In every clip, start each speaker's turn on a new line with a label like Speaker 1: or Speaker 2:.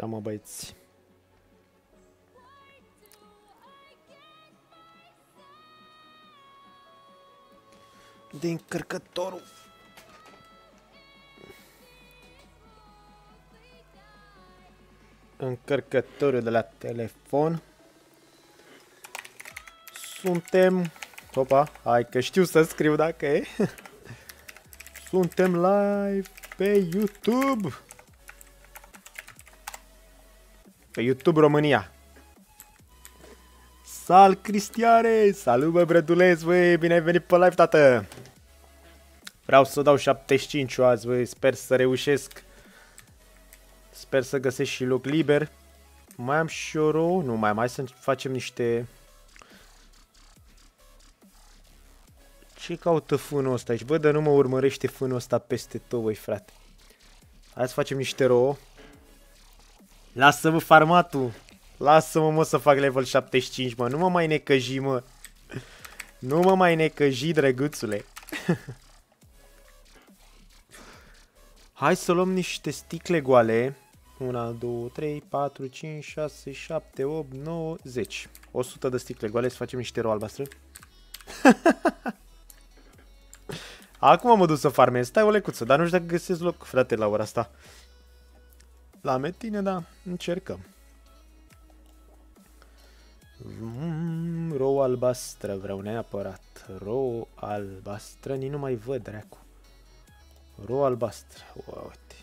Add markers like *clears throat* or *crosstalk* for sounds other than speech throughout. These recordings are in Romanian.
Speaker 1: Așa mă băieți. Din încărcătorul. Încărcătorul de la telefon. Suntem... Opa, hai că știu să scriu dacă e. *laughs* Suntem live pe YouTube. Pe YouTube România. Sal Cristiane! Salut bă brăduleț, băi, bine ai venit pe live, tată! Vreau să dau 75 azi, băi, sper să reușesc. Sper să găsesc și loc liber. Mai am și o Nu mai, mai să facem niște... Ce caută fânul ăsta aici? Bă, dar nu mă urmărește fânul ăsta peste tot, băi, frate. Hai să facem niște rouă. Lasă-mă farmatul. Lasă-mă, mă, să fac level 75, mă. Nu mă mai necăji, mă. Nu mă mai necăji, drăguțule. *laughs* Hai să luăm niște sticle goale. 1, 2, 3, 4, 5, 6, 7, 8, 9, 10. 100 de sticle goale să facem niște ro albastră. *laughs* Acum mă duc să farmez. Stai o lecuță, dar nu știu dacă găsesc loc, frate, la ora asta. La metine, da, încercăm. Mm, rou albastră vreau neapărat. Rou albastră, nici nu mai văd, dracu. Rou albastră, uite.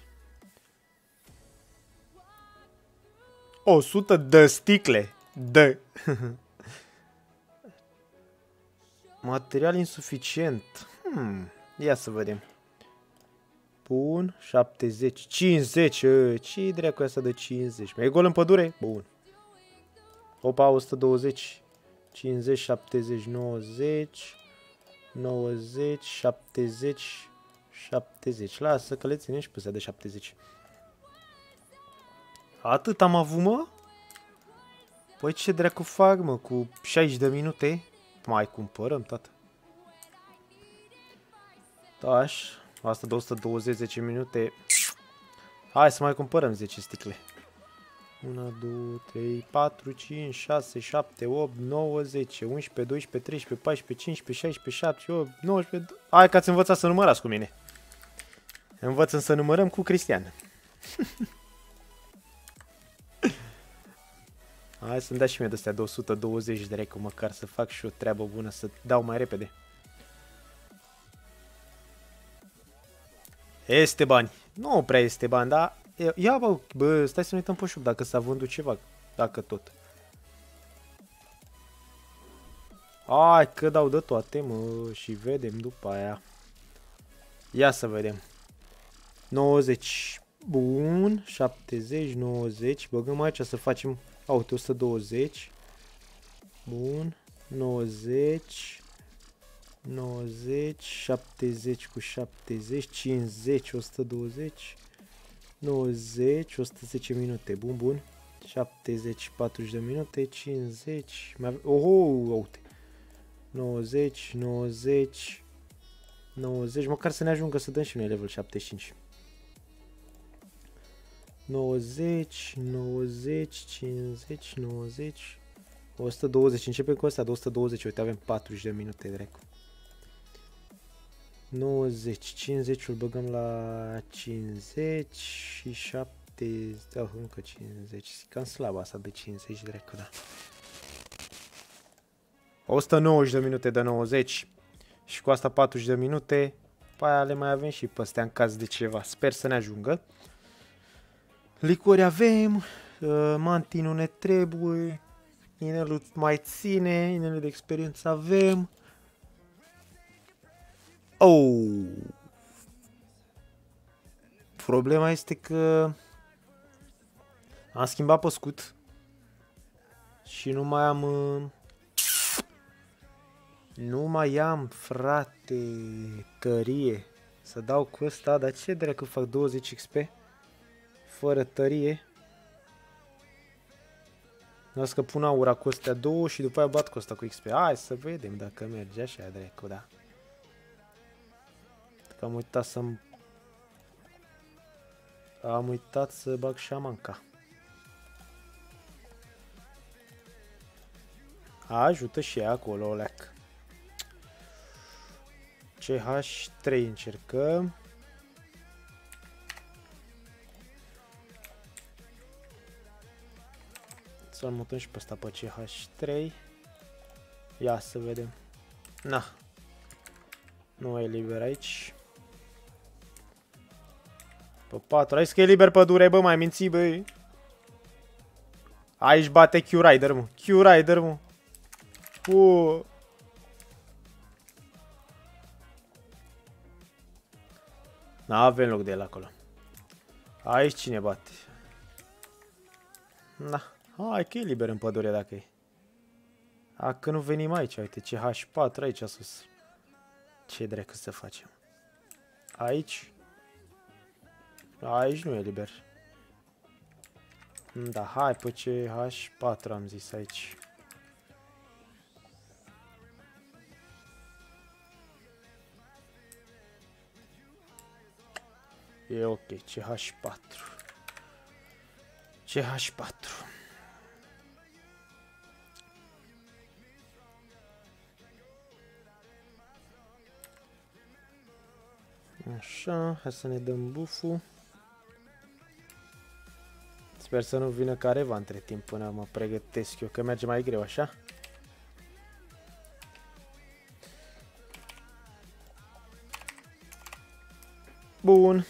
Speaker 1: 100 de sticle. De. *laughs* Material insuficient. Hmm. Ia să vedem. Bun, 70, 50, ce dracu asta de 50? Mai e gol în pădure? Bun. Opa, 120, 50, 70, 90, 90, 70, 70. Lasă că le ținem și pe de 70. Atât am avut, mă? Păi ce dracu fac, mă, cu 60 de minute? Mai cumpărăm, tată. Taș. Asta de 120 10 minute. Hai să mai cumpărăm 10 sticle. 1, 2, 3, 4, 5, 6, 7, 8, 9, 10, 11, 12, 13, 14, 15, 16, 17, 8, 19... Hai că ați învățat să numărați cu mine. Învățăm să numărăm cu Cristian. *laughs* Hai să-mi dea și mie de astea de 120 de recu, măcar să fac și o treabă bună, să dau mai repede. Este bani. Nu prea este bani, dar... Ia, bă, bă stai să ne uităm pe șub dacă s-a vândut ceva. Dacă tot. Hai că dau de toate, mă, și vedem după aia. Ia să vedem. 90. Bun. 70, 90. Băgăm aici să facem... Uite, 120. Bun. 90. 90, 70 cu 70, 50, 120, 90, 110 minute. Bun, bun. 70, 40 de minute, 50, mai oh, uite. 90, 90, 90, măcar să ne ajungă să dăm și noi level 75. 90, 90, 50, 90, 120, începem cu asta de 120, uite avem 40 de minute dracu. 90, 50 îl băgăm la 50 și 7, oh, încă 50, cam slabă asta de 50 dracu, da. 190 de minute de 90 și cu asta 40 de minute, pe aia le mai avem și pe astea în caz de ceva. Sper să ne ajungă. Licori avem, uh, mantinul ne trebuie, inelul mai ține, inelul de experiență avem. Oh! Problema este că am schimbat pe scut și nu mai am... Uh, nu mai am, frate, tărie. Să dau cu ăsta, dar ce dracu fac 20 XP? Fără tărie. Las că pun aura cu astea două și după aia bat cu asta cu XP. Hai să vedem dacă merge așa, dracu, da că am uitat să-mi... Am uitat să bag șamanca. Ajută și ea acolo, oleac. CH3 încercăm. Să-l mutăm și pe ăsta pe CH3. Ia să vedem. Na. Nu e liber aici. Pe 4. Hai că e liber pădure, bă, mai minți, bă. Aici bate Q-Rider, mă. Q-Rider, mă. Uuuu. N-avem loc de el acolo. Aici cine bate? Na. Hai că e liber în pădure dacă e. A, că nu venim aici, uite, CH4 aici sus. Ce drept să facem? Aici? Aici nu e liber. Da, hai pe CH4 am zis aici. E ok, CH4. CH4. Așa, hai să ne dăm buful. Sper să nu vină careva între timp până mă pregătesc eu, că merge mai greu, așa? Bun.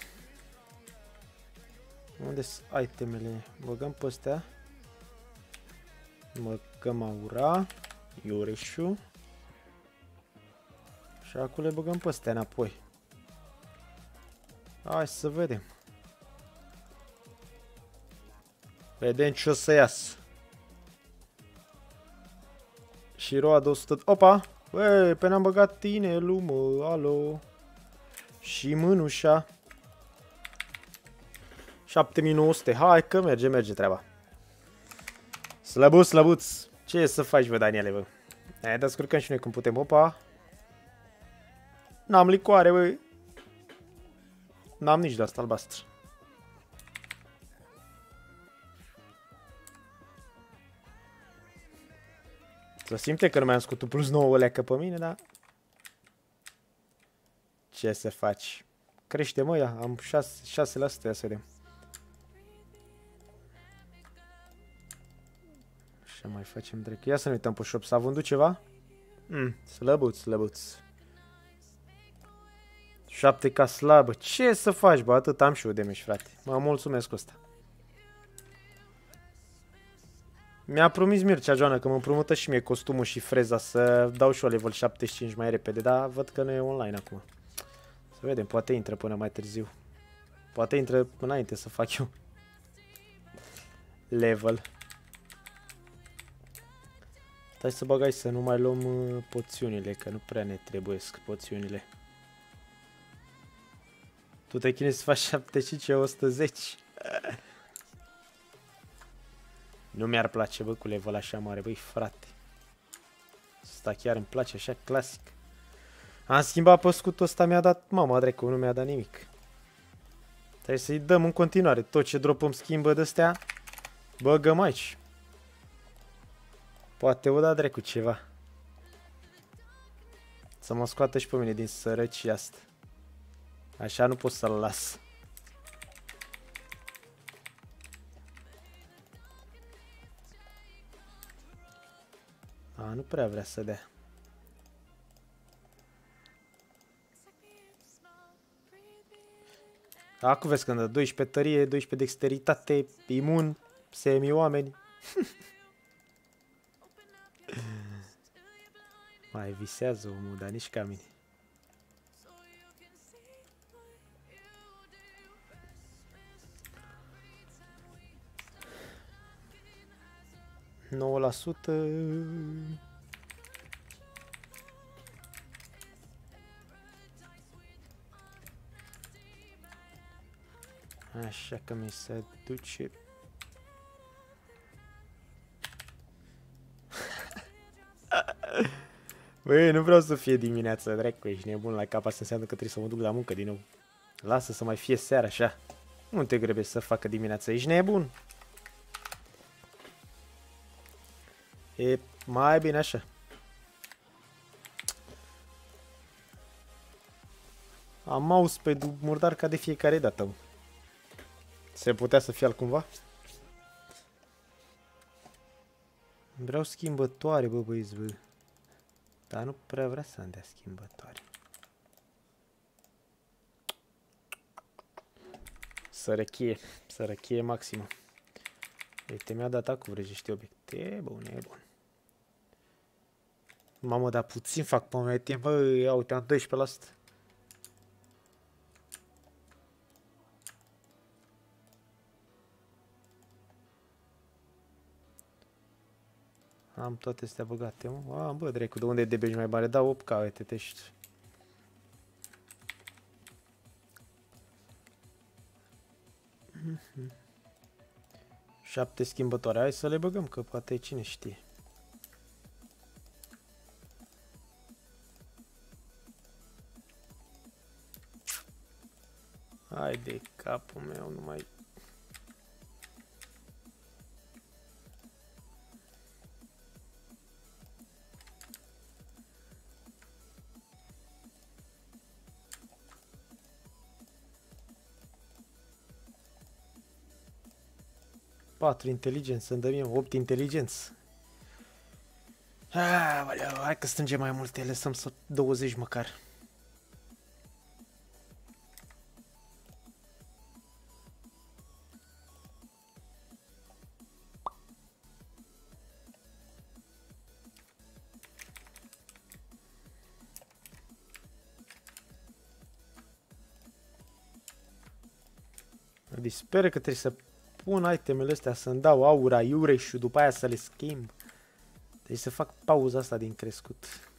Speaker 1: Unde sunt itemele? Băgăm pe astea. Băgăm aura. Iureșu. Și acum le băgăm pe astea înapoi. Hai să vedem. Vedem ce o să iasă. Și roadă 100... Opa! Băi, pe n-am băgat tine, lumă, alo. Și mânușa. 7900. Hai că merge, merge treaba. Slăbuț, slăbuț. Ce e să faci, bă, Daniele, bă? Ne descurcăm și noi cum putem. Opa! N-am licoare, bă. N-am nici de asta albastră. Să simte că nu mai-am scutul plus 9 leacă pe mine, dar... Ce să faci? Crește, mă, ia, am 6, 6%, ia să vedem. Ce mai facem drept? Ia să ne uităm pe shop. S-a vândut ceva? Mm, slăbuț, slăbuț. 7 ca slabă. Ce să faci, bă? Atât am și eu de mici, frate. Mă mulțumesc cu asta. Mi-a promis Mircea Joana că mă împrumută și mie costumul și freza să dau și o level 75 mai repede, dar văd că nu e online acum. Să vedem, poate intră până mai târziu. Poate intră înainte să fac eu. Level. Stai să băgai să nu mai luăm uh, poțiunile, că nu prea ne trebuiesc poțiunile. Tu te chinezi să faci 75 110. Nu mi-ar place, bă, cu level așa mare, băi, frate. Asta chiar îmi place, așa, clasic. Am schimbat pe scutul ăsta, mi-a dat mama, drecu, nu mi-a dat nimic. Trebuie să-i dăm în continuare. Tot ce dropăm schimbă de-astea, băgăm aici. Poate o da drecu ceva. Să mă scoată și pe mine din sărăcia asta. Așa nu pot să-l las. A, nu prea vrea să dea. Acum vezi când dă 12 tărie, 12 dexteritate, imun, semi-oameni. *laughs* Mai visează omul, dar nici ca mine. 9%. Așa că mi se duce... *laughs* Băi, nu vreau să fie dimineața, dracu, ești nebun la cap, asta înseamnă că trebuie să mă duc la muncă din nou. Lasă să mai fie seara, așa. Nu te grăbești să facă dimineața, ești nebun. E Mai bine așa. Am mouse pe murdar ca de fiecare dată. Se putea să fie altcumva? Vreau schimbătoare, bă, băieți, bă. Dar nu prea vrea să-mi dea schimbătoare. Sărăchie, sărăchie maximă. Uite, mi-a dat acum vrăjește obiecte. Bun, e bun. Mamă, dar puțin fac pe mea timp. Bă, ia uite, am 12%. Am toate astea băgate, mă. A, bă, drecu, de unde e de mai mare? Da, 8K, uite, te -și. Șapte schimbătoare. Hai să le băgăm, că poate cine știe. Hai de capul meu, nu mai... Patru inteligență, să-mi dă mie 8 inteligență. Ah, hai că strângem mai multe, lăsăm să 20 măcar. Deci sper că trebuie să pun itemele astea, să-mi dau aura, iure și după aia să le schimb. Deci să fac pauza asta din crescut.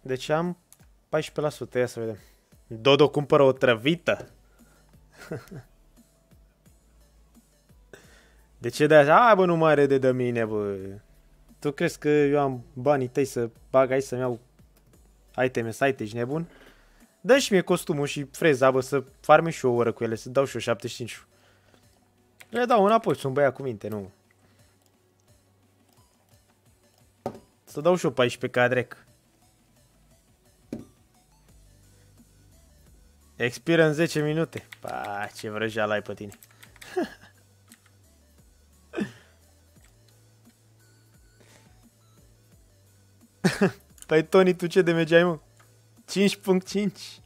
Speaker 1: Deci am 14%, ia să vedem. Dodo cumpără o trăvită. *laughs* de ce de așa? Hai bă, nu mai rede de mine, bă. Tu crezi că eu am banii tăi să bag aici să-mi iau iteme site, ești nebun? Dă și mie costumul și freza, bă, să farme și o oră cu ele, să dau și o 75. Le dau înapoi, sunt băiat cu minte, nu. Să dau și o 14 ca drec. Expiră în 10 minute. Pa, ce vrăjeală ai pe tine. *laughs* păi Tony, tu ce de mergeai, mă? 5.5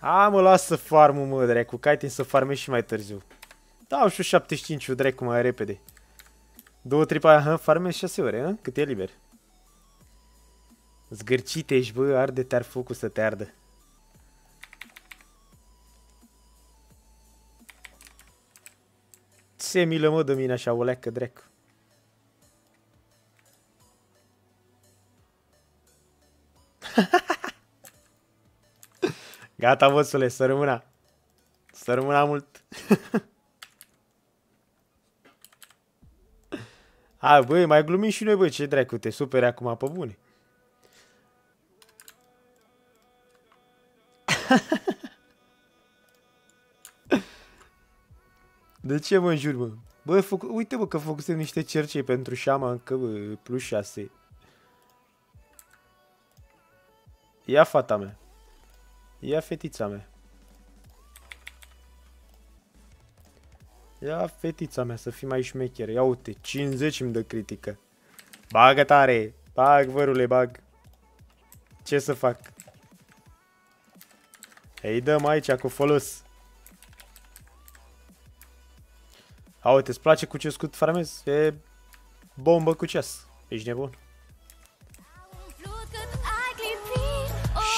Speaker 1: A, mă, lasă farmul, mă, dracu, că ai timp să farmezi și mai târziu. Dau și 75 dracu, mai repede. Două tripa, aha, farmezi 6 ore, hă? Cât e liber. Zgârcite ești, bă, arde-te ar focul să te ardă. Se milă mă de mine așa, o leacă drecu. *laughs* Gata, băsule, să rămână. Să rămână mult. *laughs* Hai, băi, mai glumim și noi, băi, ce dracu, te superi acum pe bune. *laughs* De ce mă înjur, bă? Bă, uite, bă, că făcusem niște cercei pentru șama încă, bă, plus 6. Ia fata mea. Ia fetița mea. Ia fetița mea să fii mai șmecher. Ia uite, 50 îmi dă critică. Bagă tare. Bag, vărule, bag. Ce să fac? Ei, dăm aici cu folos. A, uite, îți place cu ce scut farmez? E bombă cu ceas. Ești nebun.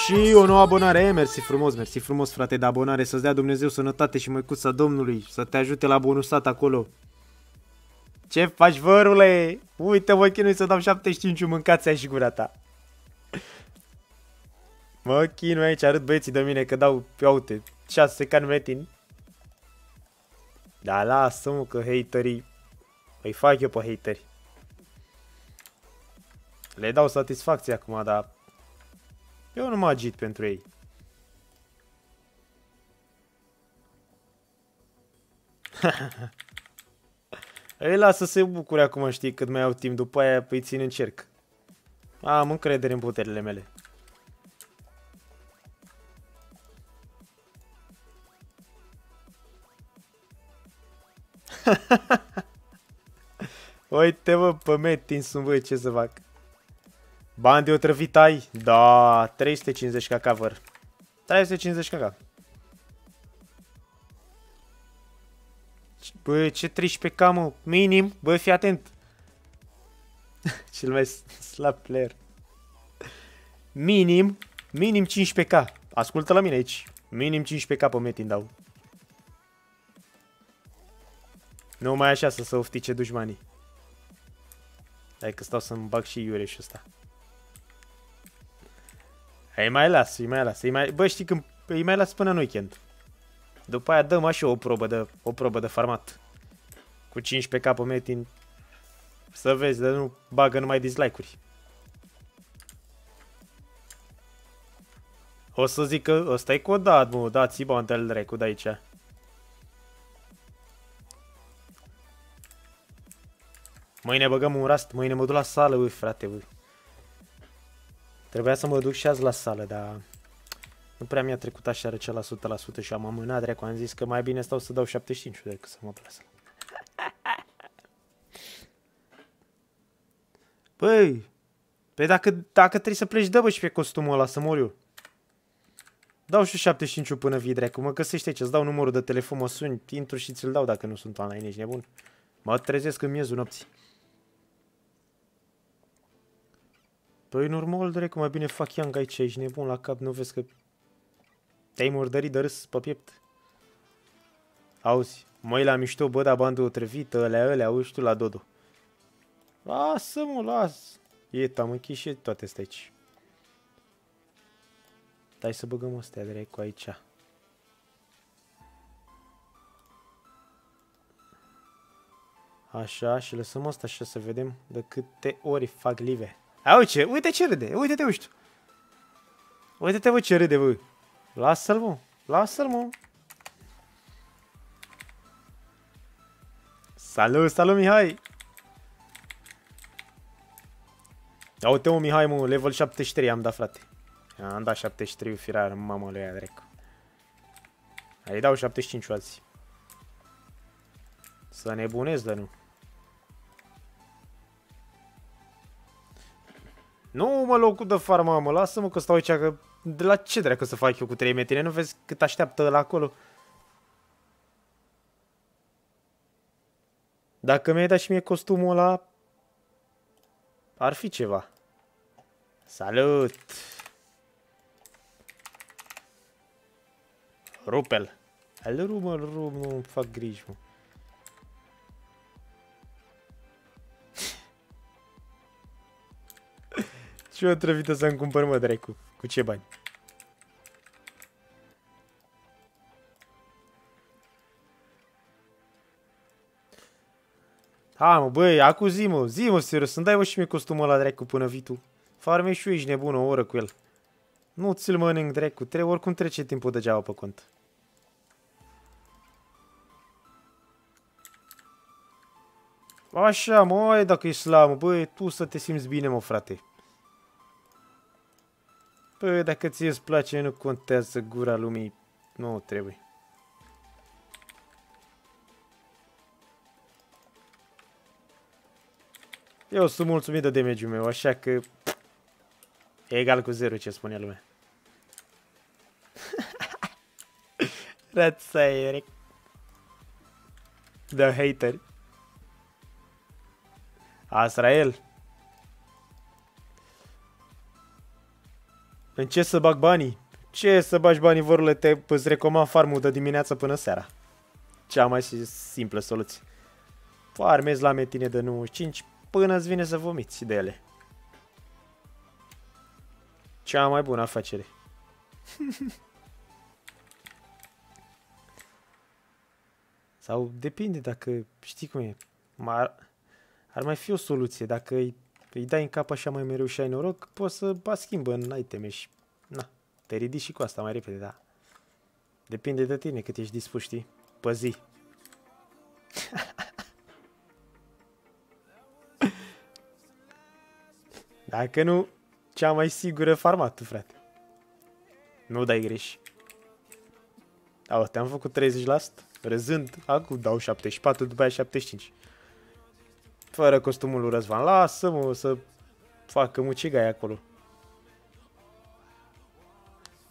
Speaker 1: Și o nouă abonare, mersi frumos, mersi frumos frate de abonare, să-ți dea Dumnezeu sănătate și măicuța Domnului, să te ajute la bonusat acolo. Ce faci, vărule? Uite, mă chinui să dau 75 mâncați și gura ta. Mă chinui aici, arăt băieții de mine că dau, ia uite, 6 canmetin. Da, lasă-mă că haterii... Îi fac eu pe hateri. Le dau satisfacție acum, dar... Eu nu mă agit pentru ei. *laughs* Ei lasă să se bucure acum, știi, cât mai au timp, după aia îi țin în cerc. Am încredere în puterile mele. *laughs* Uite, bă, pe metin sunt, bă, ce să fac. Bani de otrăvit ai? Da, 350 caca văr. 350 caca. Bă, ce 13 mă? Minim, bă, fii atent. *laughs* Cel mai slab player. Minim, minim 15k. Ascultă la mine aici. Minim 15k pe metin dau. Nu mai așa să se oftice dușmanii. Hai că stau să-mi bag și iureșul ăsta. Îi mai las, îi mai las. Îi mai... Bă, știi când îi mai las până în weekend. După aia dăm așa o probă de, o probă de farmat. Cu 15k pe metin. Să vezi, dar nu bagă numai dislike-uri. O să zic că ăsta e codat, mă, dați-i bani de dracu de aici. Mâine băgăm un rast, mâine mă duc la sală, ui, frate, ui. Trebuia să mă duc și azi la sală, dar nu prea mi-a trecut așa răcea la 100% și am amânat, dracu, am zis că mai bine stau să dau 75 decât să mă duc la sală. Păi, pe dacă, dacă trebuie să pleci, dă și pe costumul ăla, să mor eu. Dau și 75 până vii, dracu, mă găsește aici, îți dau numărul de telefon, mă suni, intru și ți-l dau dacă nu sunt online, ești nebun. Mă trezesc în miezul nopții. Păi normal, dracu, mai bine fac young aici, ești nebun la cap, nu vezi că te-ai murdărit de râs pe piept. Auzi, măi la mișto, bă, da bandul otrăvită, alea, alea, auzi tu la Dodo. Lasă-mă, las. E, am închis și toate astea aici. Dai să băgăm astea dracu aici. Așa, și lăsăm asta așa să vedem de câte ori fac live. A, uite, uite ce râde, uite-te, uite. Uite-te, bă, ce râde, bă. Lasă-l, mă, lasă-l, mă. Salut, salut, Mihai. Ia uite, mă, Mihai, mă, level 73 am dat, frate. Am dat 73 firar, mamă lui aia, drecu. Ai dau 75 azi. Să nebunezi, dar nu. Nu mă locul de farmă, mă, lasă-mă că stau aici, că de la ce dracu să fac eu cu 3 metri? Nu vezi cât așteaptă la acolo? Dacă mi-ai dat și mie costumul ăla, ar fi ceva. Salut! Rupel. Îl rup, mă, rup, nu fac griji, mă. Ce o trăvită să-mi cumpăr, mă, dracu. Cu ce bani? Ha, mă, băi, acu zi, mă, zi, mă, serios, să-mi dai, mă, și mie costumul ăla, dracu, până vii tu. Farme și eu, ești nebun o oră cu el. Nu ți-l mănânc, dracu, tre oricum trece timpul degeaba pe cont. Așa, mă, dacă e slamă, băi, tu să te simți bine, mă, frate. Păi, dacă ție îți place, nu contează gura lumii. Nu trebuie. Eu sunt mulțumit de damage meu, așa că... E egal cu zero ce spune lumea. *laughs* That's Eric. The hater. Azrael. În ce să bag banii? Ce să bagi banii, vorule, te îți recomand farmul de dimineață până seara. Cea mai simplă soluție. Farmezi la metine de 95 până îți vine să vomiți de ele. Cea mai bună afacere. *laughs* Sau depinde dacă știi cum e. Ar, ar mai fi o soluție. Dacă îi, îi dai în cap așa mai mereu și ai noroc, poți să ba schimbă în iteme și Te ridici și cu asta mai repede, da. Depinde de tine cât ești dispus, știi? Pe zi. *laughs* Dacă nu, cea mai sigură farmată, frate. Nu dai greș. Au, te-am făcut 30%. Râzând, acum dau 74, după aia 75. Fără costumul lui Răzvan. Lasă-mă să facă mucigai acolo.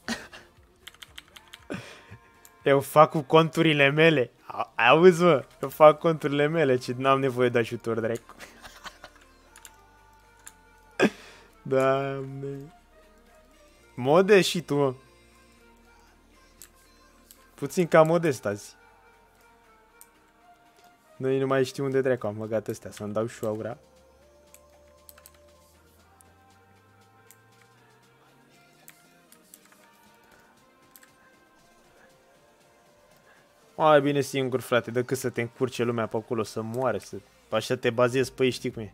Speaker 1: *laughs* Eu fac cu conturile mele. Auzi, mă, eu fac conturile mele, ci n-am nevoie de ajutor, dracu. *laughs* Doamne. Modest și tu, mă. Puțin ca modest azi. Noi nu mai știu unde dracu am băgat astea, să-mi dau și aura. Mai bine singur, frate, decât să te încurce lumea pe acolo, să moare, să... Așa te bazezi pe ei, știi cum e.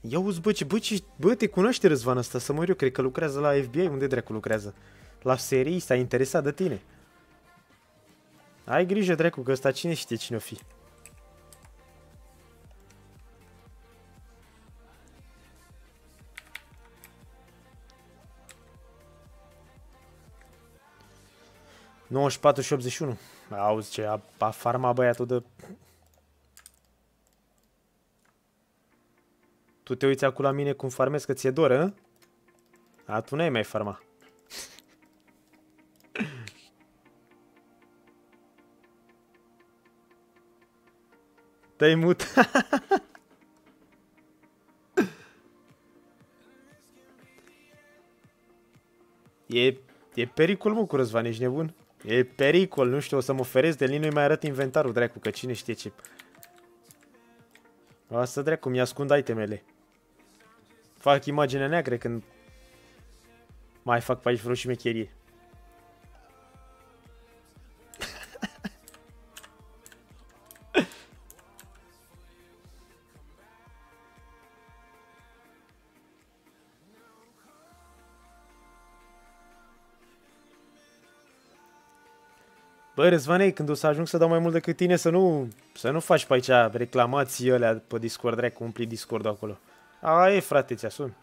Speaker 1: Ia uzi, bă, ce, bă, ce, bă, te cunoaște Răzvan ăsta, să mă eu, cred că lucrează la FBI, unde dracu lucrează? La serii, s-a interesat de tine. Ai grijă, dracu, că ăsta cine știe cine o fi. 94 și 81. Auzi ce a, a farma băiatul de... Tu te uiți acum la mine cum farmez că ți-e dor, a? A, tu n-ai mai farma. Te-ai mut. *laughs* e, e pericol, mă, cu Răzvan, ești nebun? E pericol, nu știu, o să mă oferesc de lin, nu mai arăt inventarul, dracu, că cine știe ce... Asta, dracu, mi-ascund itemele. Fac imagine neagră când mai fac pe aici vreo șmecherie. Bă, Răzvanei, când o să ajung să dau mai mult decât tine, să nu, să nu faci pe aici reclamații alea pe Discord, dracu, umpli Discord acolo. A, e, frate, ți-asumi.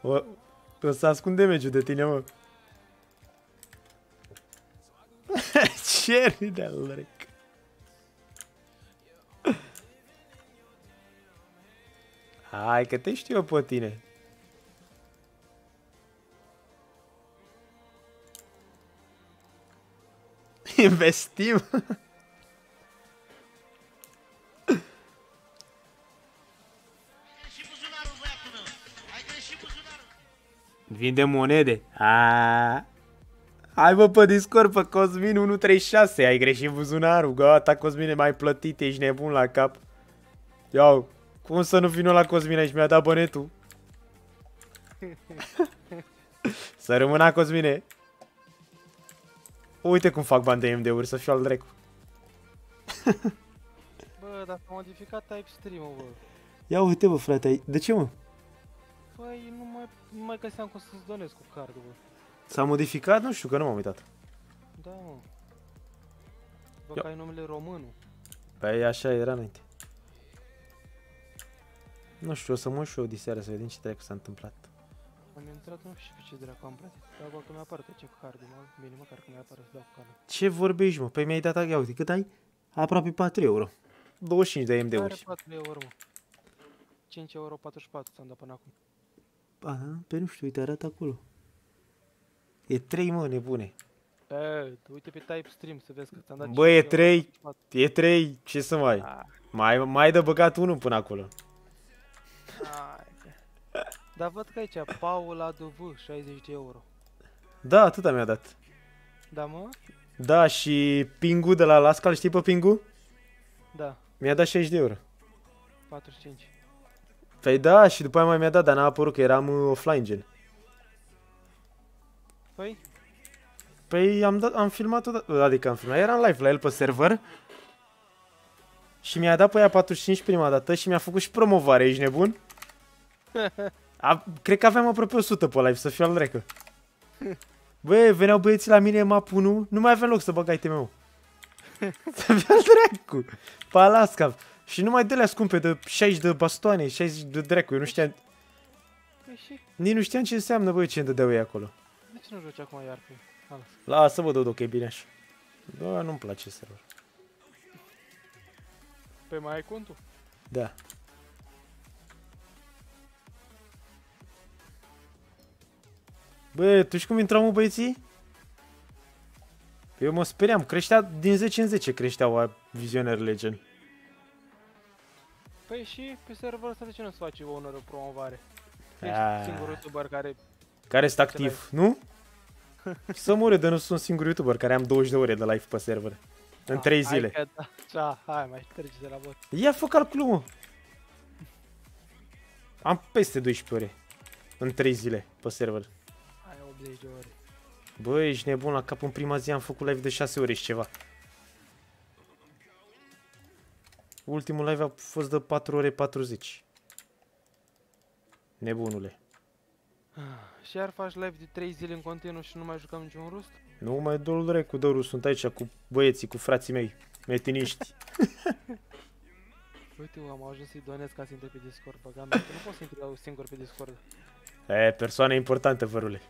Speaker 1: *laughs* o, o să ascund damage de tine, mă. *laughs* Ce râde al rec. Hai că te știu eu pe tine. Investim? Vinde monede. A. Hai bă pe Discord pe Cosmin 136, ai greșit buzunarul, gata Cosmine, mai plătit, ești nebun la cap. Iau, cum să nu vină la Cosmin aici, mi-a dat bănetul. *laughs* să rămână Cosmine. Uite cum fac bani de MD-uri, să fiu al dracu. *laughs*
Speaker 2: bă, dacă am modificat type stream-ul, bă.
Speaker 1: Ia uite, bă, frate, de ce, mă?
Speaker 2: Păi, nu mai, nu mai găseam cum să-ți donez cu cardul, bă.
Speaker 1: S-a modificat? Nu știu, că nu m-am uitat.
Speaker 2: Da, mă. Bă, că ai numele românul.
Speaker 1: Păi așa era înainte. Nu știu, o să mă și eu diseară să vedem ce dracu s-a întâmplat.
Speaker 2: Am intrat, nu știu ce dracu am plătit. Dar acolo că mi-apare că ce card, mă. Bine, măcar că mi-apare să dau cu cardul.
Speaker 1: Ce vorbești, mă? Păi mi-ai dat, ia uite, cât ai? Aproape 4 euro. 25 de MD-uri. Are
Speaker 2: 4 euro, mă. 5 euro 44 ți-am dat până acum.
Speaker 1: A, pe nu știu, uite, arată acolo. E 3, mă, nebune.
Speaker 2: E, uite pe type stream să vezi că ți-am dat
Speaker 1: Bă, e 3, e 3, ce să mai... Ah. Mai, mai de băgat unul până acolo.
Speaker 2: Dar văd că aici, Paul ADV, 60 de euro.
Speaker 1: Da, atâta mi-a dat.
Speaker 2: Da, mă?
Speaker 1: Da, și Pingu de la Lascal, știi pe Pingu?
Speaker 2: Da.
Speaker 1: Mi-a dat 60 de euro.
Speaker 2: 45.
Speaker 1: Păi da, și după aia mai mi-a dat, dar n-a apărut că eram uh, offline gen.
Speaker 2: Păi?
Speaker 1: Păi am, dat, am filmat tot, adică am filmat, eram live la el pe server Și mi-a dat pe aia 45 prima dată și mi-a făcut și promovare, ești nebun? *laughs* A, cred că aveam aproape 100 pe live, să fiu al drecă. Băi, veneau băieții la mine, map 1, nu mai aveam loc să bag item-ul. *laughs* să fiu al dracu. Pe Alaska. Și numai de la scumpe de 60 de bastoane, 60 de dracu, eu nu știam,
Speaker 2: Păi și?
Speaker 1: nici nu știam ce înseamnă, băi, ce îmi dădeau ei acolo.
Speaker 2: De ce nu joci acum iar pe Alas?
Speaker 1: Lasă, bă, Dodo, că e bine așa. Bă, nu-mi place server.
Speaker 2: Păi mai ai contul?
Speaker 1: Da. Bă, tu știi cum intrau, mă, băieții? Eu mă speriam, creștea din 10 în 10 creșteau a Visioner Legend.
Speaker 2: Păi și pe serverul ăsta de ce nu-ți face owner o promovare?
Speaker 1: Ah.
Speaker 2: Ești singurul youtuber care...
Speaker 1: Care este activ, nu? *laughs* Să mure de nu sunt singur youtuber care am 20 de ore de live pe server. În
Speaker 2: Ah,
Speaker 1: 3
Speaker 2: hai
Speaker 1: zile.
Speaker 2: că da. Cia, hai, mai ștergi de la bot.
Speaker 1: Ia fă calculul, mă. Am peste 12 ore. În 3 zile pe server.
Speaker 2: Ai 80 de ore.
Speaker 1: Bă, ești nebun la cap. În prima zi am făcut live de 6 ore și ceva. Ultimul live a fost de 4 ore 40. Nebunule.
Speaker 2: Și iar faci live de 3 zile în continuu și nu mai jucăm niciun rust?
Speaker 1: Nu mai dol drecu, Doru, sunt aici cu băieții, cu frații mei, metiniști. *laughs*
Speaker 2: Uite, eu am ajuns să-i donez ca să intre pe Discord, băgam, că nu pot să intru eu singur pe Discord.
Speaker 1: E, persoană importantă, vărule.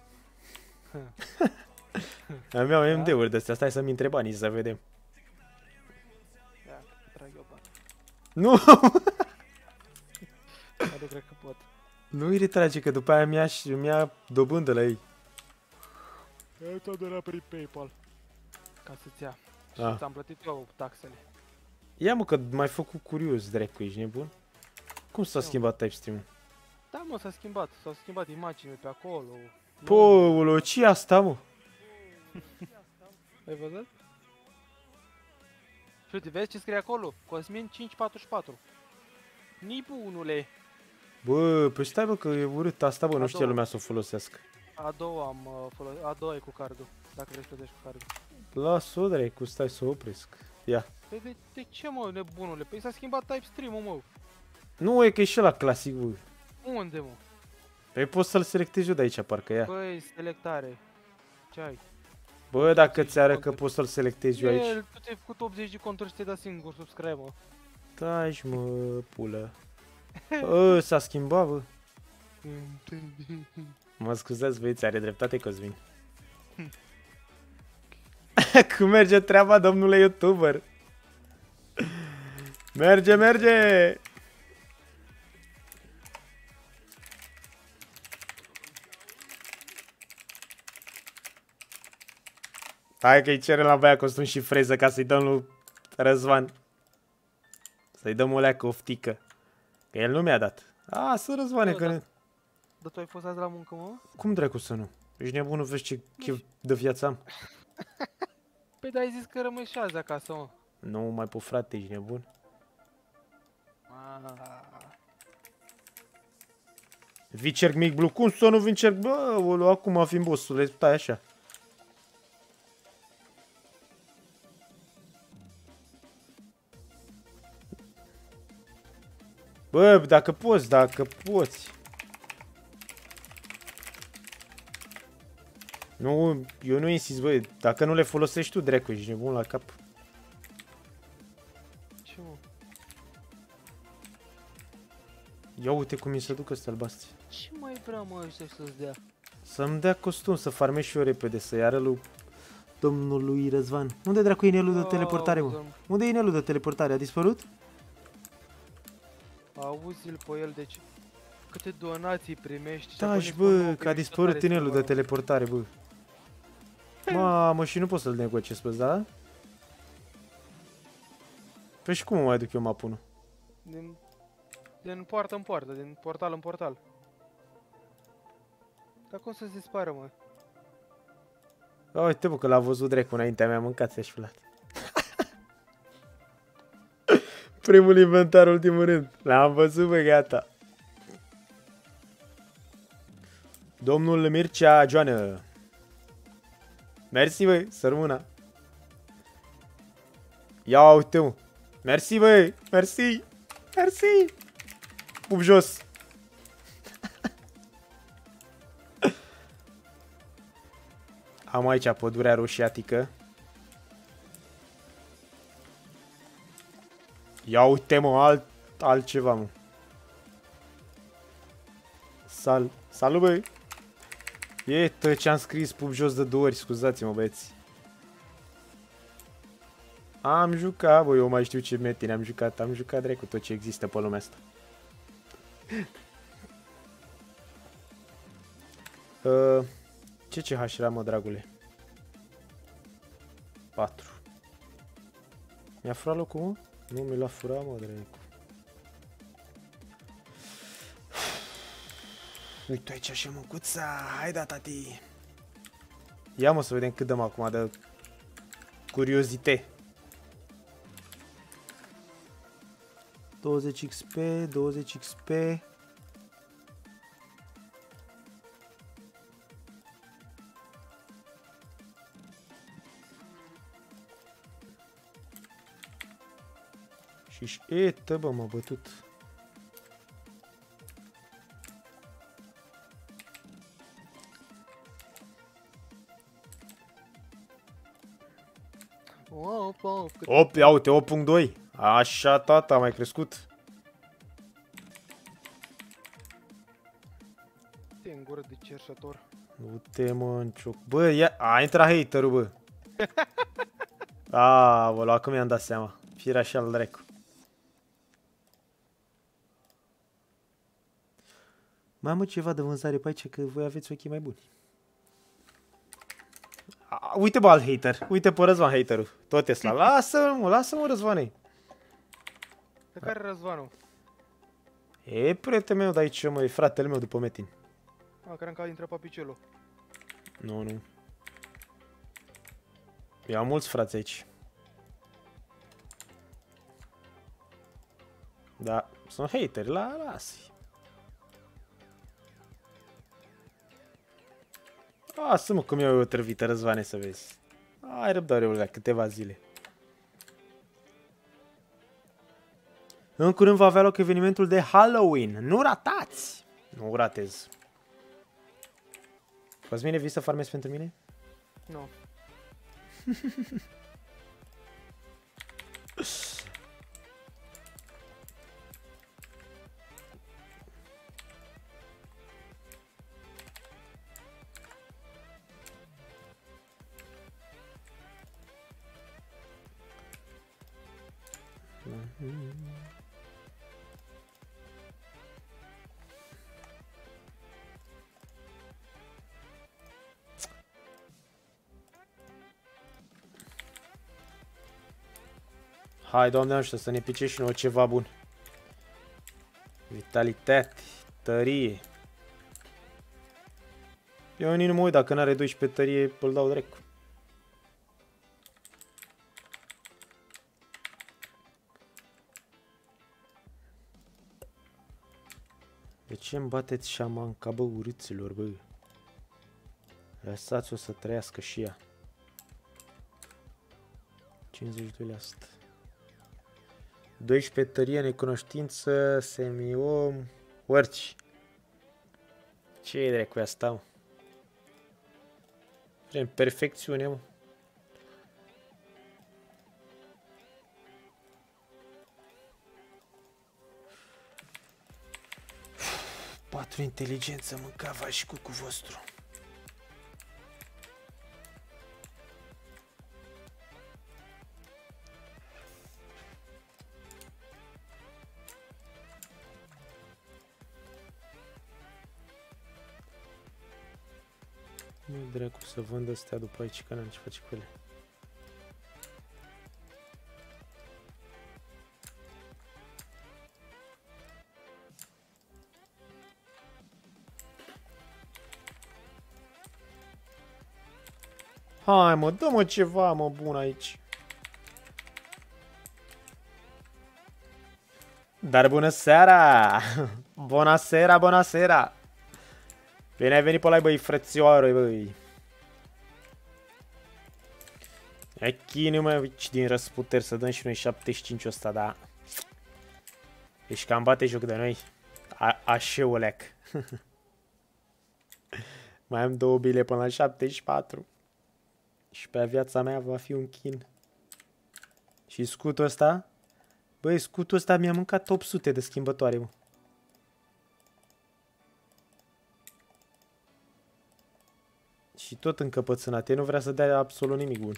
Speaker 1: *laughs* Am iau MD-uri de astea, stai să-mi întreb banii să vedem.
Speaker 2: Ia, trag eu bani.
Speaker 1: Nu, *laughs*
Speaker 2: Adică cred că pot.
Speaker 1: nu îi retrage, că după aia mi-a, și- mi-a dobândă la ei.
Speaker 2: Eu ți-am donat prin PayPal. Ca să-ți ia. Și
Speaker 1: Ah.
Speaker 2: ți-am plătit eu taxele.
Speaker 1: Ia mă că m-ai făcut curios, dracu, ești nebun? Cum s-a
Speaker 2: Eu.
Speaker 1: schimbat type stream
Speaker 2: Da, mă, s-a schimbat. S-au schimbat imaginile pe acolo.
Speaker 1: Păulo, ce asta, mă?
Speaker 2: Ai văzut? Și uite, vezi ce scrie acolo? Cosmin 544. Nibunule.
Speaker 1: Bă, păi stai bă că e urât asta, bă,
Speaker 2: A
Speaker 1: nu știe
Speaker 2: doua.
Speaker 1: lumea să o folosească.
Speaker 2: A doua am uh, folosit. A doua e cu cardul. Dacă vrei să plătești cu cardul.
Speaker 1: Lasă-o, dracu, stai să o opresc. Ia.
Speaker 2: Păi de, de ce mă, nebunule? Păi s-a schimbat type stream-ul, mă.
Speaker 1: Nu, e că e și la clasic, bă.
Speaker 2: Unde, mă?
Speaker 1: Păi poți să-l selectezi eu de aici, parcă, ia.
Speaker 2: Băi, selectare. Ce ai?
Speaker 1: Bă, dacă ți arăt că poți să-l selectezi eu aici.
Speaker 2: El, tu ți-ai făcut 80 de conturi și te-ai dat singur subscribe, mă.
Speaker 1: Taci, mă, pulă. *laughs* Ă, s-a schimbat, bă. Mă scuzați, băieți, are dreptate Cosmin. *laughs* Cum merge treaba, domnule youtuber? Merge, merge! Hai că-i cere la băia costum și freză ca să-i dăm lui Răzvan. Să-i dăm o leacă oftică. Că el nu mi-a dat. A, să Răzvane,
Speaker 2: Eu,
Speaker 1: că...
Speaker 2: da.
Speaker 1: ne-
Speaker 2: Dar tu ai fost azi la muncă, mă?
Speaker 1: Cum dracu să nu? Ești nebun, nu vezi ce chef de viață am? *laughs*
Speaker 2: Păi da, ai zis că rămâi și azi acasă, mă.
Speaker 1: Nu mai pe frate, ești nebun?
Speaker 2: Ah.
Speaker 1: Vicerc mic blu, cum să nu vincerc? Bă, olu, acum fiind bossule, stai așa. Bă, dacă poți, dacă poți. Nu, eu nu insist, bă, dacă nu le folosești tu, dracu, ești nebun la cap.
Speaker 2: Ce, mă?
Speaker 1: Ia uite cum mi se duc ăsta albastri.
Speaker 2: Ce mai vrea, mă, ăștia să-ți dea?
Speaker 1: Să-mi dea costum, să farmez și eu repede, să-i arăt lui domnului Răzvan. Unde dracu e inelul de teleportare, mă?
Speaker 2: Auzi-l,
Speaker 1: Unde e inelul de teleportare? A dispărut?
Speaker 2: Auzi-l pe el, deci... Câte donații primești și
Speaker 1: Da,
Speaker 2: acum
Speaker 1: și
Speaker 2: ești pe nouă
Speaker 1: bă, că a
Speaker 2: pe
Speaker 1: dispărut
Speaker 2: vizitare,
Speaker 1: inelul de
Speaker 2: să-l
Speaker 1: teleportare, bă. Mamă, și nu pot să-l negociez pe ăsta, da? Păi și cum mă mai duc eu mapul unu?
Speaker 2: Din, din poartă în poartă, din portal în portal. Dar cum să-ți dispară, mă?
Speaker 1: A, uite bă că l-a văzut dracu înaintea mea, mâncați și flat. Primul inventar, ultimul rând. L-am văzut, bă, gata. Domnul Mircea Joană. Mersi, băi, să rămână. Ia uite, mă. Mersi, băi! Mersi! Mersi! Pup jos! Am aici pădurea roșiatică. Ia uite mă, alt, altceva mă. Sal, salut băi! Iată ce am scris pup jos de două ori, scuzați-mă băieți. Am jucat, băi, eu mai știu ce metine am jucat, am jucat drept cu tot ce există pe lumea asta. *laughs* uh, ce CH era, mă, dragule? 4. Mi-a furat locul, mă? Nu mi l-a furat, mă, dracu. Uite aici și măcuța, hai da, tati. Ia mă să vedem cât dăm acum de curiozite. 20 XP, 20 XP. Și etă, bă, m-a bătut.
Speaker 2: Wow, wow, cât...
Speaker 1: 8, ia uite, 8.2. Așa, tata, a mai crescut.
Speaker 2: Te în gură de cerșător.
Speaker 1: Uite, mă, în cioc. Bă, ia... A intrat haterul, bă. *laughs* A, bă, acum mi-am dat seama. Firea așa al dracu. Mai am ceva de vânzare pe aici, că voi aveți ochii mai buni. A, uite bă, alt hater. Uite pe Răzvan haterul. Tot Tesla. *laughs* Lasă-mă, mă, lasă-mă, Răzvane.
Speaker 2: Pe care Răzvanu?
Speaker 1: E prietenul meu de aici, mă, e fratele meu după Metin.
Speaker 2: A, care încă dintre papicelul.
Speaker 1: Nu, nu. Eu am mulți frați aici. Da, sunt hateri, la lasă Lasă-mă cum eu o trăvită, Răzvane, să vezi. Ai răbdare, la câteva zile. În curând va avea loc evenimentul de Halloween. Nu ratați! Nu ratez. Cosmine, vii să farmezi pentru mine?
Speaker 2: Nu. *laughs*
Speaker 1: Hai, doamne ajută, să ne pice și nouă ceva bun. Vitalitate, tărie. Eu nici nu mă uit, dacă n-are 12 tărie, îl dau drept. De ce îmi bateți șamanca, bă, urâților, bă? Lăsați-o să trăiască și ea. 52%. 12 tărie, necunoștință, semiom, orice. Ce e drept cu asta, mă? Vrem perfecțiune, mă. Patru inteligență, mâncava și cu vostru. Dracu să vând astea după aici, că n-am ce face cu ele. Hai mă, dă-mă ceva mă bun aici. Dar bună seara! *laughs* Bună seara, bună seara! Bine ai venit pe la băi, frățioară, băi. E chine mă aici din răsputeri să dăm și noi 75 ăsta, da. Deci cam bate joc de noi. A Așeulec. *laughs* Mai am două bile până la 74. Și pe viața mea va fi un chin. Și scutul ăsta? Băi, scutul ăsta mi-a mâncat 800 de schimbătoare, mă. Și tot încăpățânat. E nu vrea să dea absolut nimic bun.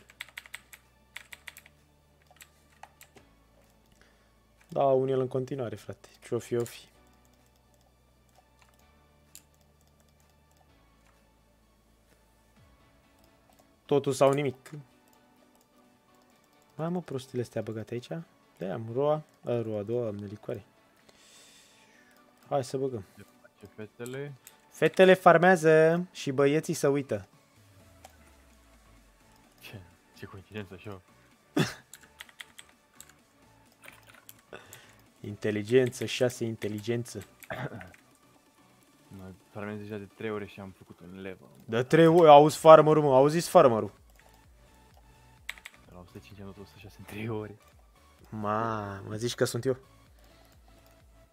Speaker 1: Da, un el în continuare, frate. Ce-o fi, o fi. Totul sau nimic. Mai am o prostile astea băgate aici. Le am roa, a, roa, doamne, licoare. Hai să băgăm.
Speaker 3: Ce fetele?
Speaker 1: Fetele farmează și băieții să uită.
Speaker 3: Ce, ce coincidență așa.
Speaker 1: Inteligență, 6 inteligență. *coughs*
Speaker 3: Mă farmez deja de 3 ore și am făcut un level.
Speaker 1: De 3 ori, auzi farmerul, mă, auziți farmerul.
Speaker 3: De la 105 am dat 106 în 3 ore.
Speaker 1: Ma, mă zici că sunt eu.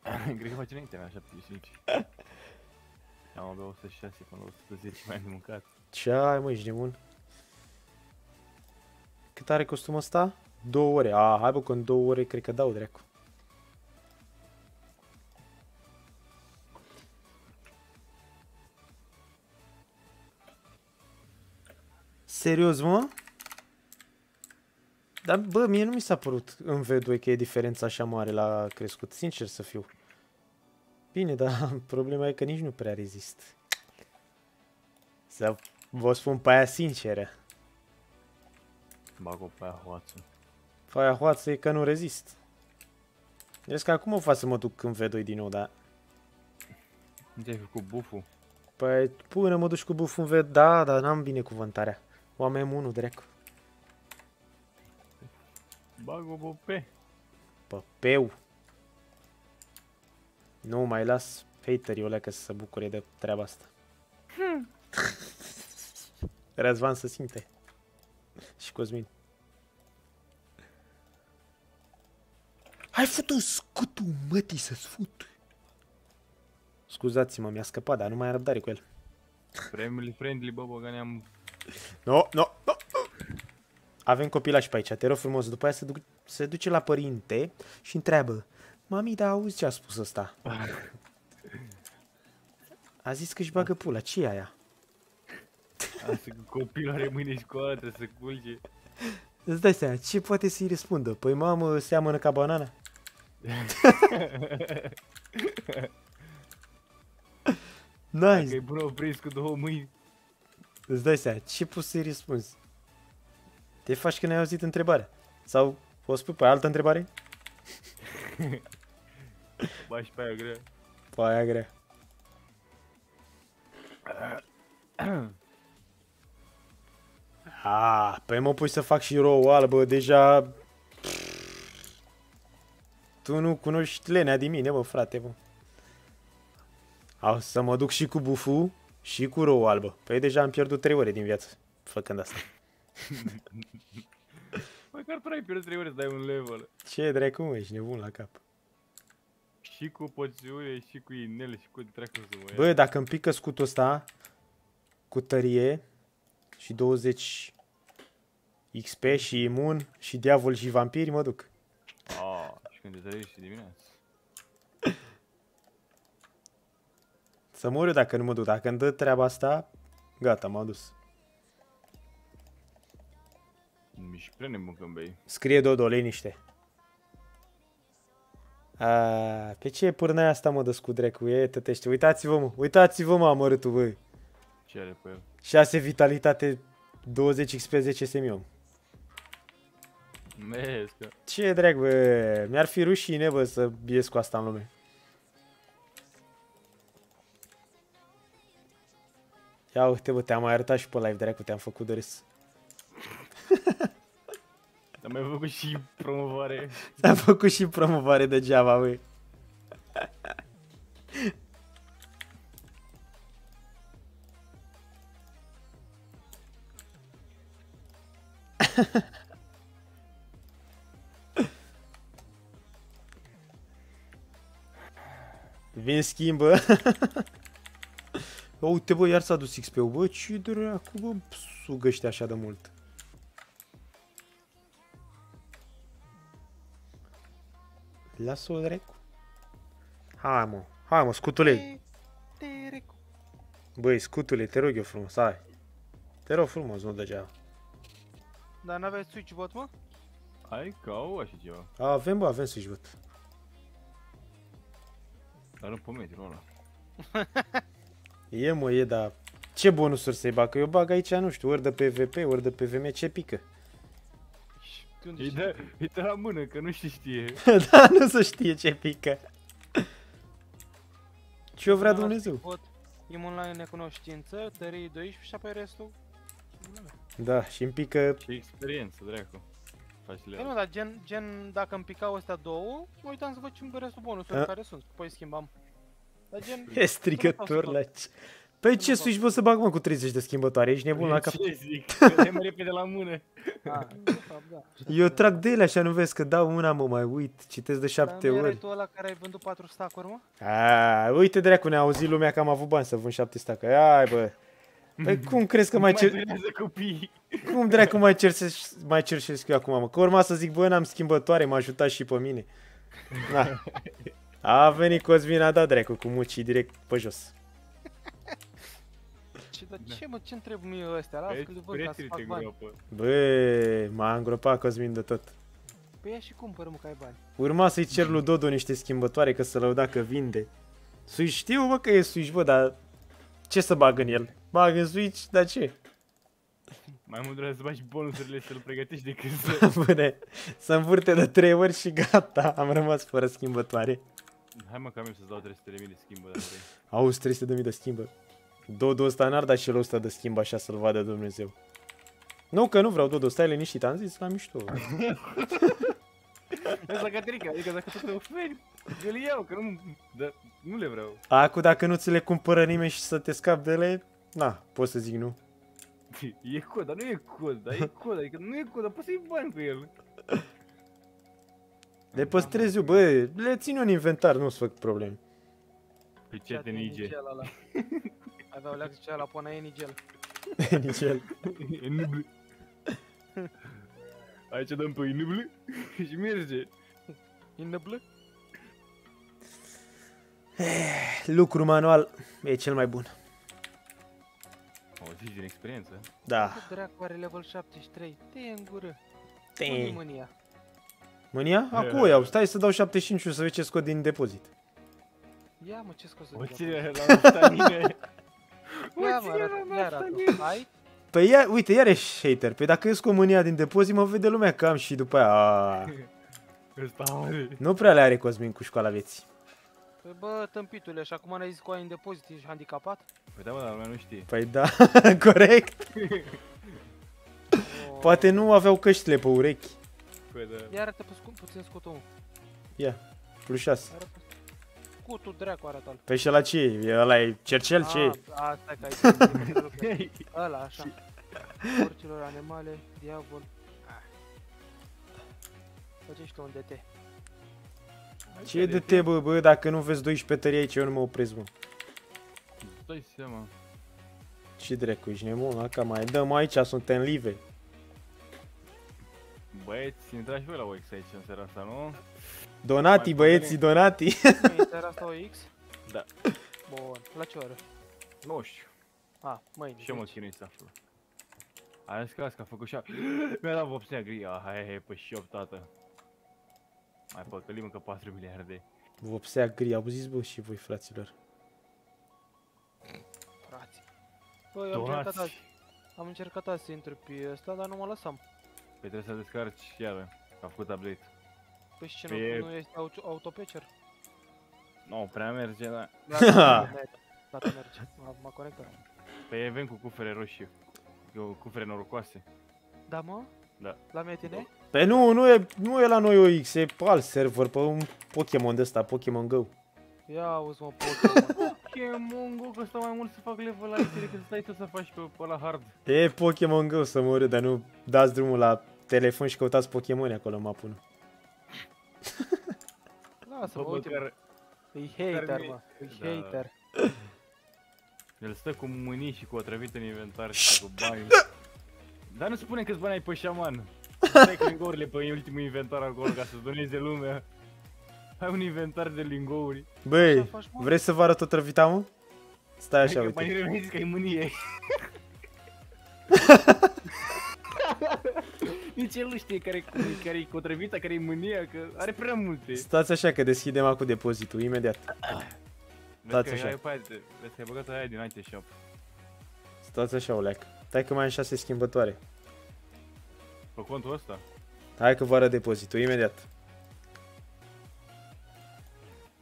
Speaker 1: *coughs*
Speaker 3: Cred că face înainte mea 75. *coughs* Am avea 106 până la 110 mai am de mâncat.
Speaker 1: Ce ai, mă, ești nebun? Cât are costumul ăsta? Două ore. A, hai bă, că în două ore cred că dau dracu. Serios, mă? Dar, bă, mie nu mi s-a părut în V2 că e diferența așa mare la crescut, sincer să fiu. Bine, dar *laughs* problema e că nici nu prea rezist. Să vă spun pe aia sinceră.
Speaker 3: Bag-o pe aia hoață.
Speaker 1: Pe aia hoață e că nu rezist. Vezi că acum o fac să mă duc în V2 din nou, dar...
Speaker 3: Nu ți-ai făcut buful?
Speaker 1: Păi, până mă duci cu buful în V... Da, dar n-am binecuvântarea. O am M1, dracu.
Speaker 3: Bag-o bă, pe.
Speaker 1: Pe peu. Nu mai las haterii olea că să se bucure de treaba asta. *laughs* Răzvan să simte. Și Cosmin. Hai fut scutul mătii să-ți fut. Scuzați-mă, mi-a scăpat, dar nu mai am răbdare cu el.
Speaker 3: Family friendly, bă, băgane am...
Speaker 1: No, no, no, no. Avem copilași pe aici, te rog frumos. După aia se, duc, se duce la părinte și întreabă. Mami, dar auzi ce a spus ăsta? A zis că își bagă pula. ce e aia?
Speaker 3: Asta că copilul are mâine școală, trebuie să culce.
Speaker 1: Îți dai seama, ce poate să-i răspundă? Păi mamă, seamănă ca banana? *laughs*
Speaker 3: Dacă
Speaker 1: nice.
Speaker 3: e bună, o prins cu două mâini.
Speaker 1: Îți dai seama, ce poți să-i răspunzi? Te faci că n-ai auzit întrebarea. Sau o spui pe altă întrebare? *laughs*
Speaker 3: Bași pe aia grea.
Speaker 1: Pe aia grea. Ah, păi mă pui să fac și rouă albă, deja... Tu nu cunoști lenea de mine, bă, frate, bă. Au să mă duc și cu bufu și cu rouă albă. Păi deja am pierdut 3 ore din viață făcând asta. *laughs*
Speaker 3: Măcar tu ai pierdut 3 ore să dai un level.
Speaker 1: Ce dracu, mă, ești nebun la cap.
Speaker 3: Și cu poțiune, și cu inele, și cu dracu să mă ia.
Speaker 1: Bă, dacă îmi pică scutul ăsta cu tărie și 20 XP și imun și diavol și vampiri, mă duc.
Speaker 3: Ah, și când te trăiești dimineața.
Speaker 1: Să mor eu dacă nu mă duc. Dacă îmi dă treaba asta, gata, m-am dus.
Speaker 3: Mi și prea nebun când bei.
Speaker 1: Scrie Dodo, liniște. A, pe ce pârnaia asta mă dă cu dracu? E, tătește. Uitați-vă, mă. Uitați-vă, mă, amărâtul, băi.
Speaker 3: Ce are pe el?
Speaker 1: 6 vitalitate, 20 XP, 10 semiom.
Speaker 3: Vezi că...
Speaker 1: Ce drag, bă. Mi-ar fi rușine, bă, să ies cu asta în lume. Ia uite, bă, te-am mai arătat și pe live, dracu, te-am făcut de râs.
Speaker 3: Am mai făcut și promovare.
Speaker 1: Ți-am făcut și promovare degeaba, băi. Vin schimbă. Bă, uite bă, iar s-a dus XP-ul, bă, ce dracu, bă, sugăște așa de mult. Lasă-o dracu. Hai mă, hai mă, scutule.
Speaker 2: Terecu.
Speaker 1: Băi, scutule, te rog eu frumos, hai. Te rog frumos, nu degeaba.
Speaker 2: Dar n-aveți switch bot, mă?
Speaker 3: Hai că au așa ceva.
Speaker 1: Avem, bă, avem să-și văd.
Speaker 3: Dar nu pe metrul ăla. *laughs*
Speaker 1: E, mă, e, dar ce bonusuri să-i bag? Că eu bag aici, nu știu, ori de PvP, ori de PvM, ce pică?
Speaker 2: Și de unde
Speaker 3: Îi
Speaker 2: știi?
Speaker 3: dă, îi dă la mână, că nu știe știe. *laughs*
Speaker 1: da, nu se știe ce pică. Ce o vrea
Speaker 2: Am luat
Speaker 1: Dumnezeu?
Speaker 2: Bot, im online necunoștință, tării 12 și apoi restul.
Speaker 1: Da, și îmi pică...
Speaker 3: Ce experiență, dracu. Faci
Speaker 2: Păi nu,
Speaker 3: level.
Speaker 2: dar gen, gen dacă îmi picau astea două, mă uitam să văd ce restul bonusuri
Speaker 1: A.
Speaker 2: care sunt, apoi schimbam. Dar gen... *laughs*
Speaker 1: E strigător la ce... Păi ce switch bă să bag mă cu 30 de schimbătoare? Ești nebun la cap?
Speaker 3: Ce zic? Că mai repede la mână. *laughs*
Speaker 2: A, de fapt, da.
Speaker 1: Eu trag de ele așa, nu vezi că dau una, mă, mai uit, citesc de șapte
Speaker 2: Dar nu erai
Speaker 1: ori.
Speaker 2: tu ăla care ai vândut 4 stacuri, mă?
Speaker 1: A, uite dracu, ne-a auzit lumea că am avut bani să vând șapte stacă. Ai, bă. Păi *laughs* cum crezi că mai
Speaker 3: mai
Speaker 1: cer...
Speaker 3: durează copiii.
Speaker 1: Cum dracu mai cer să mai cerșesc eu acum, mă? Că urma să zic, bă, n-am schimbătoare, m-a ajutat și pe mine. Na. A venit Cosmin, a dat dracu cu mucii direct pe jos. *laughs*
Speaker 2: Ce, dar ce, mă, ce întreb mie ăstea? Las că le văd ca să
Speaker 3: Prietele
Speaker 2: fac
Speaker 3: te
Speaker 2: bani.
Speaker 3: gropă.
Speaker 1: Bă, m-a îngropat Cosmin de tot.
Speaker 2: Păi ia și cumpără, mă, că ai bani.
Speaker 1: Urma să-i cer lui Dodo niște schimbătoare că să lăuda că vinde. Switch știu, bă, că e Switch, bă, dar ce să bag în el? Bag în Switch, dar ce?
Speaker 3: Mai mult durează să bagi bonusurile și să-l pregătești decât să... *laughs*
Speaker 1: Bune, să învârte de trei ori și gata, am rămas fără schimbătoare.
Speaker 3: Hai mă, că am eu să-ți dau 300.000 de schimbă dacă vrei.
Speaker 1: Auzi, 300 de mii de schimbă. Dodo ăsta n-ar da și el 100 de schimb așa să-l vadă Dumnezeu. Nu, că nu vreau, Dodo, stai liniștit, am zis la mișto. *laughs*
Speaker 3: Ăsta Caterica, adică dacă tu te oferi, eu le iau, că nu, da, nu le vreau.
Speaker 1: Acu, dacă nu ți le cumpără nimeni și să te scapi de ele, na, pot să zic nu.
Speaker 3: E cod, dar nu e cod, dar e cod, adică nu e cod, dar poți să iei bani cu el.
Speaker 1: Le păstrez eu, bă, le țin eu în inventar, nu-ți fac probleme.
Speaker 3: Pe ce te nige?
Speaker 2: Nigel ăla. *laughs* Aveau leac zicea la până e Nigel. *laughs*
Speaker 1: Nici el.
Speaker 3: E nublu. Aici dăm pe nublu *laughs* și merge.
Speaker 2: Innăblă?
Speaker 1: Lucru manual e cel mai bun.
Speaker 3: O, zici din experiență.
Speaker 1: Da.
Speaker 2: Cât dracu are level 73? Te în gură.
Speaker 1: Te.
Speaker 2: Unde mânia?
Speaker 1: Mânia? Acum o iau, stai să dau 75 și o să vezi ce scot din depozit.
Speaker 2: Ia mă, ce scoți
Speaker 3: O
Speaker 2: de
Speaker 3: ține la naftaline. O *laughs*
Speaker 2: Ia mă,
Speaker 3: ține
Speaker 2: arată,
Speaker 3: la
Speaker 2: ia arată.
Speaker 3: naftaline.
Speaker 2: Ai?
Speaker 1: Păi ia, uite, iar ești hater. Păi dacă eu scot mânia din depozit, mă vede lumea că am și după aia... A, *laughs*
Speaker 3: Ăsta are.
Speaker 1: nu prea le are Cosmin cu școala vieții.
Speaker 2: Păi bă, tâmpitule, și acum n-ai zis că o ai în depozit, ești handicapat?
Speaker 3: Păi da, mă, dar lumea nu știe.
Speaker 1: Păi da, *laughs* corect.
Speaker 2: O...
Speaker 1: Poate nu aveau căștile pe urechi.
Speaker 3: Păi da.
Speaker 2: Ia arată pe scu- puțin scutul, mă.
Speaker 1: Ia, plus 6.
Speaker 2: Arată Scutul dracu arată al.
Speaker 1: Păi și ăla ce e? E Ăla e cercel ce e?
Speaker 2: A, a, stai că aici *laughs* Ăla, așa. Porcilor, animale, diavol. Ah. Faceți tu un DT.
Speaker 1: Ce e de te, bă, bă, dacă nu vezi 12 tării aici, eu nu mă opresc, mă.
Speaker 3: Dai seama.
Speaker 1: Ce dracu, ești nebun, la cam mai dăm aici, suntem live.
Speaker 3: Băieți, intrați și voi la OX aici în seara asta, nu?
Speaker 1: Donati,
Speaker 3: Mai
Speaker 1: băieții, donati. *laughs*
Speaker 2: Mâine seara asta o X?
Speaker 3: Da.
Speaker 2: Bun. La ce oră?
Speaker 3: Nu știu.
Speaker 2: A, mâine.
Speaker 3: Și eu mă
Speaker 2: deci.
Speaker 3: chinui să aflu. Ai zis că a făcut și *gasps* Mi-a dat vopsea gri. Ah, hai, hai, pe șop, tată. Mai păcălim încă 4 miliarde.
Speaker 1: Vopsea gri, auziți, bă, și voi, fraților.
Speaker 2: Frații. Bă, eu am încercat, azi,
Speaker 3: Donați.
Speaker 2: am încercat azi să intru pe ăsta, dar nu mă lăsam.
Speaker 3: Păi trebuie să descarci iară. Că a făcut update.
Speaker 2: Păi și ce
Speaker 3: Pe-
Speaker 2: nu, nu este auto, autopatcher?
Speaker 3: Nu, prea merge, da.
Speaker 2: Da, merge. Gata, *laughs* merge. M-a- M-a conectat.
Speaker 3: Pe event cu cufere roșii. Cu cufere norocoase.
Speaker 2: Da, mă?
Speaker 3: Da.
Speaker 2: La metine?
Speaker 1: Păi nu, nu e, nu e la noi OX, e pe alt server, pe un Pokémon de ăsta, Pokémon Go.
Speaker 2: Ia auzi, mă, Pokémon.
Speaker 3: Pokémon Go, că stau mai mult să fac level la decât să stai tu să faci pe, pe la hard.
Speaker 1: E Pokémon Go să mă urât, dar nu dați drumul la telefon și căutați Pokémon acolo în mapă. nu. *laughs*
Speaker 2: Lasă-mă,
Speaker 3: Bă,
Speaker 2: uite, mă.
Speaker 3: care,
Speaker 2: E hater,
Speaker 3: mi-
Speaker 2: mă. E
Speaker 3: Da.
Speaker 2: hater.
Speaker 3: el stă cu mâinii și cu o trăvită în inventar și cu bani. Dar nu spune câți bani ai pe șaman. Stai cu lingourile pe ultimul inventar acolo ca să doneze lumea. Ai un inventar de lingouri.
Speaker 1: Băi,
Speaker 2: Așa faci, mă?
Speaker 1: vrei să vă arăt o trăvita, mă? Stai așa,
Speaker 3: Hai că mai
Speaker 1: uite.
Speaker 3: devreme ai zis că ai mânie. *laughs* Nici el nu știe care, care e cotrăvita, care e mânia, că are prea multe.
Speaker 1: Stați așa că deschidem acum depozitul, imediat.
Speaker 3: Vezi
Speaker 1: Stați
Speaker 3: că
Speaker 1: așa.
Speaker 3: ai pe aia, vezi că ai băgat aia din IT Shop.
Speaker 1: Stați așa, oleac. Stai că mai am șase schimbătoare.
Speaker 3: Pe contul ăsta?
Speaker 1: Hai că vă arăt depozitul, imediat.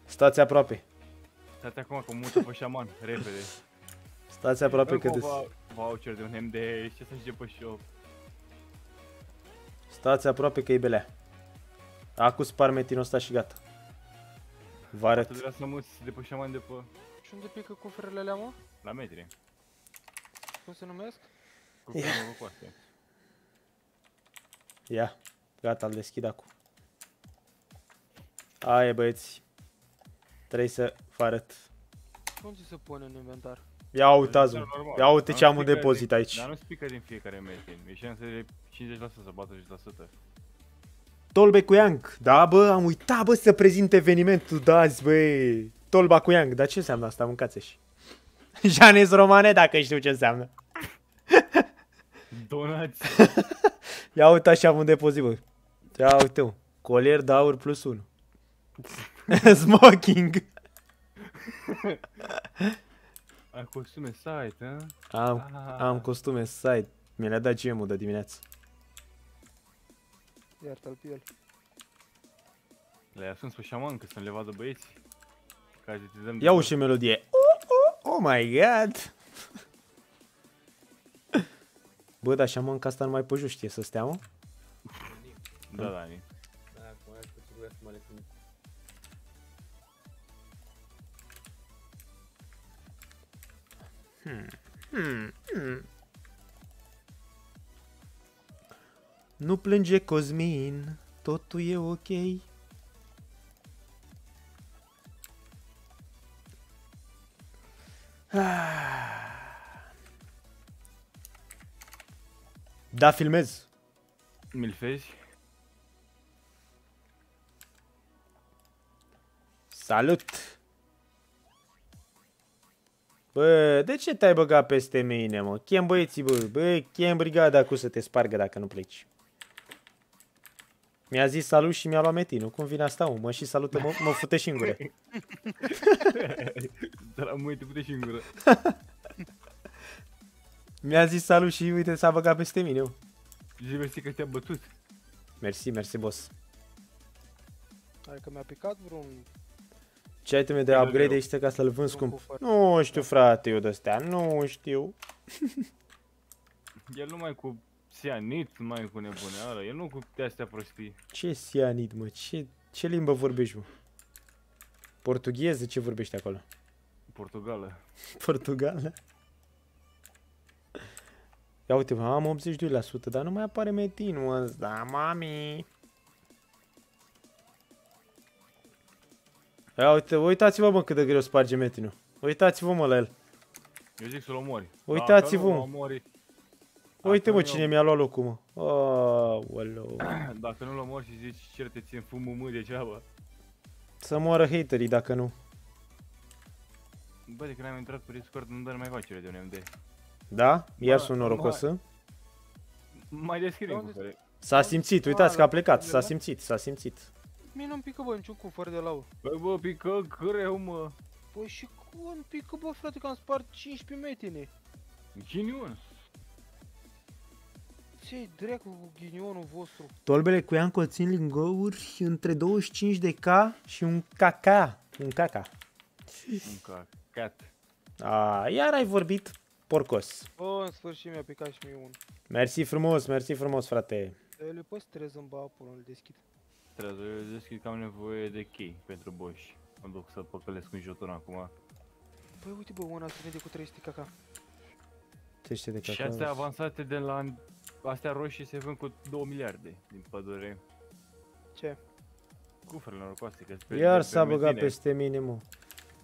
Speaker 1: Stați aproape.
Speaker 3: Stați acum că mută pe șaman, repede.
Speaker 1: Stați aproape că
Speaker 3: Încă
Speaker 1: des...
Speaker 3: un voucher de un MD, ce să zice pe shop.
Speaker 1: Stați aproape că e belea. Acum spar metinul ăsta și gata. Vă
Speaker 3: Tu
Speaker 1: arăt.
Speaker 3: vrea să muți de pe șaman de pe...
Speaker 2: Și unde pică cufrele alea, mă?
Speaker 3: la metri.
Speaker 2: Cum se numesc?
Speaker 3: Cu yeah. coaste.
Speaker 1: Ia, gata, îl deschid acum. Aia băieți. Trebuie să vă arăt.
Speaker 2: Cum ți se pune în inventar?
Speaker 1: Ia uitați mă.
Speaker 3: Normal.
Speaker 1: Ia uite
Speaker 3: Dar
Speaker 1: ce
Speaker 3: nu
Speaker 1: am un
Speaker 3: spică
Speaker 1: depozit
Speaker 3: din-
Speaker 1: aici.
Speaker 3: Dar nu spică din fiecare metri. E șanse de 50% să bată 50%.
Speaker 1: Tolbe cu Yang. Da, bă, am uitat, bă, să prezint evenimentul de azi, bă. Tolba cu Yang. Dar ce înseamnă asta? Mâncați și. *laughs* Janes Romane, dacă știu ce înseamnă.
Speaker 3: Donați! *laughs*
Speaker 1: Ia uite așa am un depozit, bă. Ia uite, mă. Colier de aur plus 1. *laughs* Smoking.
Speaker 3: Ai costume site, hă?
Speaker 1: Am,
Speaker 3: Ah.
Speaker 1: am costume site. Mi le-a dat gm de dimineață.
Speaker 2: Iartă-l pe el.
Speaker 3: Le-ai asuns pe șaman că să le vadă băieți. Ca să te dăm
Speaker 1: Ia uși melodie. Oh, oh, oh my god. *laughs* Bă, dar așa mă, că asta nu mai pe jos știe să stea, mă?
Speaker 3: Da, Dani.
Speaker 1: Nu plânge Cosmin, totul e ok. Ah. *sighs* Da, filmez.
Speaker 3: Milfezi?
Speaker 1: Salut! Bă, de ce te-ai băgat peste mine, mă? Chem băieții, bă, bă, chem brigada cu să te spargă dacă nu pleci. Mi-a zis salut și mi-a luat metinul. Cum vine asta, mă? Mă și salută, mă, mă fute și în gură. *laughs*
Speaker 3: Dar am uite pute și în gură. *laughs*
Speaker 1: Mi-a zis salut și uite s-a băgat peste mine, mă.
Speaker 3: Zici mersi că te-a bătut.
Speaker 1: Mersi, mersi, boss.
Speaker 2: Hai că mi-a picat vreun...
Speaker 1: Ce iteme de
Speaker 3: Greu,
Speaker 1: upgrade
Speaker 3: greu.
Speaker 1: există ca să-l vând
Speaker 2: vreun
Speaker 1: scump?
Speaker 2: cufăr.
Speaker 1: Nu știu, frate, eu de-astea, nu știu. *laughs*
Speaker 3: El numai cu cianit, numai cu nebuneală. El nu cu de-astea prostii.
Speaker 1: Ce sianid, mă? Ce, ce limbă vorbești, mă? Portugheză? Ce vorbești acolo?
Speaker 3: Portugală. *laughs*
Speaker 1: Portugală? Ia uite, mă, am 82%, dar nu mai apare metinul ăsta, mami. Ia uite, uitați-vă, mă, cât de greu sparge metinul. Uitați-vă, mă, la el.
Speaker 3: Eu zic să-l omori.
Speaker 1: Uitați-vă,
Speaker 3: Dacă nu
Speaker 1: mă.
Speaker 3: Omori,
Speaker 1: Uite,
Speaker 3: Dacă
Speaker 1: mă,
Speaker 3: nu
Speaker 1: cine mi-a luat locul, mă. Aoleu. *clears throat*
Speaker 3: Dacă nu-l omori și zici certe-ți în fumul mâ degeaba.
Speaker 1: Să moară haterii dacă nu.
Speaker 3: Bă, de când am intrat pe Discord nu dă mai facere de un MD.
Speaker 1: Da? Iar
Speaker 3: Bă,
Speaker 1: sunt norocosă.
Speaker 3: Mai deschidem
Speaker 2: Unde-
Speaker 3: cu care.
Speaker 1: S-a simțit, uitați că a plecat, s-a simțit, s-a simțit.
Speaker 2: Mie nu-mi pică, bă, niciun cufăr de lau.
Speaker 3: Bă, bă, pică greu, mă.
Speaker 2: Păi și cum îmi pică, bă, frate, că am spart 15 metine.
Speaker 3: Ghinion.
Speaker 2: Ce-i dracu cu ghinionul vostru?
Speaker 1: Tolbele cu ea conțin lingouri între 25 de K și un KK. Un KK.
Speaker 3: Un cat.
Speaker 1: A, iar ai vorbit porcos.
Speaker 2: Bă, în sfârșit mi-a picat și mie unul.
Speaker 1: Mersi frumos, mersi frumos, frate.
Speaker 2: Eu le păstrez în bapă până îl deschid.
Speaker 3: Trebuie să deschid că am nevoie de chei pentru boși. Mă duc să păcălesc un jeton acum.
Speaker 2: Păi uite bă, una se vede cu 300 caca.
Speaker 1: Trește de
Speaker 3: Și astea
Speaker 1: cacao.
Speaker 3: avansate de la astea roșii se vând cu 2 miliarde din pădure.
Speaker 2: Ce?
Speaker 3: Cufrele norocoase că pe
Speaker 1: Iar s-a băgat peste minimul. mă.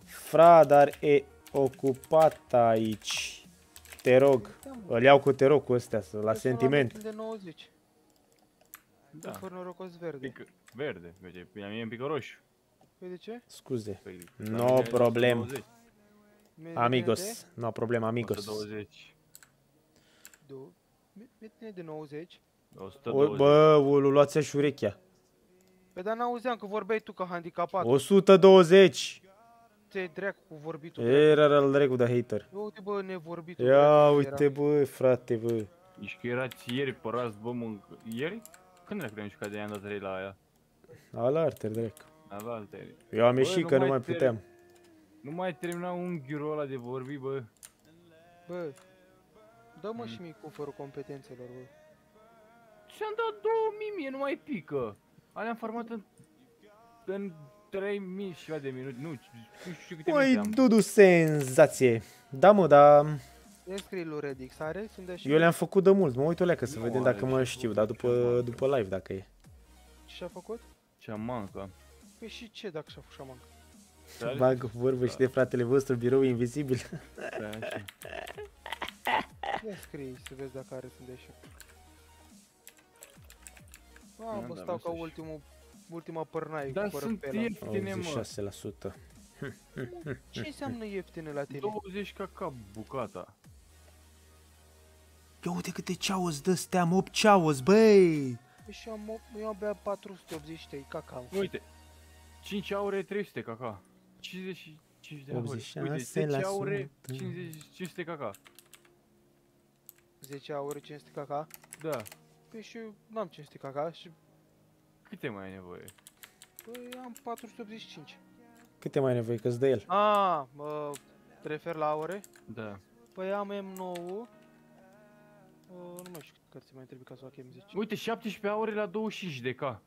Speaker 1: Fradar e ocupat aici. Te rog.
Speaker 2: Da,
Speaker 1: Îl iau cu te rog cu ăstea, să, la sentiment.
Speaker 2: de 90. Da. Cufăr norocos verde.
Speaker 3: Pic verde, vezi, la mine e un pic roșu.
Speaker 2: Păi de ce?
Speaker 1: Scuze.
Speaker 3: Păi,
Speaker 1: no problem. Amigos. No problem, amigos.
Speaker 3: 120.
Speaker 2: Metine de 90.
Speaker 3: 120.
Speaker 1: O, bă, luați și urechea.
Speaker 2: Păi dar n-auzeam că vorbeai tu ca handicapat.
Speaker 1: 120!
Speaker 2: Te dracu cu vorbitul.
Speaker 1: Era al dracu de hater.
Speaker 2: Ia uite bă, nevorbitul.
Speaker 1: Ia uite
Speaker 2: era.
Speaker 1: bă, frate bă.
Speaker 3: Ești că erați ieri părați bă, mânc... Ieri? Când dracu te-am jucat de ani dat la aia?
Speaker 1: Alarter, dracu.
Speaker 3: Alarter.
Speaker 1: Eu am ieșit că nu
Speaker 3: mai
Speaker 1: puteam.
Speaker 3: Nu mai termina unghiul ăla de vorbi, bă.
Speaker 2: Bă, dă-mă
Speaker 3: Mm.
Speaker 2: și mie cufărul competențelor, bă.
Speaker 3: Și-am dat 2000, mie nu mai pică. Alea am farmat în, în 3000 și ceva de minute. Nu, nu știu câte
Speaker 1: Măi,
Speaker 3: minute am.
Speaker 1: Dudu, senzație. Da, mă, dar
Speaker 2: Ia scrie lui Redix, are? Sunt de așa.
Speaker 1: eu le-am făcut de mult. Mă uit o leacă să
Speaker 3: Nu
Speaker 1: vedem
Speaker 3: are
Speaker 1: dacă mă
Speaker 3: și
Speaker 1: știu,
Speaker 3: tu,
Speaker 1: dar
Speaker 3: ce
Speaker 1: după,
Speaker 3: mă.
Speaker 1: după live dacă e.
Speaker 2: Ce și-a făcut?
Speaker 3: Ce mancă.
Speaker 2: Păi și ce dacă și-a făcut șaman?
Speaker 1: Bag vorbă și de fratele vostru, birou invizibil. *laughs*
Speaker 2: Ia scrie să vezi dacă are sunt de așa.
Speaker 3: Nu,
Speaker 2: Mamă,
Speaker 3: da,
Speaker 2: stau
Speaker 3: nu
Speaker 2: ca
Speaker 3: știu.
Speaker 2: ultimul, ultima părnaie
Speaker 3: Dar
Speaker 2: cu
Speaker 3: sunt
Speaker 2: părăpela.
Speaker 3: ieftine, mă.
Speaker 1: 86%. *laughs*
Speaker 2: Ce înseamnă ieftine la tine?
Speaker 3: 20 ca cap bucata.
Speaker 1: Ia uite câte ceauz dă steam, 8 ceauz, băi!
Speaker 2: Păi și am, o- eu abia 483 cacao.
Speaker 3: Uite, 5 aure 300 caca. 55 de aure.
Speaker 1: 86%.
Speaker 3: Uite, 10 aure 50, 500 caca.
Speaker 2: 10 aure 500 caca.
Speaker 3: Da.
Speaker 2: Păi și eu n-am 500 caca și
Speaker 3: Câte mai ai nevoie?
Speaker 2: păi am 485.
Speaker 1: Câte mai ai nevoie că-ți dă el?
Speaker 2: A, mă refer la aure?
Speaker 3: Da.
Speaker 2: Păi am M9. Uh, nu mai știu cât ți mai trebuie ca să fac M10.
Speaker 3: Uite, 17 aure la 25 de K.
Speaker 2: Cum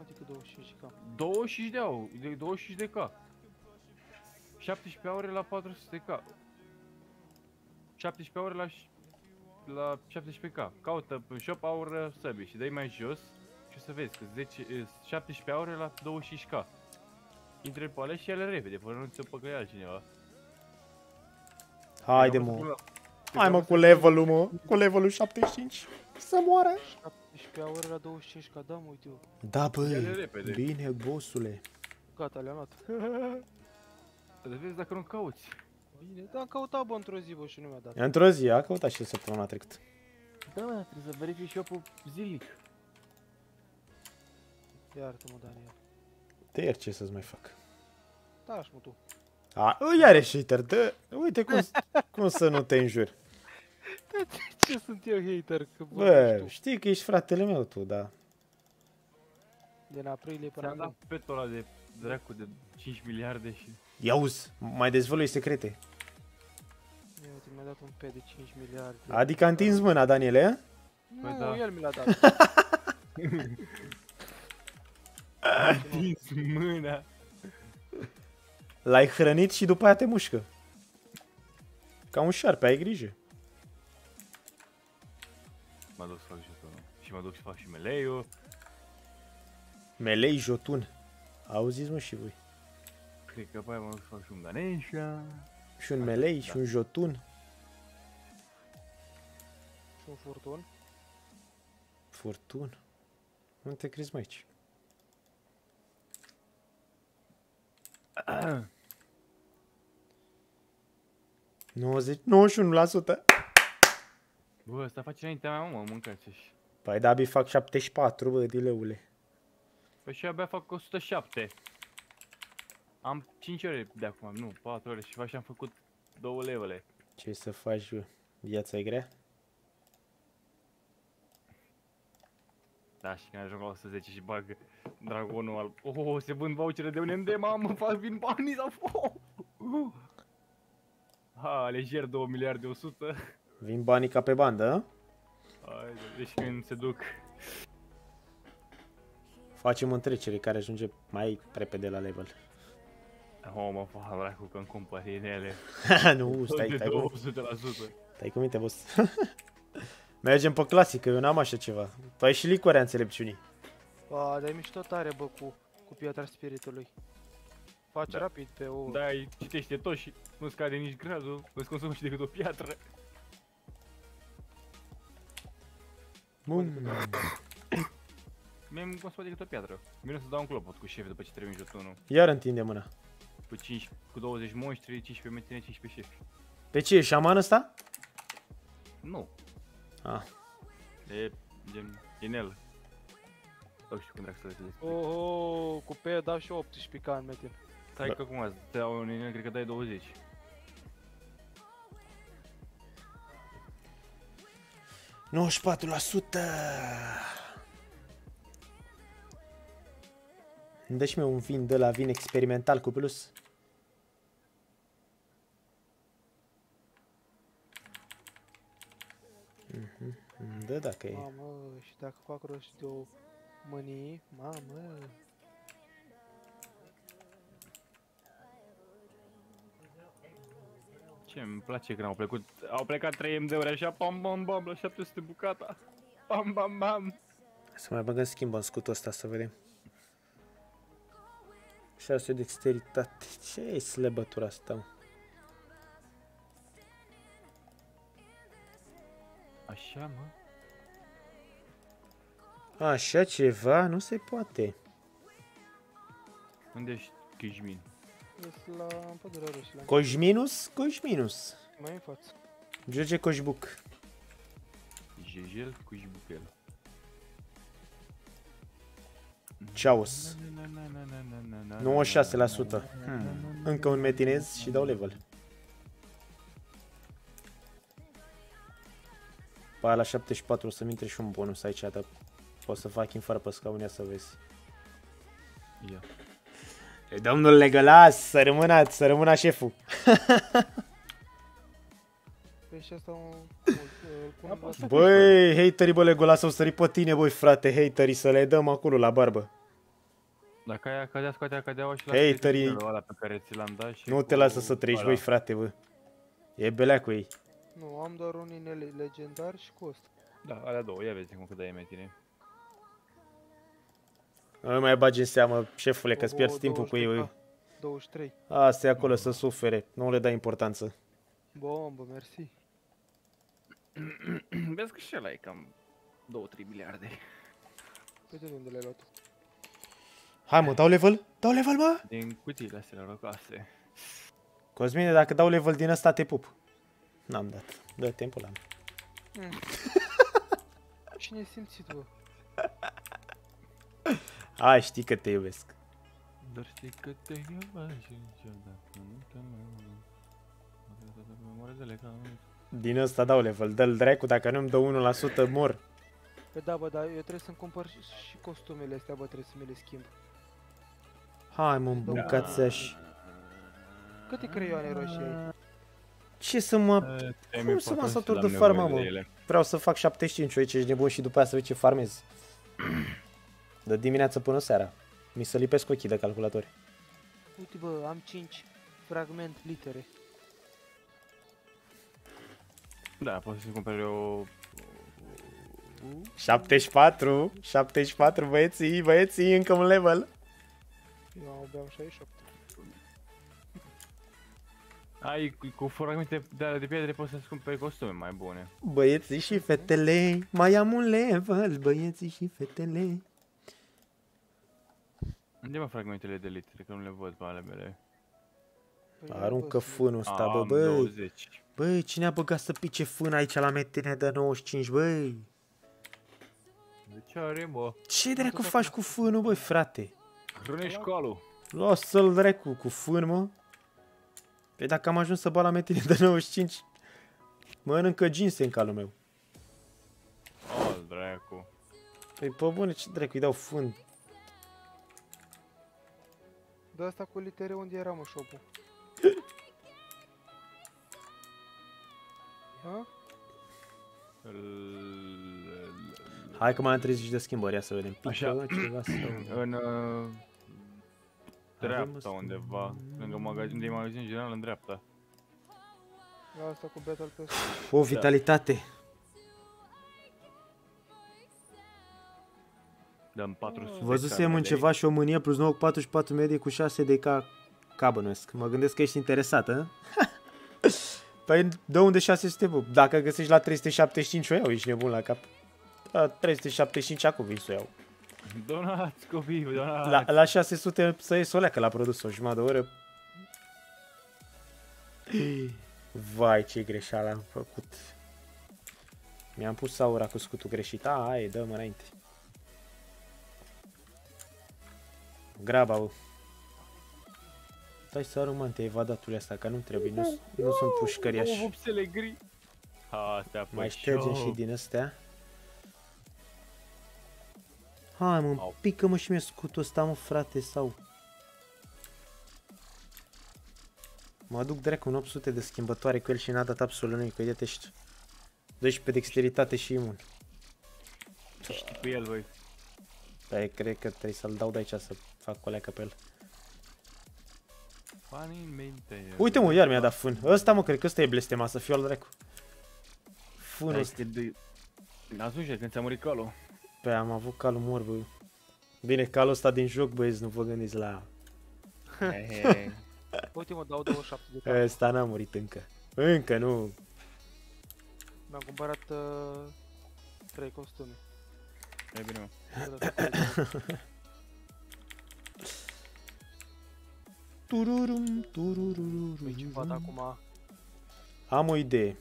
Speaker 2: adică 25 ca?
Speaker 3: 25 de au, de 25 de K. 17 aure la 400 K. 17 aure la, ș- la 17 K. Caută pe shop aură săbi și dai mai jos și o să vezi că 10, e, 17 aure la 25 K. Intre pe alea și ele repede, până nu ți-o păcăia altcineva.
Speaker 1: Haide,
Speaker 3: Eu am
Speaker 1: mă.
Speaker 3: spus la-
Speaker 1: Hai mă
Speaker 3: am
Speaker 1: cu levelul, mă. Cu levelul 75. Să moară.
Speaker 2: 17 aure la 25 ca, da, mă uite eu.
Speaker 1: Da,
Speaker 3: Ia-le
Speaker 1: băi.
Speaker 3: repede.
Speaker 1: Bine, bossule.
Speaker 2: Gata, le-am luat.
Speaker 3: Să vezi dacă nu cauți.
Speaker 2: Bine, dar am căutat bă într-o zi, bă, și nu mi-a dat.
Speaker 1: Într-o zi, a căutat și el săptămâna trecută.
Speaker 3: Da, mă, trebuie să verifici shop-ul zilnic.
Speaker 2: Iartă-mă, Daniel.
Speaker 1: Te iert ce să-ți mai fac.
Speaker 2: Da, și mă tu.
Speaker 1: A, iar și hater, dă. Uite cum, cum să nu te înjuri. *laughs*
Speaker 2: Ce sunt eu hater? Că
Speaker 1: Bă,
Speaker 2: vorbești tu.
Speaker 1: știi că ești fratele meu tu, da.
Speaker 2: Din aprilie până
Speaker 3: Ți-am dat
Speaker 2: acum.
Speaker 3: petul ăla de dracu de 5 miliarde și...
Speaker 1: Ia uzi, mai dezvălui secrete.
Speaker 2: Ia uite, mi-a dat un P de 5 miliarde.
Speaker 1: Adică a întins mâna, Daniele, a?
Speaker 2: Nu,
Speaker 3: Păi da.
Speaker 2: el mi l-a dat. *laughs*
Speaker 3: Dins mâna.
Speaker 1: L-ai hrănit și după aia te mușcă. Ca un șarpe, ai grijă.
Speaker 3: Mă duc să fac jetonul. Și mă duc să fac și meleiul.
Speaker 1: Melei jotun. Auziți mă și voi.
Speaker 3: Cred că pe aia mă duc să fac și un Ganesha.
Speaker 1: Și un melei și un jotun.
Speaker 2: și un furtun.
Speaker 1: Furtun. Nu te crezi mai aici. *clears throat* Nouăzeci, 91%.
Speaker 3: Bă, asta face înaintea mea, mă, mâncați și.
Speaker 1: Păi da, abia fac 74, bă, dileule.
Speaker 3: Păi și abia fac 107. Am 5 ore de acum, nu, 4 ore și și am făcut două levele.
Speaker 1: Ce să faci, bă? Viața e grea?
Speaker 3: Da, și când ajung la 110 și bag dragonul al... Oh, se vând vouchere de un MD, mamă, *laughs* fac vin banii sau... Oh, uh. Ha, lejer 2 miliarde 100.
Speaker 1: Vin banii ca pe bandă, a?
Speaker 3: Hai, deci când se duc...
Speaker 1: Facem întrecere care ajunge mai repede la level.
Speaker 3: Oh, mă, fac dracu că-mi cumpăr inele.
Speaker 1: nu, stai,
Speaker 3: de
Speaker 1: stai, bă.
Speaker 3: 200%.
Speaker 1: Stai cu minte, boss. *laughs* Mergem pe clasică, eu n-am așa ceva. Tu ai și licoarea înțelepciunii.
Speaker 2: A, dar e mișto tare, bă, cu, cu piatra spiritului. Faci
Speaker 3: Da.
Speaker 2: rapid pe o...
Speaker 3: Da, îi citește tot și nu scade nici gradul, nu-ți consumă și decât o piatră.
Speaker 1: Bum.
Speaker 3: Mie îmi consumă decât o piatră. Vine să dau un clopot cu șef după ce termin jetonul.
Speaker 1: Iar întinde mâna.
Speaker 3: Cu 5, cu 20 monștri, 15 metine, 15 șefi.
Speaker 1: Pe ce, e șaman ăsta?
Speaker 3: Nu,
Speaker 1: Ah.
Speaker 3: e gen inel. Nu știu cum dracu să le explic.
Speaker 2: Oh, oh, cu pe dau și 18 can, metin.
Speaker 3: Stai că cum azi, te dau un inel, cred că dai 20.
Speaker 1: Îmi dă și mie un vin de la vin experimental cu plus. Mhm, îmi dă dacă e.
Speaker 2: Mamă, și dacă fac rost de o mânie, mamă.
Speaker 3: Ce îmi place când au plecat, au plecat 3 MD-uri așa, pam bam bam, la 700 bucata. Pam bam bam.
Speaker 1: Să mai băgăm schimbă în scutul ăsta să vedem. 6 dexteritate. Ce e slăbătura asta? mă?
Speaker 3: Așa, mă.
Speaker 1: Așa ceva? Nu se poate.
Speaker 3: Unde ești Kijmin?
Speaker 2: Ești la pădurea roșie, la
Speaker 1: Coșminus? Coșminus.
Speaker 2: mai în față.
Speaker 1: George Coșbuc.
Speaker 3: Jejel cu Jbukel.
Speaker 1: Ceaus. 96%. Hmm. Încă un metinez și dau level. Pa Păi, la 74 o să-mi intre și un bonus aici, dar pot să fac fără pe scaune să vezi.
Speaker 3: Ia.
Speaker 1: E, Domnul Legolas, să rămână, să rămână șeful. *laughs*
Speaker 2: Păi și asta un... un- îl pun la asta.
Speaker 1: Băi, haterii bă Legolas au sărit pe tine, băi frate, haterii, să le dăm acolo la barbă.
Speaker 3: Dacă aia cădea, scoatea cădeaua și la
Speaker 1: Haterii-
Speaker 3: scriitorul ăla pe care ți l-am dat și
Speaker 1: Nu te
Speaker 3: cu
Speaker 1: lasă să treci,
Speaker 3: ăla.
Speaker 1: băi frate, bă. E belea cu ei.
Speaker 2: Nu, am doar un inel legendar și cu ăsta.
Speaker 3: Da, alea două, ia vezi cum cât dai mai tine.
Speaker 1: Nu mai bagi în seamă, șefule, că-ți
Speaker 2: Oho,
Speaker 1: pierzi timpul cu ei,
Speaker 2: 23K.
Speaker 1: băi.
Speaker 2: 23.
Speaker 1: Asta e acolo să sufere, nu le dai importanță.
Speaker 2: Bombă, mersi. *clears throat*
Speaker 3: vezi că și ăla e cam 2-3 miliarde.
Speaker 2: Pe de unde le-ai luat?
Speaker 1: Hai mă, dau level? Dau level, bă?
Speaker 3: Din cutiile astea rocase.
Speaker 1: Cosmine, dacă dau level din ăsta, te pup. N-am dat. Dă timpul la *laughs*
Speaker 2: Cine e simțit, bă?
Speaker 1: Hai, știi că te iubesc.
Speaker 3: Dar știi că te iubești niciodată nu te mai Memorezele ca
Speaker 1: Din ăsta dau level. Dă-l dracu, dacă nu-mi dă 1% mor.
Speaker 2: Păi da, bă, dar eu trebuie să-mi cumpăr și, și costumele astea, bă, trebuie să mi le schimb.
Speaker 1: Hai mă, bucațaș.
Speaker 2: Câte creioane roșii ai?
Speaker 1: Ce să mă... Cum să mă satur de farma, mă? Vreau să fac 75, uite, ești nebun și după aia să vezi ce farmez. De dimineață până seara. Mi se lipesc ochii de calculatori.
Speaker 2: Uite, bă, am 5 fragment litere.
Speaker 3: Da, poți să cumperi o...
Speaker 1: 74, 74 băieții, băieții, încă un level.
Speaker 2: Eu abia am 68.
Speaker 3: Ai, cu, cu fragmente de alea de piatre poți să-ți cumperi costume mai bune.
Speaker 1: Băieții și fetele, mai am un level, băieții și fetele.
Speaker 3: Unde mă fragmentele de litere, că nu le văd pe ale mele.
Speaker 2: Păi,
Speaker 1: Aruncă
Speaker 2: bă,
Speaker 1: fânul ăsta, bă,
Speaker 3: Am
Speaker 1: băi.
Speaker 3: 20.
Speaker 1: Băi, cine a băgat să pice fân aici la metine de 95, băi?
Speaker 3: De ce are, mă?
Speaker 1: Ce dracu faci cu fânul, băi, frate?
Speaker 3: Hrănești calul.
Speaker 1: Lasă-l dracu cu fân, mă. Păi dacă am ajuns să bat la metine de 95, mănâncă ginseng calul meu.
Speaker 3: Oh, dracu.
Speaker 1: Păi, pe bune, ce dracu, îi dau fân?
Speaker 2: De asta cu litere unde era, mă, șopul? Ha?
Speaker 1: Hai că mai am 30 de schimbări, ia să vedem. Pică,
Speaker 3: Așa.
Speaker 1: ceva sau... *clears throat*
Speaker 3: În... Uh, dreapta
Speaker 1: ăsta.
Speaker 3: undeva, lângă magazin, de magazin general în dreapta.
Speaker 2: La asta cu Battle Pass.
Speaker 1: O, vitalitate.
Speaker 3: Dăm 400
Speaker 1: Văzusem în
Speaker 3: de
Speaker 1: ceva și o mânie plus 9 cu 44 medie cu 6 de ca cabănesc. Mă gândesc că ești interesată. *laughs* păi de unde 600 bă? Dacă găsești la 375 o iau, ești nebun la cap. La 375 acum vin să o iau.
Speaker 3: lei. Donați copii, donați!
Speaker 1: La, la 600 să ies o leacă la produs o jumătate de oră. *gasps* Vai, ce greșeală am făcut. Mi-am pus aura cu scutul greșit. A, aia e, dă-mă înainte. Graba, bă. Stai să arunc mante evadatului asta, că nu trebuie, nu, nu sunt pușcăriaș.
Speaker 3: O, vopsele gri! Ha, astea
Speaker 1: Mai
Speaker 3: pe
Speaker 1: ștergem
Speaker 3: show.
Speaker 1: și din astea. Hai mă,
Speaker 3: Au.
Speaker 1: pică mă și mie scutul ăsta, mă, frate, sau... Mă aduc dracu în 800 de schimbătoare cu el și n-a dat absolut nimic, că uite ești 12 dexteritate și imun.
Speaker 3: Ce știi pe el, băi?
Speaker 1: Dar cred că trebuie să-l dau de aici să fac coleacă pe el.
Speaker 3: Bani în minte.
Speaker 1: Uite mă, iar mi-a dat fân. Ăsta mă, cred că ăsta e blestema, să fiu al dracu. Fânul ăsta.
Speaker 3: Este de... Atunci când ți-a murit calul.
Speaker 1: Pe am avut calul mor, bă. Bine, calul ăsta din joc, băieți, nu vă gândiți la... *laughs*
Speaker 2: Uite mă, dau 27 de cap.
Speaker 1: Ăsta n-a murit încă. Încă nu.
Speaker 2: Mi-am cumpărat uh, 3 costume.
Speaker 3: E bine, mă.
Speaker 1: Tururum, turururum.
Speaker 2: Păi ce fac acum?
Speaker 1: Am o idee.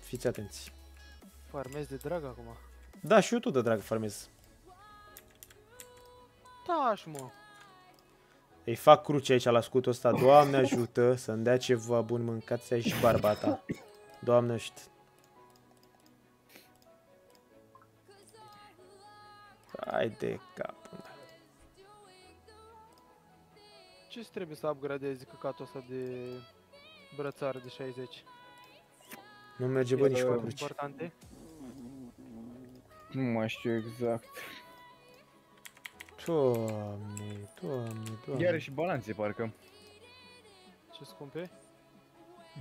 Speaker 1: Fiți atenți.
Speaker 2: Farmez de drag acum.
Speaker 1: Da, și eu tot de drag farmez.
Speaker 2: Tași mă.
Speaker 1: Îi fac cruce aici la scutul ăsta. Doamne ajută să-mi dea ceva bun mâncați aici barba ta. Doamne ajută. Hai de capul
Speaker 2: Ce trebuie să upgradezi căcatul ăsta de brățară de 60?
Speaker 1: Nu merge bă nici cu
Speaker 3: Uh,
Speaker 1: cruci.
Speaker 2: Importante?
Speaker 3: Nu mai știu exact.
Speaker 1: Doamne, doamne, doamne.
Speaker 3: Iar și balanțe, parcă.
Speaker 2: Ce scumpe?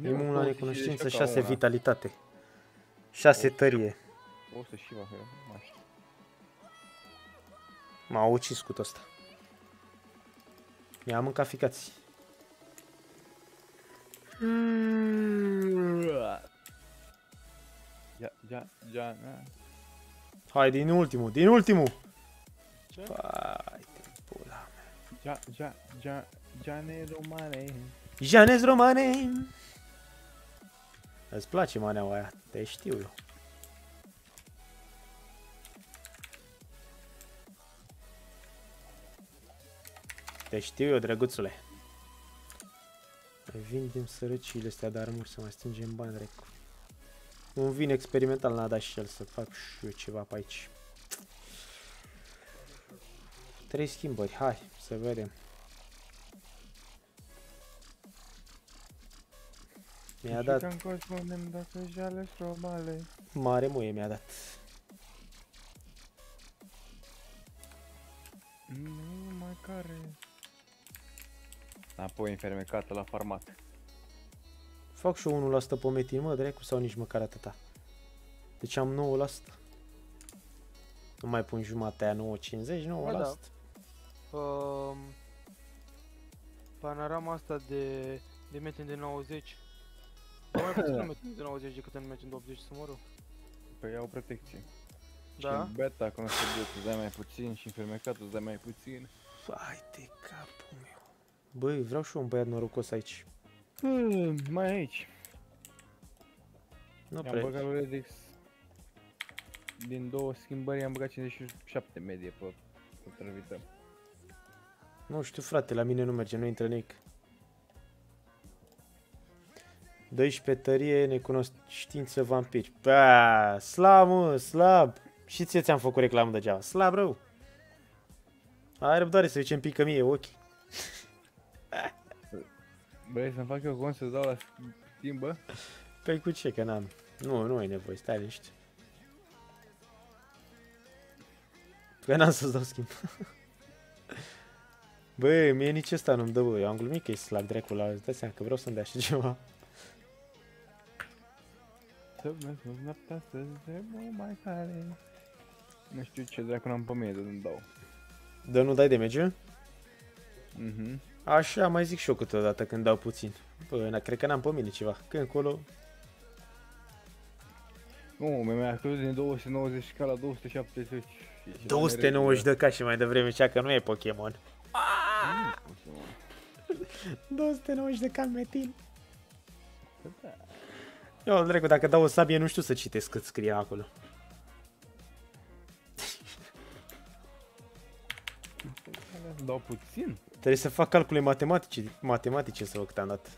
Speaker 1: Imun la necunoștință, 6
Speaker 3: vitalitate.
Speaker 1: vitalitate. 6 tărie.
Speaker 3: 100 și ceva, cred, nu mai știu.
Speaker 1: M-a ucis scutul ăsta. Mi-a mâncat ficații.
Speaker 3: Ja, ja, ja, na.
Speaker 1: Hai, din ultimul, din ultimul!
Speaker 2: Ce?
Speaker 1: Hai, te pula mea.
Speaker 3: Ja, ja, ja, Giane Romane.
Speaker 1: Janes Romane! Îți place maneaua aia, te știu eu. Te știu eu, drăguțule. Mai vindem sărăciile astea de armuri să mai strângem bani, recu. Un vin experimental n-a dat și el să fac și eu ceva pe aici. Trei schimbări, hai să vedem. Mi-a dat
Speaker 3: Cam corespundem dacă jale strobale.
Speaker 1: mare muie mi-a dat.
Speaker 3: Apoi înfermecată la farmat.
Speaker 1: Fac și eu 1% pe metin, mă, dracu, sau nici măcar atâta. Deci am 9%. Nu mai pun jumatea 9,50, 9%.
Speaker 2: Ba da. Um, panorama asta de, de metin de 90. Nu mai puțin în metin de 90 decât în metin de 80 să mă rog.
Speaker 3: Păi au protecție.
Speaker 2: Da?
Speaker 3: Și în beta, cum se duce, îți dai mai puțin și înfermecatul îți dai mai puțin.
Speaker 1: Hai de capul meu. Băi, vreau și eu un băiat norocos aici.
Speaker 3: Hmm, mai aici.
Speaker 1: Nu
Speaker 3: am
Speaker 1: prea.
Speaker 3: băgat lui Redix din două schimbări am băgat 57 medie pe, pe trăvită.
Speaker 1: Nu știu, frate, la mine nu merge, nu intră nimic. 12 tărie, necunoștință, vampiri. Ba, slab, mă, slab. Și ție ți-am făcut reclamă degeaba. Slab rău. Ai răbdare să zicem pică mie ochii.
Speaker 3: Băi, să-mi fac eu cont să dau la schimb, bă?
Speaker 1: Păi cu ce, că n-am. Nu, nu ai nevoie, stai liniște. Că n-am să-ți dau schimb. *laughs* Bă, mie nici ăsta nu-mi dă, bă. Eu am glumit că e slab dracul ăla. Îți dai seama că vreau să-mi dea așa ceva.
Speaker 3: Să merg noaptea să se mai tare. Nu știu ce dracu n-am pe mine de nu dau.
Speaker 1: Dă nu dai damage
Speaker 3: Mhm.
Speaker 1: Așa mai zic și eu câteodată când dau puțin. Bă, na, cred că n-am pe mine ceva. Că încolo...
Speaker 3: Nu, mi-a scăzut din 290 ca la 270. E ceva
Speaker 1: 290 de ca și mai devreme, cea că nu e Pokémon.
Speaker 3: neregulă.
Speaker 1: 290 de ca metin.
Speaker 3: Da.
Speaker 1: Eu, dracu, dacă dau o sabie, nu știu să citesc cât scrie acolo.
Speaker 3: Dau puțin?
Speaker 1: Trebuie să fac calcule matematice, matematice să văd cât am dat.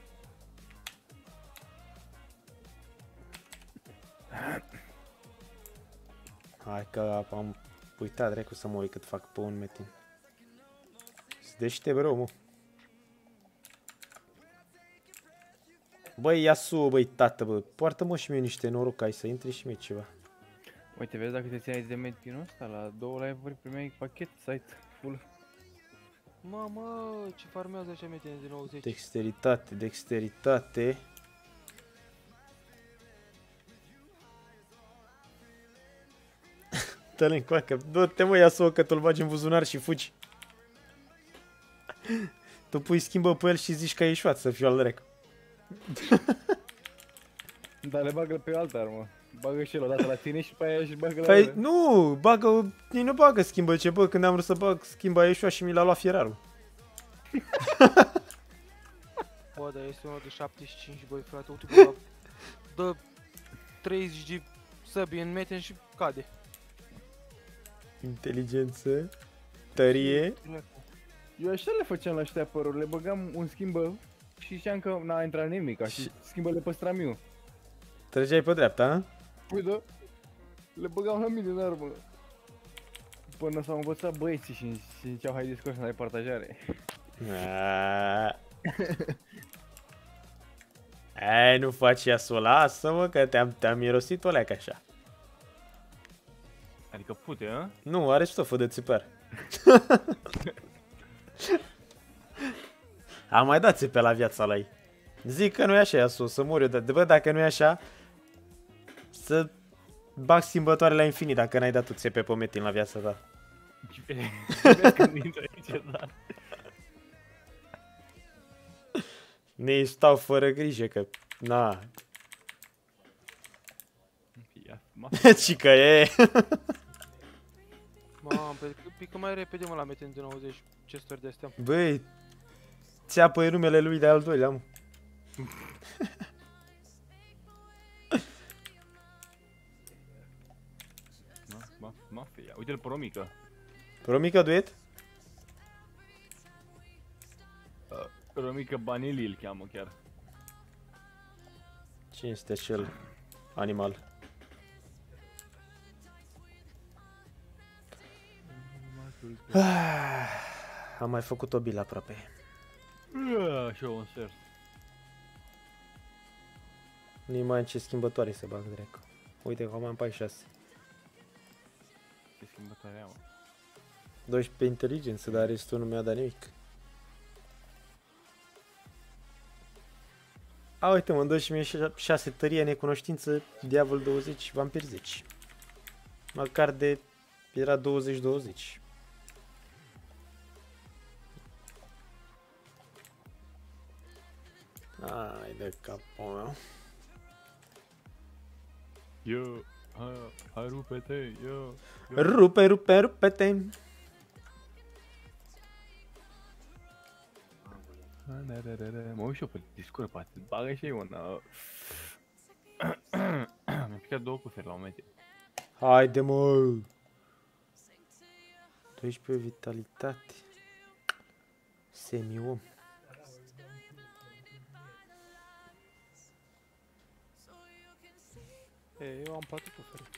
Speaker 1: Hai că am uitat, dracu, să mă uit cât fac pe un metin. Sunt deștept rău, mă. Băi, Yasuo, băi, tată, bă, poartă-mă și mie niște noroc, ai să intri și mie ceva.
Speaker 3: Uite, vezi dacă te țineai de metinul ăsta, la două live-uri primeai pachet site full.
Speaker 2: Mamă, ce farmează așa metine de 90.
Speaker 1: Dexteritate, dexteritate. *laughs* Dă-le în coacă. Du-te mă, Yasuo, că tu-l bagi în buzunar și fugi. *laughs* Tu pui schimbă pe el și zici că e ieșuat să fiu al rec.
Speaker 3: Dar le bagă pe altă armă. Bagă și el odată la tine și pe aia și bagă la
Speaker 1: Păi,
Speaker 3: ele.
Speaker 1: nu, bagă, nici nu bagă schimbă ce, bă, când am vrut să bag schimba a ieșuat și mi l-a luat fierarul. *laughs*
Speaker 2: Bă, dar este unul de 75, băi, frate, uite bă, dă 30 de săbi în meten și cade.
Speaker 1: Inteligență, tărie.
Speaker 3: Eu așa le făceam la ăștia păruri, le băgam un schimbă și știam că n-a intrat nimic, așa, și schimbă le păstram eu.
Speaker 1: Trăgeai pe dreapta, a?
Speaker 3: Păi da, le băgam la mine în armă. Până s-au învățat băieții și și ziceau hai discurs să *laughs* ai partajare.
Speaker 1: Aaaa. Ei, nu faci Yasuo, lasă-mă că te-am te mirosit o leacă așa.
Speaker 3: Adică pute, a?
Speaker 1: Nu, are stofă de țipar. *laughs* Am mai dat țipe la viața lui. Zic că nu e așa Yasuo, să mor eu, dar bă, dacă nu e așa, să bag schimbătoare la infinit dacă n-ai dat tu țipe pe metin la viața ta.
Speaker 3: Vezi când intră aici, da.
Speaker 1: Nici stau fără grijă că, na,
Speaker 3: Ia, ma. *laughs*
Speaker 1: ci că e.
Speaker 2: Mamă, pe pică mai repede mă la meten de 90 chesturi de astea.
Speaker 1: Băi, țeapă numele lui de al doilea, mă. *laughs*
Speaker 3: Uite-l pe Romică.
Speaker 1: Promică duet?
Speaker 3: Romică Banili îl cheamă chiar.
Speaker 1: Cine este acel animal? Ah, Am mai făcut o bilă aproape.
Speaker 3: Ah, Și eu un sfert.
Speaker 1: Nu mai am ce schimbătoare să bag dracu. Uite că am 46.
Speaker 3: Ce schimbătoare am.
Speaker 1: 12 pe inteligență, dar restul nu mi-a dat nimic. A, uite mă, dă și mie 6 tărie, necunoștință, diavol 20, vampir 10. Măcar de era 20-20. Ai de capul meu.
Speaker 3: Eu, hai, hai rupe-te, eu.
Speaker 1: Rupe, rupe, rupe-te.
Speaker 3: Mă uit și eu pe Discord, poate bagă și ei una. *clears throat* Mi-a picat două cuferi la un moment.
Speaker 1: Haide mă! 12 vitalitate. Semi-om.
Speaker 2: Ei, eu am plătit oferi.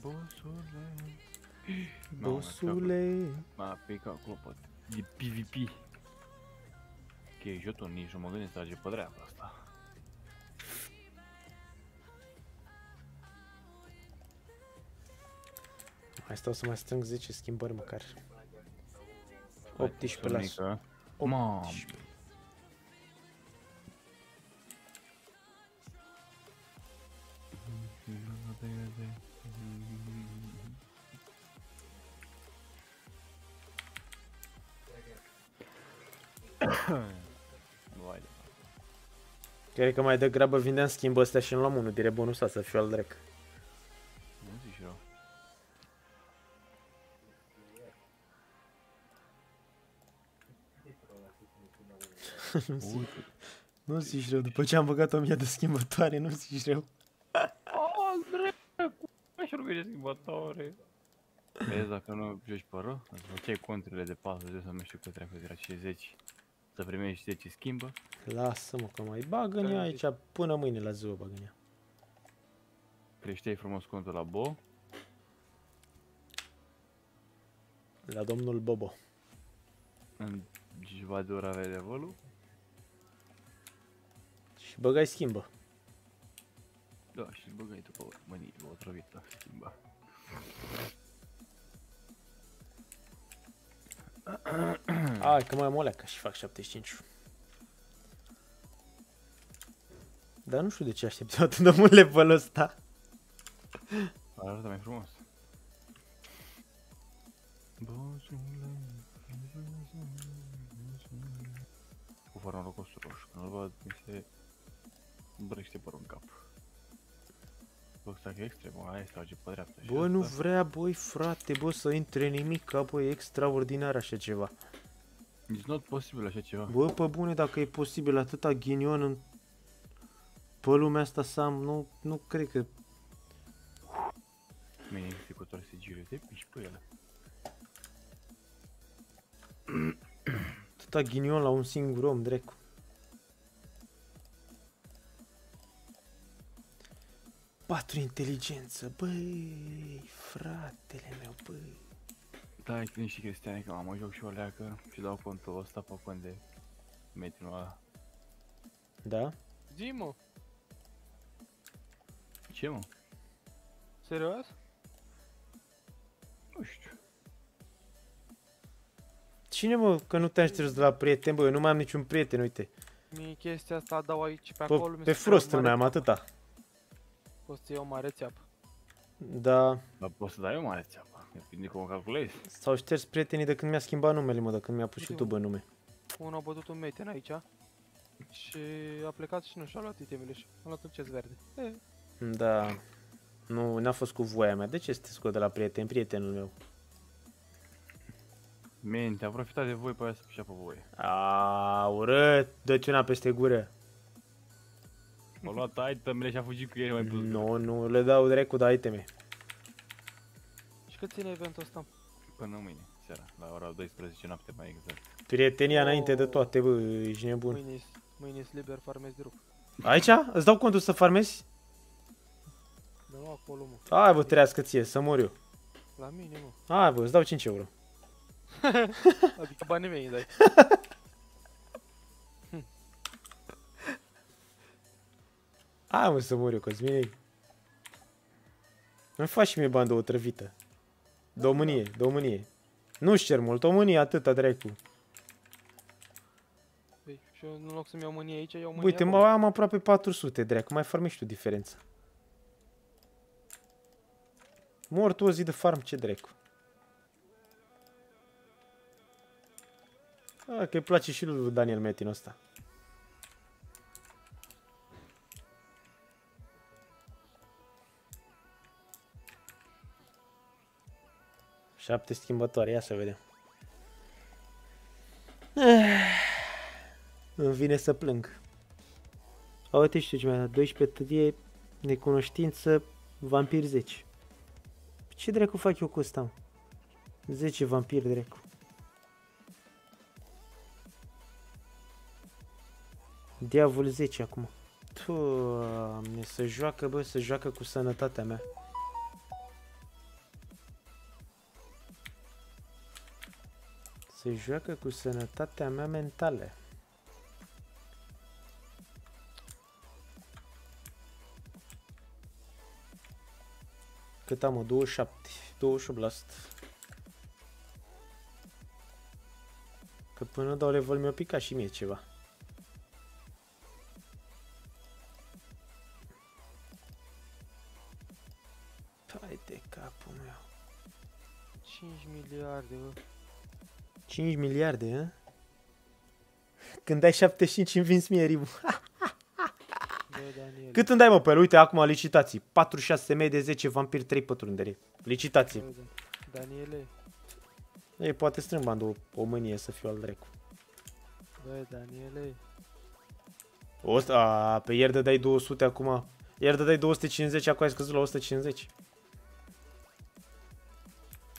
Speaker 3: Bosule...
Speaker 1: Bosule...
Speaker 3: M-a picat clopot. E PvP. Ok, jotul nici nu mă gândesc să trage pe dreapta asta.
Speaker 1: Mai stau să mai strâng 10 schimbări măcar. 18 la...
Speaker 3: 18.
Speaker 1: Cred că mai degrabă vindeam schimbul ăsta și îmi luam unul direct bonusat să fiu al drec.
Speaker 3: Nu zici rău. *laughs* Uite.
Speaker 1: Nu zici rău, după ce am băgat 1000 de schimbătoare, nu zici rău. *laughs*
Speaker 3: Oh, dracu! Mai și de schimbătoare. Vezi, dacă nu joci pe rău, îți făceai conturile de 40 să nu știu cât dracu era și 10. Să primești 10 schimbă.
Speaker 1: Lasă-mă că mai bagă în ea aici până mâine la ziua bagă în ea.
Speaker 3: Creșteai frumos contul la Bo.
Speaker 1: La domnul Bobo.
Speaker 3: În ceva de ori aveai levelul.
Speaker 1: Și băgai schimbă.
Speaker 3: Da, și băgai tu pe mâini, o trăvită, schimba.
Speaker 1: Hai că mai am o leacă și fac 75. Dar nu știu de ce aștept eu atât de mult level ăsta.
Speaker 3: Arată mai frumos. Cu fără un rocostul roșu. Când îl văd, mi se îmbrăște părul în cap. Bă, stai că e extrem, aia este trage pe dreapta. și
Speaker 1: Bă, nu
Speaker 3: asta-
Speaker 1: vrea, băi, frate, bă, să intre nimic, ca bă, e extraordinar așa ceva.
Speaker 3: It's not posibil așa ceva.
Speaker 1: Bă, pe bune, dacă e posibil atâta ghinion în... Pe lumea asta să am, nu, nu cred că...
Speaker 3: Mine executor sigiliu, te piși pe ele.
Speaker 1: Atâta ghinion la un singur om, drecu. Patru inteligență, băi, fratele meu, băi.
Speaker 3: Da, e când și Cristiane că mă joc și o leacă și dau contul ăsta pe cont de metrinul ăla.
Speaker 1: Da?
Speaker 2: Zi, mă.
Speaker 3: Ce mă?
Speaker 2: Serios?
Speaker 3: Nu știu.
Speaker 1: Cine mă, că nu te-am șters de la prieten, bă, eu nu mai am niciun prieten, uite.
Speaker 2: Mie chestia asta dau aici pe
Speaker 1: Pe,
Speaker 2: acolo. mi
Speaker 1: pe
Speaker 2: se
Speaker 1: Frost
Speaker 2: pare
Speaker 1: mai
Speaker 2: o
Speaker 1: am
Speaker 2: mare
Speaker 1: atâta.
Speaker 2: Țeapă. Poți să iei o mare țeapă.
Speaker 1: Da,
Speaker 3: Dar poți să dai o mare țeapă. Depinde cum o calculezi.
Speaker 1: s-au șters prietenii de când mi-a schimbat numele, mă, de când mi-a pus
Speaker 2: Uite,
Speaker 1: YouTube în nume.
Speaker 2: Unul a bătut un meten aici. Și a plecat și nu și-a luat itemele și a luat un chest verde. E,
Speaker 1: Da, nu, n-a fost cu voia mea. De ce să te scot de la prieten, prietenul meu?
Speaker 3: Man, te-a profitat de voi pe aia să pușea pe voi.
Speaker 1: A, urât, dă-ți una peste gură.
Speaker 3: M-a luat itemele și a fugit cu ele mai plus.
Speaker 1: Nu, nu, le dau drept cu iteme.
Speaker 2: și cât ține eventul ăsta?
Speaker 3: Până mâine, seara, la ora 12 noapte mai exact.
Speaker 1: Prietenia
Speaker 2: Oh.
Speaker 1: înainte de toate, bă, ești nebun.
Speaker 2: Mâine mâine liber, farmezi de rup.
Speaker 1: Aici? Îți dau contul să farmezi?
Speaker 2: Dar nu acolo, mă.
Speaker 1: Hai, bă, trească ție, să mor eu.
Speaker 2: La mine, mă.
Speaker 1: Hai, bă, îți dau 5 euro. *laughs*
Speaker 2: Adică banii mei îi dai. *laughs*
Speaker 1: Hai, mă, să mor eu, Cosminei. Îmi faci și mie bandă o trăvită. Domânie, domânie. Nu-și cer mult, o mânie atâta dracu.
Speaker 2: Păi, și eu, în loc să-mi iau mânie aici, iau mânie
Speaker 1: Uite, mă,
Speaker 2: acolo.
Speaker 1: am aproape 400, dracu, mai farmești tu diferența. Mor tu o zi de farm, ce dracu. A, că îi place și lui Daniel Metin ăsta. Șapte schimbătoare, ia să vedem. *sighs* Îmi vine să plâng. A, uite și tu ce mi-a dat. 12 tărie, necunoștință, vampir 10. Ce dracu fac eu cu ăsta? mă? 10 vampir dracu. Diavol 10 acum. Doamne, să joacă, bă, să joacă cu sănătatea mea. Se joacă cu sănătatea mea mentală. Cât am, mă? 27. 28 la asta. Că până dau level mi-a picat și mie ceva. Hai de capul meu.
Speaker 2: 5 miliarde, bă.
Speaker 1: 5 miliarde, hă? Când ai 75 îmi vinzi mie ribu.
Speaker 2: Bă, Daniel. *laughs*
Speaker 1: Cât îmi dai mă pe el? Uite acum licitații. 46 mei de 10 vampir 3 pătrundere. Licitații.
Speaker 2: Bă, Da- Daniele.
Speaker 1: Ei, poate strâng bandul o, o mânie să fiu al dracu.
Speaker 2: Bă, Daniele.
Speaker 1: O, a, pe ieri dai 200 acum. Ieri dai 250, acum ai scăzut la 150.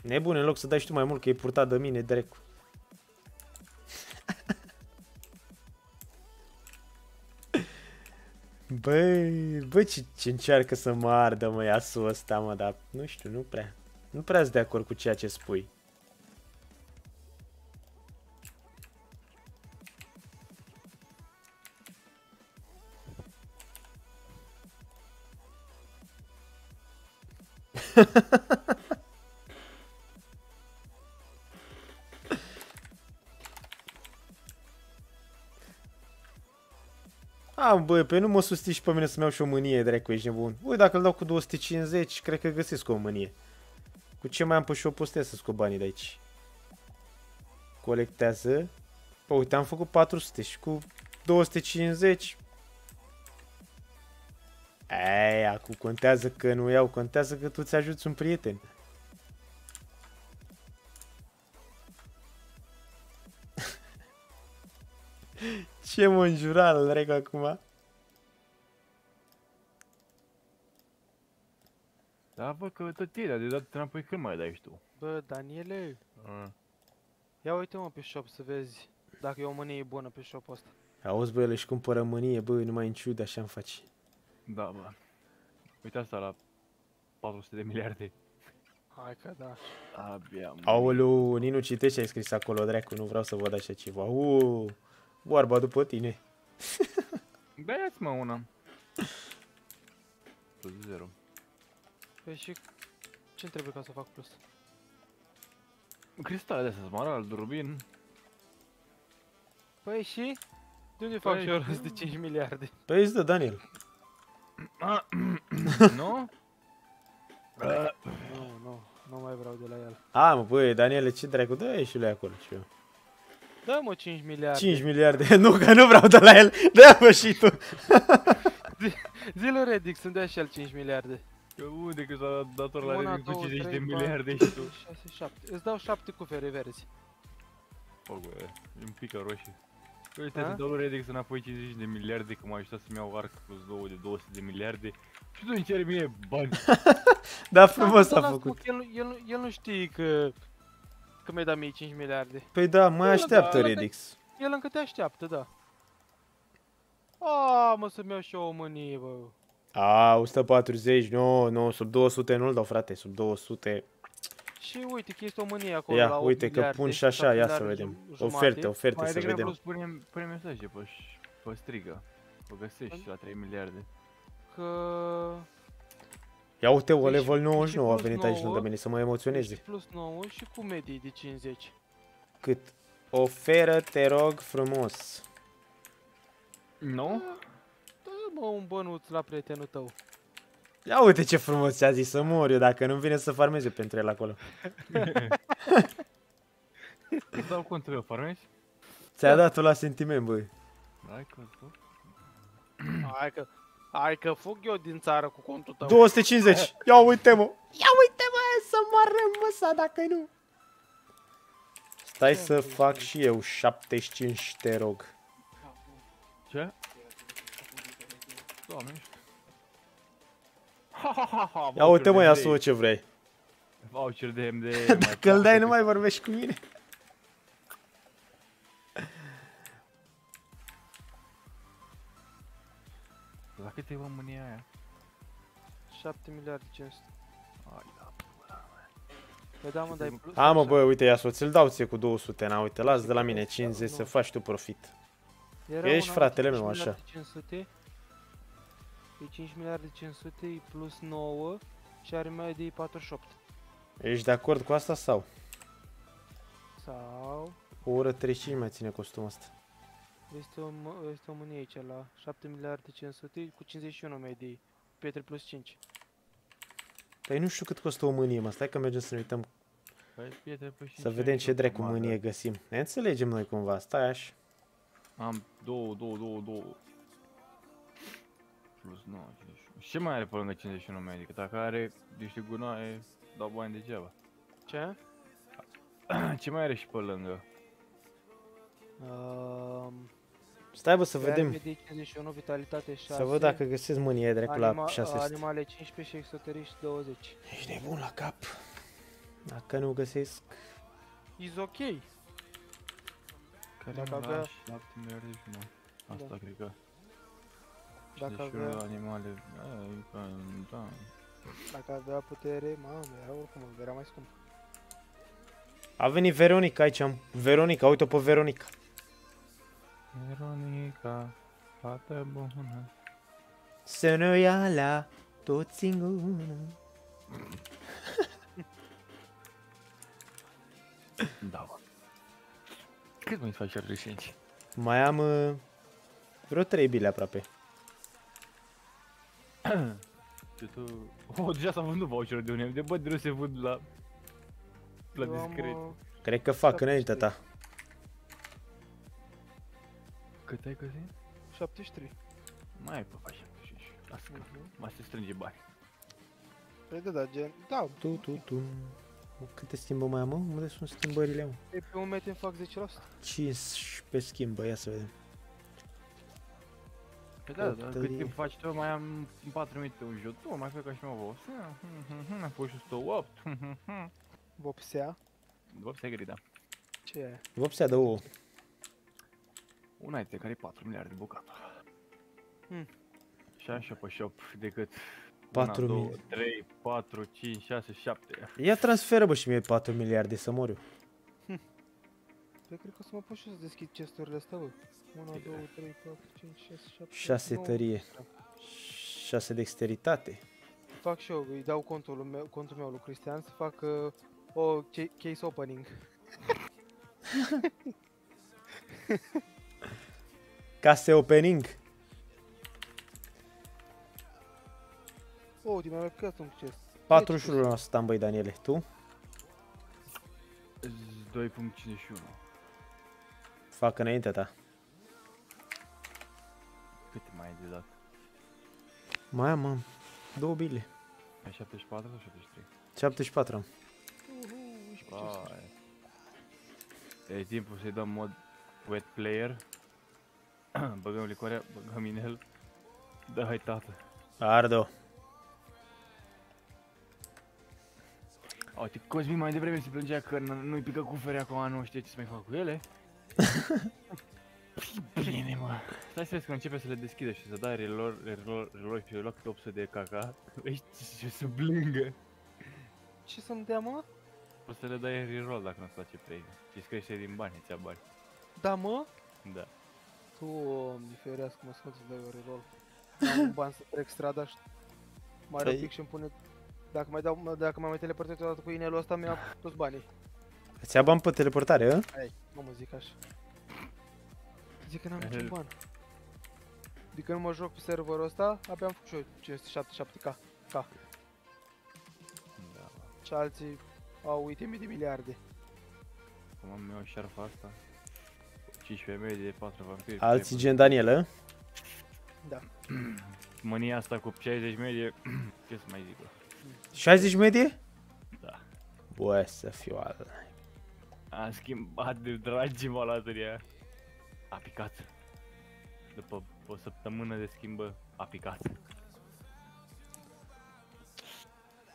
Speaker 1: Nebune, în loc să dai și tu mai mult, că e purtat de mine, dracu. Băi, bă, ce, ce încearcă să mă ardă, mă, iasul ăsta, mă, dar nu știu, nu prea. Nu prea sunt de acord cu ceea ce spui. A, *laughs* bă, pe nu mă susții și pe mine să-mi iau și o mânie, dracu, ești nebun. Ui, dacă îl dau cu 250, cred că găsesc o mânie. Cu ce mai am pe shop să scot banii de aici? Colectează. Pă, uite, am făcut 400 și cu 250... Ei, acum contează că nu iau, contează că tu ți ajuți un prieten. *laughs* Ce mă înjura îl reg acum?
Speaker 3: Da, bă, că tot ieri, de dat înapoi când mai dai și tu?
Speaker 2: Bă, Daniele.
Speaker 3: A.
Speaker 2: Ia uite mă pe shop să vezi dacă e o mânie bună pe shop ăsta.
Speaker 1: Auzi, bă, el își cumpără mânie, bă, numai în ciudă așa îmi faci.
Speaker 3: Da, bă. Uite asta la 400 de miliarde.
Speaker 2: Hai că da.
Speaker 3: Abia, mă.
Speaker 1: Aoleu, nici nu citești ce ai scris acolo, dracu, nu vreau să văd așa ceva. Uuu, vorba după tine. *laughs*
Speaker 3: Da, ia-ți mă una. Plus zero.
Speaker 2: Păi și ce trebuie ca să fac plus?
Speaker 3: Cristale de astea, smarald, rubin.
Speaker 2: Păi și? De unde fac
Speaker 3: Păi
Speaker 2: și eu
Speaker 3: și-
Speaker 2: rost de 5 miliarde? *laughs*
Speaker 1: Păi îți dă, Daniel. *coughs*
Speaker 3: nu?
Speaker 2: Nu, nu, nu mai vreau de la el.
Speaker 1: A, mă, băi, Daniele, ce dracu, dă și lui acolo și eu.
Speaker 2: Dă mă 5 miliarde.
Speaker 1: 5 miliarde, *laughs* nu, că nu vreau de la el, dă mă și tu. *laughs*
Speaker 2: Zile Redix să-mi dea și el 5 miliarde.
Speaker 3: Că unde că s-a dator la
Speaker 2: Una,
Speaker 3: Redmi cu
Speaker 2: două,
Speaker 3: 50 de
Speaker 2: trei,
Speaker 3: miliarde
Speaker 2: patru,
Speaker 3: și tu. *laughs*
Speaker 2: 6, 7. Îți dau 7 cufere verzi.
Speaker 3: O, bă, e un pic roșii. Uite,
Speaker 2: A?
Speaker 3: te dau lui Redix înapoi 50 de miliarde, că m-a ajutat să-mi iau arc plus 2 de 200 de miliarde. Și tu îmi ceri mie bani. *laughs*
Speaker 1: Da, frumos
Speaker 2: Da,
Speaker 1: a
Speaker 2: lasă,
Speaker 1: făcut.
Speaker 2: mă, că El, nu- el, nu- el nu știe că, că mi-ai dat mie 5 miliarde.
Speaker 1: Păi da, mai
Speaker 2: Bă,
Speaker 1: așteaptă
Speaker 2: da,
Speaker 1: Redix.
Speaker 2: El încă te așteaptă, da. A, mă, să-mi iau și eu o mânie, bă.
Speaker 1: A, 140, nu, nu, sub 200 nu-l dau, frate, sub 200.
Speaker 2: Și uite că este o mânie acolo
Speaker 1: Ia,
Speaker 2: la 8
Speaker 1: uite că
Speaker 2: miliarde,
Speaker 1: pun și așa,
Speaker 2: 7
Speaker 1: ia să
Speaker 2: miliarde
Speaker 1: vedem.
Speaker 2: ju- jumate.
Speaker 1: Oferte, oferte,
Speaker 3: Mai
Speaker 1: să
Speaker 3: degrabă
Speaker 1: vedem.
Speaker 3: spune, pune mesaje pe, ș- pe strigă. O găsești la 3 miliarde.
Speaker 2: Că...
Speaker 1: Ia uite, o
Speaker 2: Păi și-
Speaker 1: level
Speaker 2: și
Speaker 1: 99 a
Speaker 2: plus
Speaker 1: venit aici
Speaker 2: 9,
Speaker 1: lângă mine, să mă
Speaker 2: Și
Speaker 1: emoționeze.
Speaker 2: plus 9 și cu medii de 50.
Speaker 1: Cât? Oferă, te rog frumos.
Speaker 3: Nu?
Speaker 2: Dă mă un bănuț la prietenul tău.
Speaker 1: Ia uite ce frumos ți-a zis să mor eu dacă nu vine să farmeze pentru el acolo. *laughs*
Speaker 3: Îți dau contul meu, farmezi?
Speaker 1: Ți-a dat la sentiment, băi.
Speaker 3: Hai că tot.
Speaker 2: Hai că... Hai că fug eu din țară cu contul tău.
Speaker 1: 250. Ia uite mă. Ia uite mă, să moară măsa dacă nu. Stai să fac și eu 75, te rog.
Speaker 3: Ce? Doamne, nu știu. *laughs* Ha, ha, ha, ha,
Speaker 1: Ia uite mă, ia
Speaker 3: voucher de
Speaker 1: să ce vrei.
Speaker 3: Voucher de MD. *laughs*
Speaker 1: Dacă îl dai, nu mai vorbești cu mine.
Speaker 3: La cât e bă mânia aia?
Speaker 2: 7 miliarde 500.
Speaker 3: Ai, da.
Speaker 2: Păi da, mă, dai plus?
Speaker 1: A, mă,
Speaker 2: așa?
Speaker 1: bă, uite, ia să ți-l dau ție cu 200, na, uite, las de la mine 50 să faci tu profit.
Speaker 2: Era
Speaker 1: ești
Speaker 2: una
Speaker 1: fratele
Speaker 2: 5
Speaker 1: meu, așa.
Speaker 2: miliarde 500. E 5 miliarde 500 e plus 9 și are mai de 48.
Speaker 1: Ești de acord cu asta sau?
Speaker 2: Sau...
Speaker 1: O oră 35 mai ține costumul ăsta.
Speaker 2: Este o, mă- este o mânie aici la 7 miliarde 500 cu 51 medii. Pietre plus 5.
Speaker 1: Păi nu știu cât costă o mânie, mă. Stai că mergem să ne uităm,
Speaker 3: Păi, pietre pe
Speaker 1: să vedem ce dracu mânie găsim. Ne înțelegem noi cumva, stai așa.
Speaker 3: Am două, două, două, două. Plus 9, 51. Și ce mai are pe lângă 51 mei? Adică dacă are niște gunoaie, dau bani degeaba.
Speaker 2: Ce? *clears throat*
Speaker 3: ce mai are și pe lângă?
Speaker 2: Um,
Speaker 1: Stai bă să vedem,
Speaker 2: Medii 51, vitalitate 6.
Speaker 1: să văd dacă găsesc mânie dracu la
Speaker 2: anima,
Speaker 1: 600.
Speaker 2: Animale 15 și exoteriști 20.
Speaker 1: Ești nebun la cap. Dacă nu găsesc...
Speaker 2: Is ok.
Speaker 3: Care
Speaker 2: Dacă
Speaker 3: Dacă
Speaker 2: avea-
Speaker 3: avea... 7 miliarde și mă. Asta
Speaker 2: Da.
Speaker 3: cred că.
Speaker 2: Dacă
Speaker 3: 51
Speaker 2: avea,
Speaker 3: animale, a, da, da.
Speaker 2: dacă avea putere, mamă, era oricum, era mai scump.
Speaker 1: A venit Veronica aici, am... Veronica, uite-o pe Veronica.
Speaker 3: Veronica, fată bună.
Speaker 1: Să ne ia la tot singur. *laughs*
Speaker 3: Da, bă. Cât mai faci recenți?
Speaker 1: Mai am uh, vreo 3 bile aproape.
Speaker 3: Tu, tu... *laughs* Oh, deja s-a vândut voucherul de unde de bă, de nu se vând la... La
Speaker 2: Eu am,
Speaker 3: discret.
Speaker 2: uh,
Speaker 1: Cred că fac
Speaker 2: 73.
Speaker 1: înaintea ta.
Speaker 3: Cât ai găsit?
Speaker 2: 73.
Speaker 3: Mai ai pe faci 75. Lasă că
Speaker 2: Mhm.
Speaker 3: mai se strânge bani.
Speaker 2: Păi da, da, gen, da,
Speaker 1: Tu, tu, tu. Mă, Câte schimbă mai am, mă? Unde sunt schimbările, mă?
Speaker 2: e pe un metru îmi fac 10%.
Speaker 1: 15 schimbă, ia să vedem.
Speaker 3: Păi da, dar cât
Speaker 1: Călătorie.
Speaker 3: timp faci tu, mai am 4000 pe un jot, tu mai fac ca și mă vă. Am pus și 108.
Speaker 2: Vopsea.
Speaker 3: După se gri, da.
Speaker 2: Ce e?
Speaker 1: Vopsea de ouă.
Speaker 3: Una este care e 4 miliarde bucata.
Speaker 2: Hmm.
Speaker 3: Și așa pe shop decât
Speaker 1: 4
Speaker 3: 2,
Speaker 1: miliarde.
Speaker 3: 3, 4, 5, 6, 7.
Speaker 1: Ia transferă, bă, și mie 4 miliarde să mor eu.
Speaker 2: Păi cred că o să mă pot și să deschid chesturile astea, bă. 1, 2, 3, 4, 5, 6, 7,
Speaker 1: 6
Speaker 2: nouă.
Speaker 1: tărie. 6 dexteritate.
Speaker 2: Fac și eu, îi dau contul meu, contul meu lui Cristian să fac uh, o ca- case opening. *laughs*
Speaker 1: Case opening.
Speaker 2: Oh, uite, mi-a marcat un chest.
Speaker 1: 41% am băi, Daniele. Tu?
Speaker 3: 2.51.
Speaker 1: Fac înaintea ta.
Speaker 3: Câte mai ai de dat?
Speaker 1: Mai am, am. Două bile.
Speaker 3: Ai 74 sau 73?
Speaker 1: 74 am.
Speaker 2: Uhu, 11 chesturi.
Speaker 3: Vai. E timpul să-i dăm mod wet player. *clears throat* băgăm licoarea, băgăm inel. Da, hai tată.
Speaker 1: Ardo.
Speaker 3: Uite, Cosmin mai devreme se plângea că n- nu-i pică cuferea acum, nu știe ce să mai fac cu ele. Bine, mă. Stai să vezi că începe să le deschidă și să dai relor, relor, relor și lua câte 800 de caca. Ești ce să blângă.
Speaker 2: Ce să-mi dea, mă?
Speaker 3: O să le dai reroll dacă nu-ți place play Și îți crește din bani, îți ia bani.
Speaker 2: Da, mă?
Speaker 3: Da.
Speaker 2: Tu, mi ferească, mă scot să dai o reroll. Am un ban să trec strada și mai
Speaker 1: Păi-
Speaker 2: rău pic și îmi pune... Dacă mai dau, dacă mai mai teleportez odată cu inelul ăsta, mi-a toți banii.
Speaker 1: Îți ia bani pe teleportare, a?
Speaker 2: Hai, nu mă zic așa. Zic că n-am
Speaker 3: Ehel.
Speaker 2: niciun ban. Adică nu mă joc pe serverul ăsta, abia am făcut și eu 577k. K.
Speaker 3: Da.
Speaker 2: Și alții au uite mii de miliarde.
Speaker 3: Cum am eu șarfa asta. 15 medie, 4 vampiri.
Speaker 1: Alții
Speaker 3: trei
Speaker 1: gen Daniel,
Speaker 2: Da. *clears throat*
Speaker 3: Mânia asta cu 60 medie, *clears throat* ce să mai zic, bă.
Speaker 1: 60 medie?
Speaker 3: Da.
Speaker 1: Bă, să fiu al...
Speaker 3: Am schimbat de dragi malateria. A picat. După o săptămână de schimbă, a picat.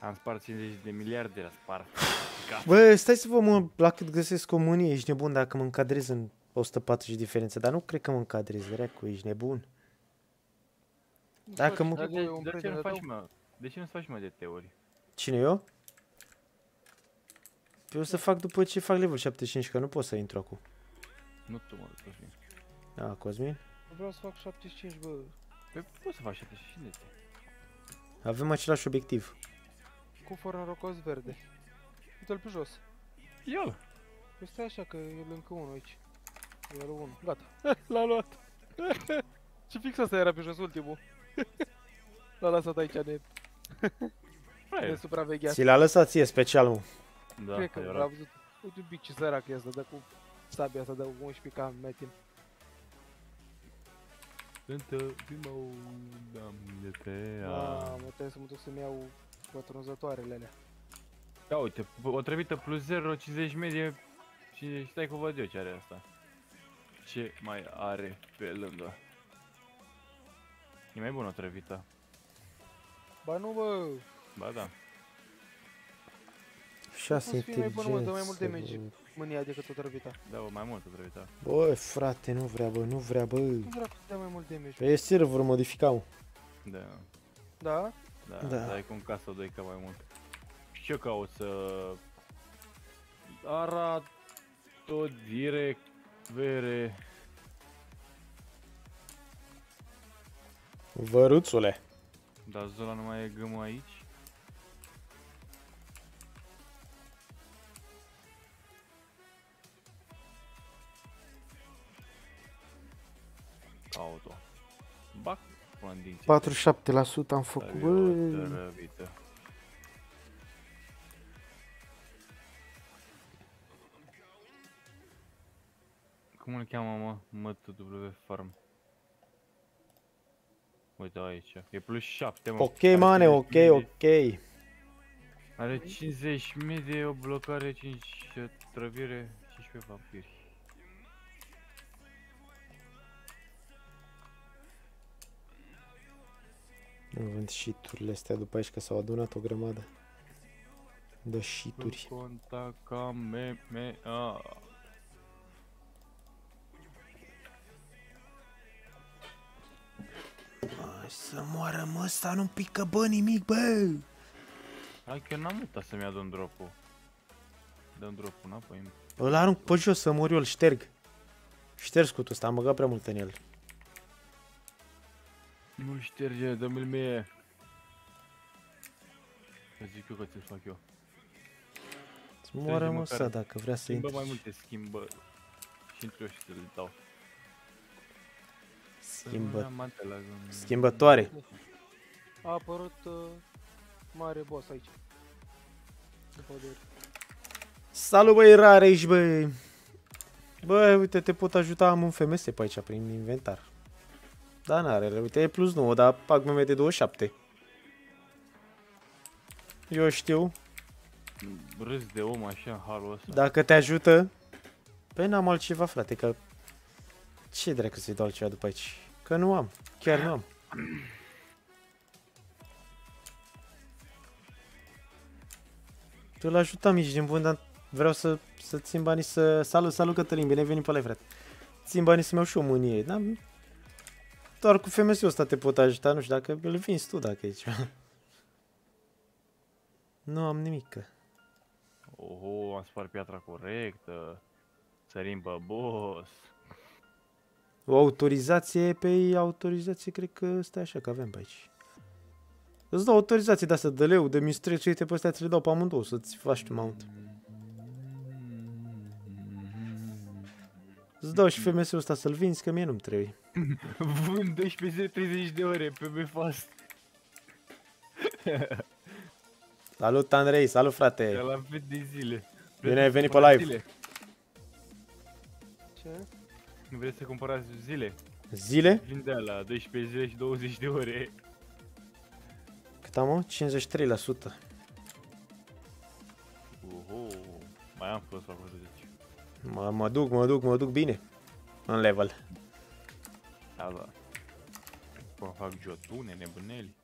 Speaker 3: Am spart 50 de miliarde la spart. A picat.
Speaker 1: Bă, stai să vă mă, la cât găsesc o mânie, ești nebun dacă mă încadrez în 140 diferențe, dar nu cred că mă încadrez, dracu, ești nebun. Dacă mă-
Speaker 3: Dar
Speaker 2: Dar
Speaker 3: de,
Speaker 2: un
Speaker 3: dar ce
Speaker 2: prieten
Speaker 3: nu
Speaker 2: de
Speaker 3: faci,
Speaker 2: tău?
Speaker 3: mă? De ce nu faci, mă, de teorii?
Speaker 1: Cine eu? Eu o să fac după ce fac level 75, că nu pot să intru acum.
Speaker 3: Nu tu, mă, Cosmin.
Speaker 1: A, Cosmin?
Speaker 2: Vreau să fac 75, bă.
Speaker 3: Păi poți să faci 75 de
Speaker 1: Avem același obiectiv.
Speaker 2: Cu fără norocos verde. Uite-l pe jos.
Speaker 3: El.
Speaker 2: Păi stai așa că e încă unul aici. Iar unul. Gata. *laughs* L-a luat. *laughs* Și fix asta era pe jos ultimul. *laughs* L-a lăsat aici de, de supravegheat.
Speaker 1: Ți l-a lăsat ție special, mă.
Speaker 3: Da,
Speaker 2: Cred că
Speaker 3: era.
Speaker 2: l-a văzut. Uite un pic ce sărac e asta, dă cu sabia asta de 11 ca metin.
Speaker 3: Cântă primul Doamne te
Speaker 2: Mamă, trebuie să mă duc să-mi iau pătrunzătoarele alea.
Speaker 3: Da, uite, o trevită plus 0, 50 medie și stai cu văd eu ce are asta. Ce mai are pe lângă? E mai bună o trevită.
Speaker 2: Ba nu, bă!
Speaker 3: Ba da.
Speaker 1: 6
Speaker 2: Poți fi mai bună, mă, dă mai mult
Speaker 1: inteligență.
Speaker 2: damage. Mânia decât o trăvita.
Speaker 3: Da, o mai mult o trevită.
Speaker 1: Bă, frate, nu vrea, bă, nu vrea, bă.
Speaker 2: Cum dracu dă mai mult damage?
Speaker 1: Pe server vor modifica, mă.
Speaker 3: Da.
Speaker 2: Da?
Speaker 3: Da,
Speaker 1: Da.
Speaker 3: da. dai cu un casă 2 ca mai mult. Și ce caut să... Arat tot direct vere.
Speaker 1: Văruțule.
Speaker 3: Dar zona nu mai e gâmă aici? Caut-o. Bac până în dinți.
Speaker 1: 47% am făcut,
Speaker 3: Dar
Speaker 1: bă.
Speaker 3: eu tărăvită. Cum îl cheamă, mă? MTW Farm. Uite aici. E plus 7, mă.
Speaker 1: Ok,
Speaker 3: Are
Speaker 1: mane,
Speaker 3: 50
Speaker 1: ok,
Speaker 3: medie.
Speaker 1: ok.
Speaker 3: Are 50 medie, o blocare, 5 trăvire, 15 vampiri.
Speaker 1: Nu vând shiturile astea după aici că s-au adunat o grămadă. De shituri.
Speaker 3: Conta ca me, me, a.
Speaker 1: Hai să moară mă, ăsta nu pică bă nimic, bă.
Speaker 3: Hai că n-am uitat să-mi ia dăm drop-ul. Dăm drop-ul înapoi.
Speaker 1: Îl arunc pe jos să mor eu, îl șterg. Șterg scutul ăsta, am băgat prea mult în el.
Speaker 3: Nu-l șterge, dă-mi-l mie. Să zic eu că ți-l fac eu.
Speaker 1: Să moară mă
Speaker 3: măcar
Speaker 1: ăsta dacă vrea să
Speaker 3: Schimbă
Speaker 1: intri.
Speaker 3: mai multe, schimbă. Și intru eu și ți-l dau.
Speaker 1: Schimbă,
Speaker 3: Mante la gând.
Speaker 1: schimbătoare.
Speaker 2: A apărut uh, mare boss aici. După de...
Speaker 1: Salut băi Rareș, bă. Bă, uite, te pot ajuta, am un FMS pe aici, prin inventar. Da, n-are, uite, e plus 9, dar fac meme de 27. Eu știu,
Speaker 3: Râs de om așa în halul ăsta.
Speaker 1: dacă te ajută, păi n-am altceva, frate, că... Ce dracu să-i dau altceva după aici? Că nu am, chiar nu am. Tu l ajutam aici din bun, dar vreau să, să țin banii să... Salut, salut Cătălin, bine ai venit pe live, frate. Țin banii să-mi iau și o mânie. N-am... Doar cu FMS-ul ăsta te pot ajuta, nu știu dacă îl vinzi tu dacă e ceva. Nu am nimic.
Speaker 3: Oho, am spart piatra corectă. Sărim pe boss.
Speaker 1: O autorizație pe autorizație, cred că stai așa, că avem pe aici. Îți dau autorizație de asta de leu, de mistreț, uite pe astea ți le dau pe amândouă să-ți faci tu mount. Îți dau și FMS-ul ăsta să-l vinzi, că mie nu-mi trebuie.
Speaker 3: Vând 12 zile 30 de ore pe Befast.
Speaker 1: Salut, Andrei, salut,
Speaker 3: Ca
Speaker 1: frate.
Speaker 3: la fet de zile.
Speaker 1: Bine ai venit pe
Speaker 3: Cumpărați
Speaker 1: live.
Speaker 3: Zile.
Speaker 2: Ce?
Speaker 3: Nu vreți să cumpărați zile?
Speaker 1: Zile?
Speaker 3: Vindea la 12 zile și 20 de ore.
Speaker 1: Cât am, mă? 53%.
Speaker 3: Oho, mai am fost la 40.
Speaker 1: Mă, mă duc, mă duc, mă duc bine. În level.
Speaker 3: Da, da. Mă fac jotune, nebuneli.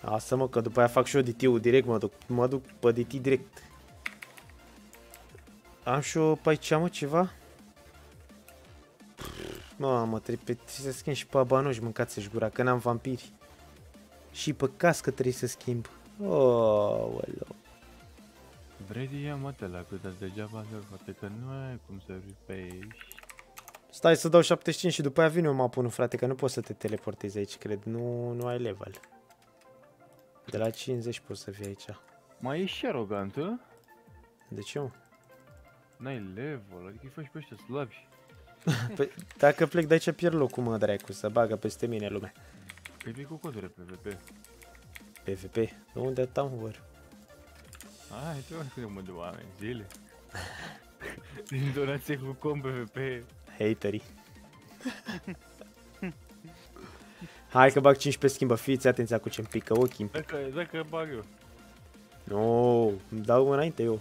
Speaker 1: Asta mă, că după aia fac și eu DT-ul direct, mă duc, mă duc pe DT direct. Am și eu pe aici, mă, ceva? Mamă, trebuie, trebuie să schimb și pe abanoși, mâncați-și gura, că n-am vampiri. Și pe cască trebuie să schimb. Oh,
Speaker 3: Vrei de ia mă la cât ați degeaba să poate că nu ai cum să ripești.
Speaker 1: Stai să dau 75 și după aia vine o mapă, nu frate, că nu poți să te teleportezi aici, cred. Nu, nu ai level. De la 50 poți să fii aici.
Speaker 3: Mai ești și arogantă?
Speaker 1: De ce, mă?
Speaker 3: N-ai level, adică îi faci pe ăștia slabi. *laughs*
Speaker 1: Păi, dacă plec de aici pierd locul, mă, dracu, să bagă peste mine lumea.
Speaker 3: Păi vii cu coduri pe VP.
Speaker 1: PvP. De unde Tower?
Speaker 3: Ai, ce mă cât mă de oameni, zile. *laughs* Din donație cu com pe VP.
Speaker 1: Haterii. Hai că bag 15 schimbă, fiți atenția cu ce-mi pică ochii.
Speaker 3: Dacă, dacă bag eu.
Speaker 1: Nu, îmi dau înainte eu.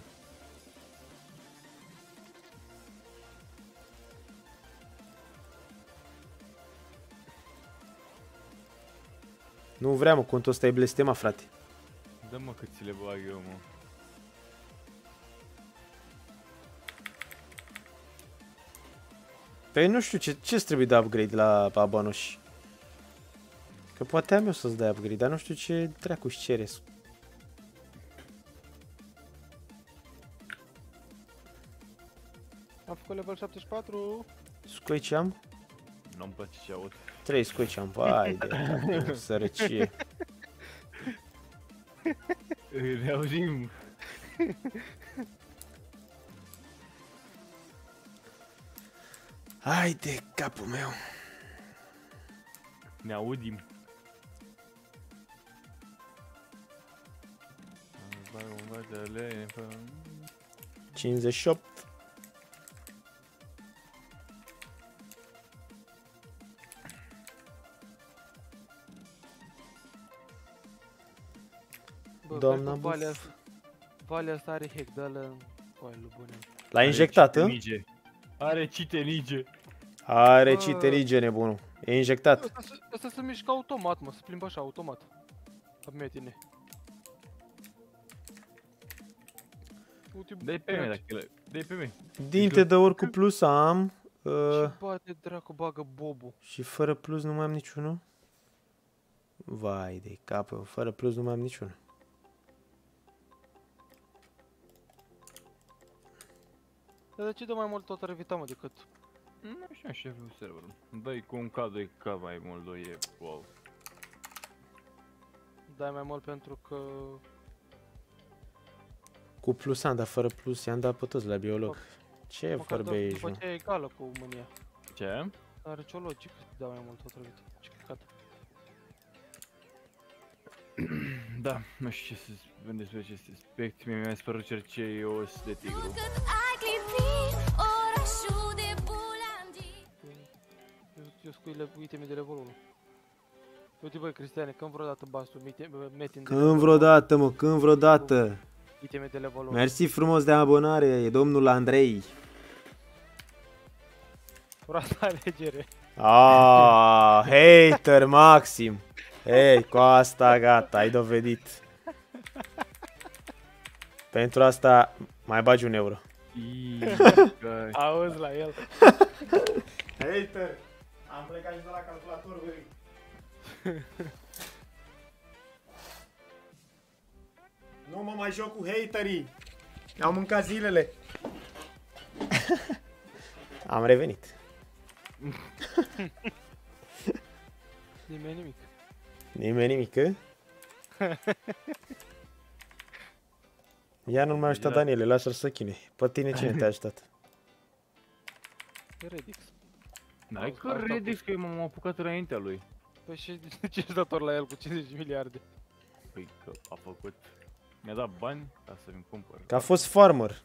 Speaker 1: Nu vreau, mă, contul ăsta e blestema, frate.
Speaker 3: Dă mă cât ți le bag eu, mă.
Speaker 1: Păi nu știu ce ce trebuie de upgrade la Abanoș. Că poate am eu să-ți dai upgrade, dar nu știu ce dracu și cere.
Speaker 2: Am făcut level 74.
Speaker 1: Scoici am?
Speaker 3: Nu-mi place ce aud.
Speaker 1: 3 scoici am, vai de capul, *laughs* sărăcie.
Speaker 3: Ne auzim. *laughs*
Speaker 1: Hai de capul meu.
Speaker 3: Ne audim. Bag un bag de lei, fă...
Speaker 1: 58.
Speaker 2: Bă,
Speaker 1: Doamna
Speaker 2: cred că Valea,
Speaker 1: Buf.
Speaker 2: asta- Valea asta are hack, dă la Coai lui bune.
Speaker 1: L-a injectat,
Speaker 3: Are
Speaker 1: hă?
Speaker 3: Citenige. Are citenige.
Speaker 1: Are
Speaker 2: Bă.
Speaker 1: citerige nebunul. E injectat.
Speaker 2: Asta, se- asta se mișcă automat, mă, se plimbă așa, automat. La metine. Uite,
Speaker 3: Dai pe mine
Speaker 2: dragi,
Speaker 3: dacă le... Dai pe mine.
Speaker 1: Dinte de ori cu plus am. Uh,
Speaker 2: Ce bate dracu bagă Bobu.
Speaker 1: și fără plus nu mai am niciunul. Vai de capul, fără plus nu mai am niciunul.
Speaker 2: Dar de ce dă mai mult tot revita, mă, decât...
Speaker 3: Nu știu așa vreau serverul. Dai cu un K, 2K mai mult, 2 e, wow.
Speaker 2: Dai mai mult pentru că...
Speaker 1: Cu plus am, dar fără plus i-am dat pe toți la biolog. Ce
Speaker 2: măcar dă-
Speaker 1: vorbești,
Speaker 2: După
Speaker 1: mă?
Speaker 2: ce e egală cu mânia.
Speaker 3: Ce?
Speaker 2: Are ce o logică să dau mai mult tot revita. Ce căcat.
Speaker 3: Da, nu știu ce să spun despre acest aspect. Mie mi-a spărut cercei os de tigru.
Speaker 2: Eu, eu scui le, iteme de level 1. Uite băi, Cristiane, când vreodată bați tu mite- metin de
Speaker 1: Când
Speaker 2: level
Speaker 1: vreodată, mă, când vreodată.
Speaker 2: 1, Iteme de level 1.
Speaker 1: Mersi frumos de abonare, domnul Andrei.
Speaker 2: Proasta alegere.
Speaker 1: Ah, hater maxim. Ei, cu asta gata, ai dovedit. Pentru asta mai bagi un euro.
Speaker 3: Iii, că-
Speaker 2: Auzi la el.
Speaker 1: Hater, am plecat și de la calculator, băi. *laughs* Nu mă mai joc cu haterii. Am mâncat zilele. *laughs* am revenit. *laughs*
Speaker 2: Nimeni nimic.
Speaker 1: Nimeni nimic, ă? Ia nu mai ajuta
Speaker 3: Da.
Speaker 1: Daniele, lasă-l să chine. Pe tine cine te-a ajutat?
Speaker 2: E Redix.
Speaker 3: N-ai
Speaker 2: Auzi,
Speaker 3: că
Speaker 2: asta
Speaker 3: Redix că m-am apucat înaintea lui.
Speaker 2: Păi și *laughs* ce ești dator la el cu 50 miliarde?
Speaker 3: Păi că a făcut... Mi-a dat bani ca să-mi cumpăr.
Speaker 1: Că a fost farmer.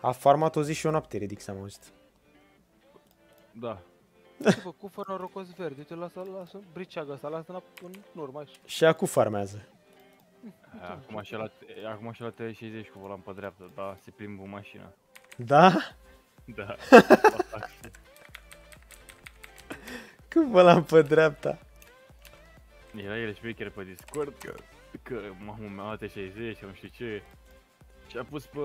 Speaker 1: A farmat o zi și o noapte, Redix, am auzit.
Speaker 3: Da.
Speaker 2: Ce bă, cu fără norocos verde, te lasă, lasă briceaga asta, lasă înap- în în urmă așa.
Speaker 1: Și acum farmează.
Speaker 3: Acum așa la, acum așa la 360 cu volan pe dreapta, da, se plimbă mașina.
Speaker 1: Da?
Speaker 3: Da. *laughs*
Speaker 1: Cum vă l-am pe dreapta?
Speaker 3: Era el speaker pe Discord că, că mamă mi-a luat 60 sau nu știu ce. Și a pus pe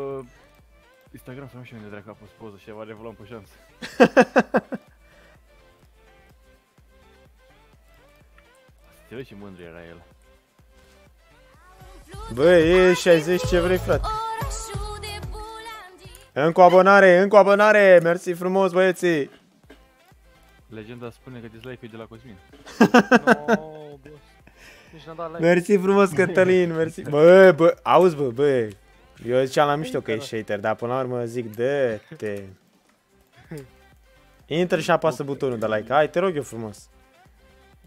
Speaker 3: Instagram sau nu știu unde dracu a pus poză și ceva de volan pe șanță. Să vezi ce mândru era el.
Speaker 1: Bă, e 60 ce vrei, frate.
Speaker 4: Orașul de bulangi
Speaker 1: Încă o abonare, încă o abonare! Mersi frumos, băieții!
Speaker 3: Legenda spune că dislike-ul e de la Cosmin.
Speaker 2: No, boss. Nici n-am dat like.
Speaker 1: Mersi frumos, Cătălin, mersi. Bă, bă, auzi, bă, bă. Eu ziceam la mișto că ești hater, dar până la urmă zic, dă-te. Intră și apasă butonul de like. Hai, te rog eu frumos.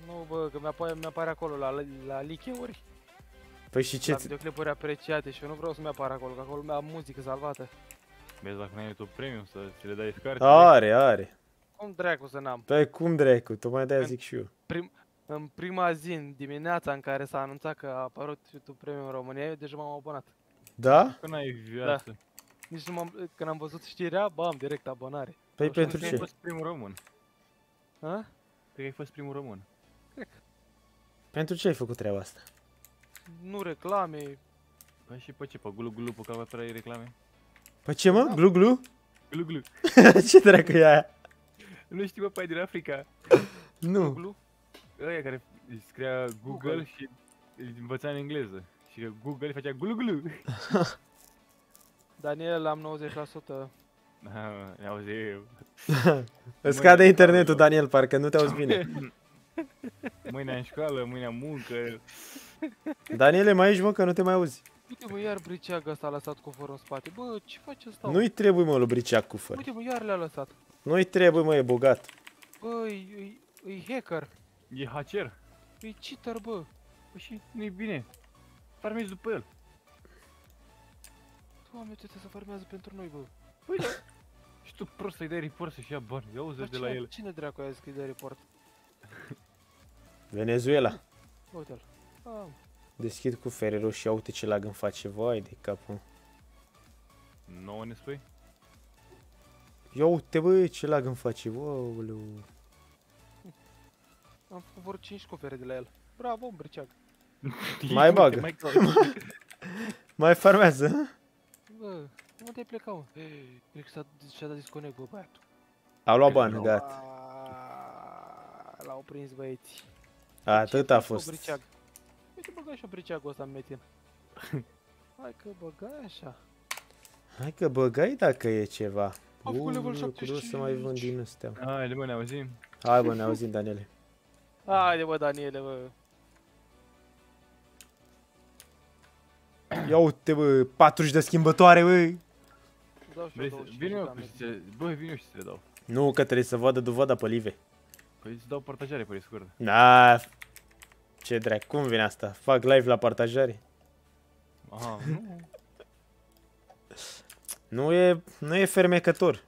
Speaker 2: Nu, bă, că mi-apare, mi-apare acolo la, la like-uri,
Speaker 1: Păi și ce
Speaker 2: la
Speaker 1: ți-
Speaker 2: videoclipuri apreciate și eu nu vreau să mi-apară acolo, că acolo mi-am muzică salvată.
Speaker 3: Vezi dacă n-ai YouTube Premium să ți le dai carte.
Speaker 1: Are, are.
Speaker 2: Cum dracu să n-am?
Speaker 1: Păi cum dracu, tocmai de-aia zic și eu.
Speaker 2: Prim, în prima zi, în dimineața în care s-a anunțat că a apărut YouTube Premium în România, eu deja m-am abonat.
Speaker 1: Da?
Speaker 3: Că n-ai viață.
Speaker 2: Nici nu m-am, când am văzut știrea, bam, direct abonare.
Speaker 1: Păi
Speaker 2: Nu știu
Speaker 1: pentru
Speaker 2: de
Speaker 3: Că
Speaker 1: ce?
Speaker 3: ai fost primul român.
Speaker 2: Ha?
Speaker 3: Cred că ai fost primul român.
Speaker 1: Pentru ce ai făcut treaba asta?
Speaker 2: Nu reclame,
Speaker 3: Păi și pe ce? Pe gulu gulu pe calculator ai reclame?
Speaker 1: Păi ce mă? Glu glu?
Speaker 3: Gulu gulu. *laughs*
Speaker 1: ce dracu e aia?
Speaker 3: Nu știi bă, pe aia din Africa.
Speaker 1: Nu.
Speaker 2: Google,
Speaker 3: Ăia care îi scria Google,
Speaker 2: Google.
Speaker 3: și îi învăța în engleză. Și că Google îi făcea gulu gulu. *laughs*
Speaker 2: Daniel am 90%. *laughs*
Speaker 3: Ah, Ne auzi eu.
Speaker 1: Îți cade internetul, Daniel, parcă nu te auzi bine.
Speaker 3: Mâine în școală, mâine în muncă.
Speaker 1: Daniele, mai ești, mă, că nu te mai auzi.
Speaker 2: Uite mă, iar briceagă ăsta a lăsat cuforul în spate. Bă, ce face ăsta? mă?
Speaker 1: Nu-i trebuie, mă, lui Briceac cu făr.
Speaker 2: Uite mă, iar le-a lăsat.
Speaker 1: Nu-i trebuie, mă, e bogat.
Speaker 2: Bă, e, e, e hacker.
Speaker 3: E hacer.
Speaker 2: E cheater, bă.
Speaker 3: Păi și nu-i bine. Farmezi după el.
Speaker 2: Doamne, uite să farmează pentru noi, bă.
Speaker 3: Păi da. Și tu prost să-i dai report să-și ia bani. Ia auzi
Speaker 2: Dar
Speaker 3: de la
Speaker 2: cine,
Speaker 3: el.
Speaker 2: cine dracu a zis că-i dă report?
Speaker 1: Venezuela.
Speaker 2: Uite-l. Ah,
Speaker 1: Deschid cu fererul și ia uite ce lag îmi face. Vai de capul.
Speaker 3: Nouă ne spui?
Speaker 1: Ia uite, bă, ce lag îmi face. Wow,
Speaker 2: am făcut vor 5 cofere de la el. Bravo, briceag. *laughs*
Speaker 1: Mai bagă.
Speaker 3: Mai *laughs*
Speaker 1: Mai farmează.
Speaker 2: Bă, unde ai plecat, mă? Cred că s-a, și-a dat disconnect, bă, băiatul.
Speaker 1: Au luat
Speaker 3: Cred
Speaker 1: bani,
Speaker 3: că
Speaker 1: gata.
Speaker 2: Aaaa, L-au prins băieții.
Speaker 1: Atât a fost.
Speaker 2: Briceag. Uite, băga și-o briceagul ăsta în metin. *laughs* Hai că băgați așa.
Speaker 1: Hai că băgai dacă e ceva.
Speaker 2: Am făcut level
Speaker 1: Uuu, curios să mai vând
Speaker 2: 75.
Speaker 1: din astea.
Speaker 3: Hai, de bă, ne auzim.
Speaker 1: Hai bă, ne auzim, Daniele.
Speaker 2: Haide, bă, Daniele, bă.
Speaker 1: Ia uite, bă, 40 de schimbătoare, bă.
Speaker 2: Îți Dau și eu
Speaker 3: Vrei să...
Speaker 2: 25
Speaker 3: Vin eu,
Speaker 2: de
Speaker 3: cu
Speaker 2: oameni.
Speaker 3: ce... Bă, vin eu și ți le dau.
Speaker 1: Nu, că trebuie să vadă dovada pe live.
Speaker 3: Păi îți dau partajare pe Discord.
Speaker 1: Da. Ce drag, cum vine asta? Fac live la partajare?
Speaker 3: Aha, nu.
Speaker 1: Nu e, nu e fermecător.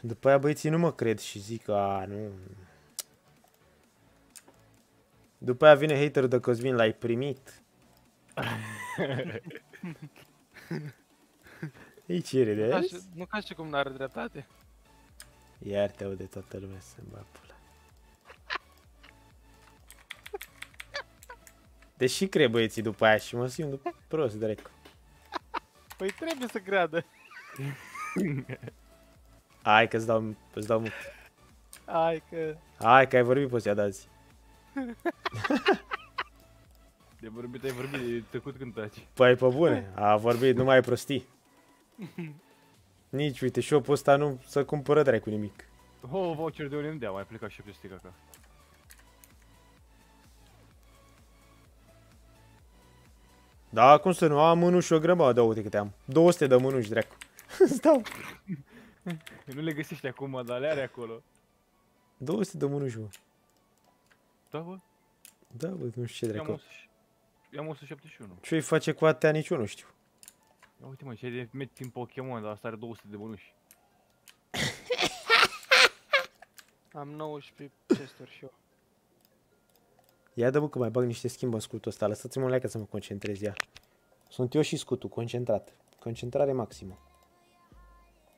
Speaker 1: După aia băieții nu mă cred și zic, a, nu. După aia vine haterul de Cosmin, l-ai primit. *laughs* Ei ce
Speaker 2: Nu
Speaker 1: râde,
Speaker 2: ca
Speaker 1: vezi?
Speaker 2: și- Nu ca și cum n-are dreptate.
Speaker 1: Iar te aude toată lumea să-mi bag pula. Deși cred băieții după aia și mă simt după prost, dracu.
Speaker 2: Păi trebuie să creadă. *laughs*
Speaker 1: Hai că îți dau, îți dau mult.
Speaker 2: Hai că...
Speaker 1: Hai că ai vorbit pe ziua de azi. *laughs*
Speaker 3: De vorbit ai vorbit, de tăcut când taci.
Speaker 1: Păi pe bune, a vorbit numai prostii. *laughs* Nici, uite, shop-ul ăsta nu să cumpără dracu nimic.
Speaker 3: Oh, voucher de oriunde, am mai plecat 700 caca.
Speaker 1: Da, cum să nu, am mânuși o grămadă, uite câte am. 200 de mânuși, dracu. *laughs* Stau. *laughs*
Speaker 3: Nu le găsești acum, dar le are acolo.
Speaker 1: 200 de mânuși, mă.
Speaker 3: Da, bă?
Speaker 1: Da, bă, nu știu ce
Speaker 3: Eu am,
Speaker 1: dracu.
Speaker 3: 100 eu am 171.
Speaker 1: Ce-i face cu atea, nici eu nu știu.
Speaker 3: Ia uite mă, ce de meti în Pokémon, dar asta are 200 de bănuși. *laughs*
Speaker 2: Am 19 chesturi și eu.
Speaker 1: Ia dă bă că mai bag niște schimb în scutul ăsta, lăsați-mă un like ca să mă concentrez iar. Sunt eu și scutul, concentrat. Concentrare maximă.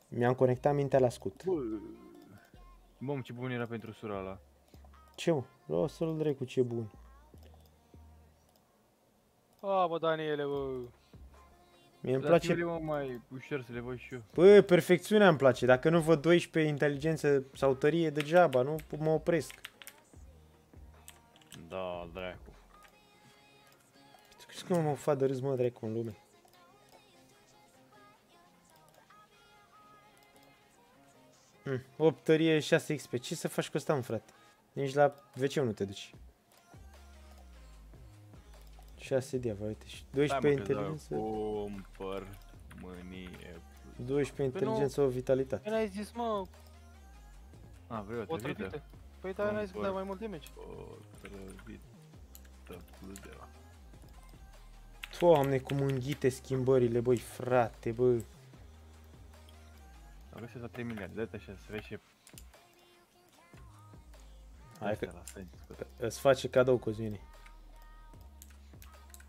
Speaker 1: Mi-am conectat mintea la scut.
Speaker 3: Bă, Bă, ce bun era pentru sura ăla.
Speaker 1: Ce mă? Vreau să-l dracu, ce bun.
Speaker 2: A, bă, Daniele, bă.
Speaker 1: Mie îmi
Speaker 3: Dar
Speaker 1: place...
Speaker 3: ți-le, mă, mai ușor să le văd și eu.
Speaker 1: Bă, perfecțiunea îmi place. Dacă nu văd 12 inteligență sau tărie, degeaba, nu mă opresc.
Speaker 3: Da, dracu.
Speaker 1: Tu crezi că mă fac de râs, mă, dracu, în lume? Mm, 8 tărie, 6 XP. Ce să faci cu asta, mă, frate? Nici la wc nu te duci. 6 diava, uite. și 12 inteligență,
Speaker 3: Cumpăr mânie.
Speaker 1: 12
Speaker 2: Păi nu-
Speaker 1: inteligență, o vitalitate.
Speaker 2: Păi n-ai zis, mă,
Speaker 3: A, vrei o
Speaker 2: o
Speaker 3: trăvită?
Speaker 2: trăvită. Păi da, n-ai zis că
Speaker 3: Cumpăr.
Speaker 2: dai mai mult damage.
Speaker 3: O trăvită plus de la.
Speaker 1: Doamne, cum înghite schimbările, băi, frate, bă.
Speaker 3: Am găsit la 3 miliarde, dă-te așa, să vezi ce...
Speaker 1: Hai
Speaker 3: Astea
Speaker 1: că
Speaker 3: la sănci, scoate.
Speaker 1: îți face cadou, Cosmine.
Speaker 3: Pai,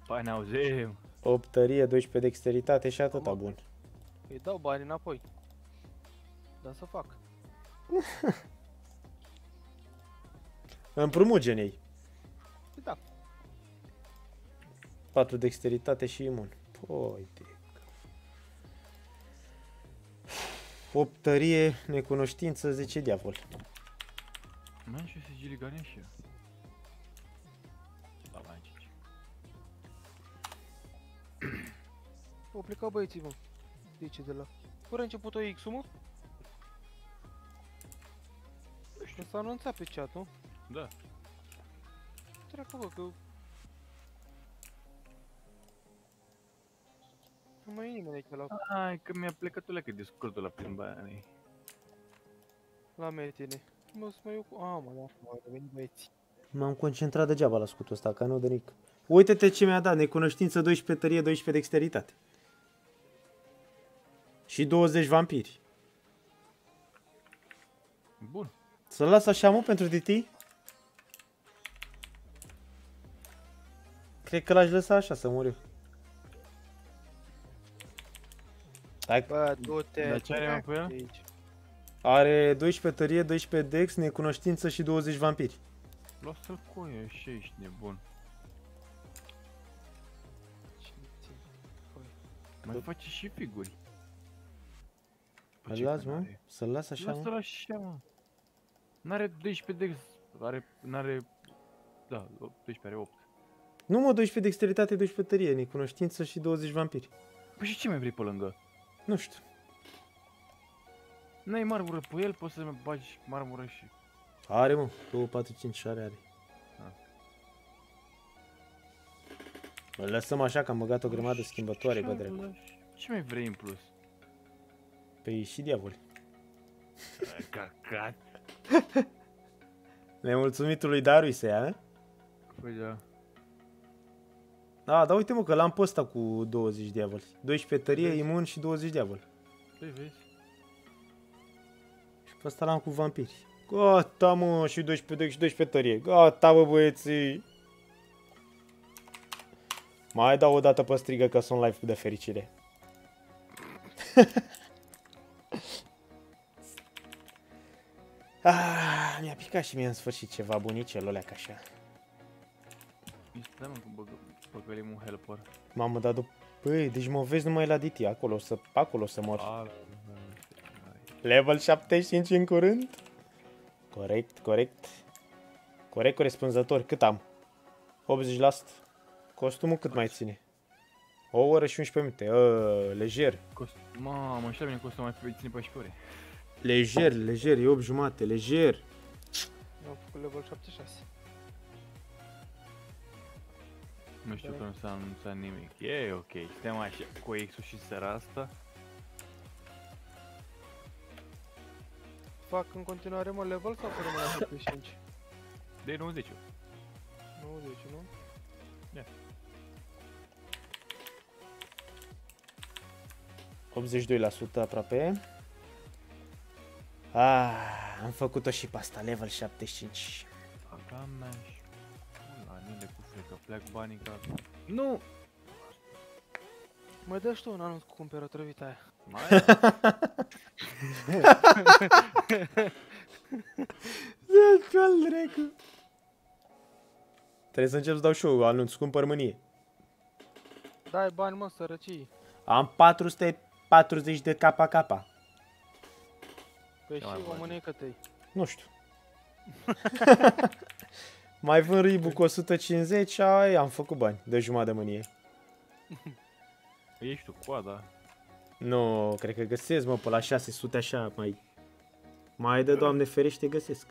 Speaker 3: ne auzim.
Speaker 1: 8 tărie, 12 dexteritate și atâta
Speaker 2: Mamă.
Speaker 1: bun.
Speaker 2: Îi dau bani înapoi. Dar să fac. *laughs*
Speaker 1: Împrumut genei.
Speaker 2: Păi da.
Speaker 1: 4 dexteritate și imun. Păi de... 8 tărie, necunoștință, 10 diavol.
Speaker 3: Mai am și sigilii gane
Speaker 2: Au plecat băieții, mă. De ce de la... Fără început o X-ul, mă? Că s-a anunțat pe chat, nu?
Speaker 3: Da.
Speaker 2: Treacă, bă, că... Nu mai e nimeni aici la,
Speaker 3: Hai că mi-a plecat o leacă discordul la plimbare.
Speaker 2: la metine. Mă, să mă iau cu... A, mă, da, mă, au venit băieții.
Speaker 1: M-am concentrat degeaba la scutul ăsta, că nu de nic. Uite-te ce mi-a dat, necunoștință 12 tărie, 12 dexteritate. Și 20 vampiri.
Speaker 3: Bun.
Speaker 1: Să-l las așa, mă, pentru DT? Cred că l-aș lăsa așa, să mor eu. Hai,
Speaker 2: Bă, du-te,
Speaker 3: Dar ce are, mă, pe el?
Speaker 2: de aici.
Speaker 1: are 12 tărie, 12 dex, necunoștință și 20 vampiri.
Speaker 3: Lasă-l cu aia, și ești nebun.
Speaker 2: Cine ține?
Speaker 3: Mai face și figuri. Bă,
Speaker 1: Îl
Speaker 3: ce
Speaker 1: las,
Speaker 3: că
Speaker 1: mă?
Speaker 3: n-are.
Speaker 1: Să-l las așa,
Speaker 3: Lasă-l
Speaker 1: mă?
Speaker 3: așa, mă. N-are 12 dex, are, n-are, da, 12 are 8.
Speaker 1: Nu, mă, 12 dexteritate, 12 tărie, necunoștință și 20 vampiri.
Speaker 3: Păi și ce mai vrei pe lângă?
Speaker 1: Nu știu.
Speaker 3: N-ai marmură pe el, poți să mai bagi marmură și...
Speaker 1: Are, mă, 2, 4, 5, 6 are.
Speaker 3: Ah.
Speaker 1: Îl lăsăm așa că am băgat o grămadă schimbătoare, bă,
Speaker 3: Ce
Speaker 1: dracu.
Speaker 3: lași? Ce mai vrei în plus?
Speaker 1: Păi și diavoli.
Speaker 3: Cacat. *laughs*
Speaker 1: Nemulțumitul lui Darui se ia, a?
Speaker 3: Păi da.
Speaker 1: Da, dar uite mă că l-am pe ăsta cu 20 diavoli. 12 tărie,
Speaker 3: Vezi?
Speaker 1: imun și 20 diavoli.
Speaker 3: Păi vezi?
Speaker 1: Și pe ăsta l-am cu vampiri. Gata mă, și 12 dex și 12 tărie. Gata bă băieții. Mai dau o dată pe strigă că sunt live de fericire. *laughs* ah, mi-a picat și mie în sfârșit ceva bunicel ălea ca așa.
Speaker 3: Nici da, mă, că băgă, băgălim un helper.
Speaker 1: Mamă, dar după... Păi, deci mă vezi numai la DT, acolo o să, acolo o să mor.
Speaker 3: A,
Speaker 1: Level 75 în curând? Corect, corect. Corect corespunzător. Cât am? 80%. Costumul cât mai ține? O oră și 11 minute. Uh, lejer.
Speaker 3: Cost... Mamă, și la mine costă mai pe ține 14 ore.
Speaker 1: Lejer, lejer. E 8 jumate. Lejer.
Speaker 2: Eu am făcut level 76.
Speaker 3: Nu știu că nu s-a anunțat nimic. E ok, suntem așa cu X-ul și seara asta.
Speaker 2: Fac în continuare mă level sau să rămân la 75?
Speaker 3: De 90
Speaker 2: 90, nu?
Speaker 3: Ia.
Speaker 1: 82% aproape. Ah, am făcut-o și pe asta, level 75.
Speaker 3: Aga mea și... La anile cu frică, plec banii ca... Nu!
Speaker 2: Mai dă și tu un anunț cu cumpără trăvita aia.
Speaker 3: Mai
Speaker 1: Cal dracu. Trebuie să încep să dau și eu anunț, cumpăr mânie.
Speaker 2: Dai bani, mă, sărăcii.
Speaker 1: Am 440 de KK.
Speaker 2: Păi
Speaker 3: Ce mai
Speaker 2: și o
Speaker 3: bani?
Speaker 2: mânecă tăi.
Speaker 1: Nu știu. *laughs* Mai vând ribu cu 150, ai, am făcut bani de jumătate de mânie.
Speaker 3: Ești tu coada.
Speaker 1: Nu, cred că găsesc, mă, pe la 600 așa, mai... Mai de doamne ferește găsesc.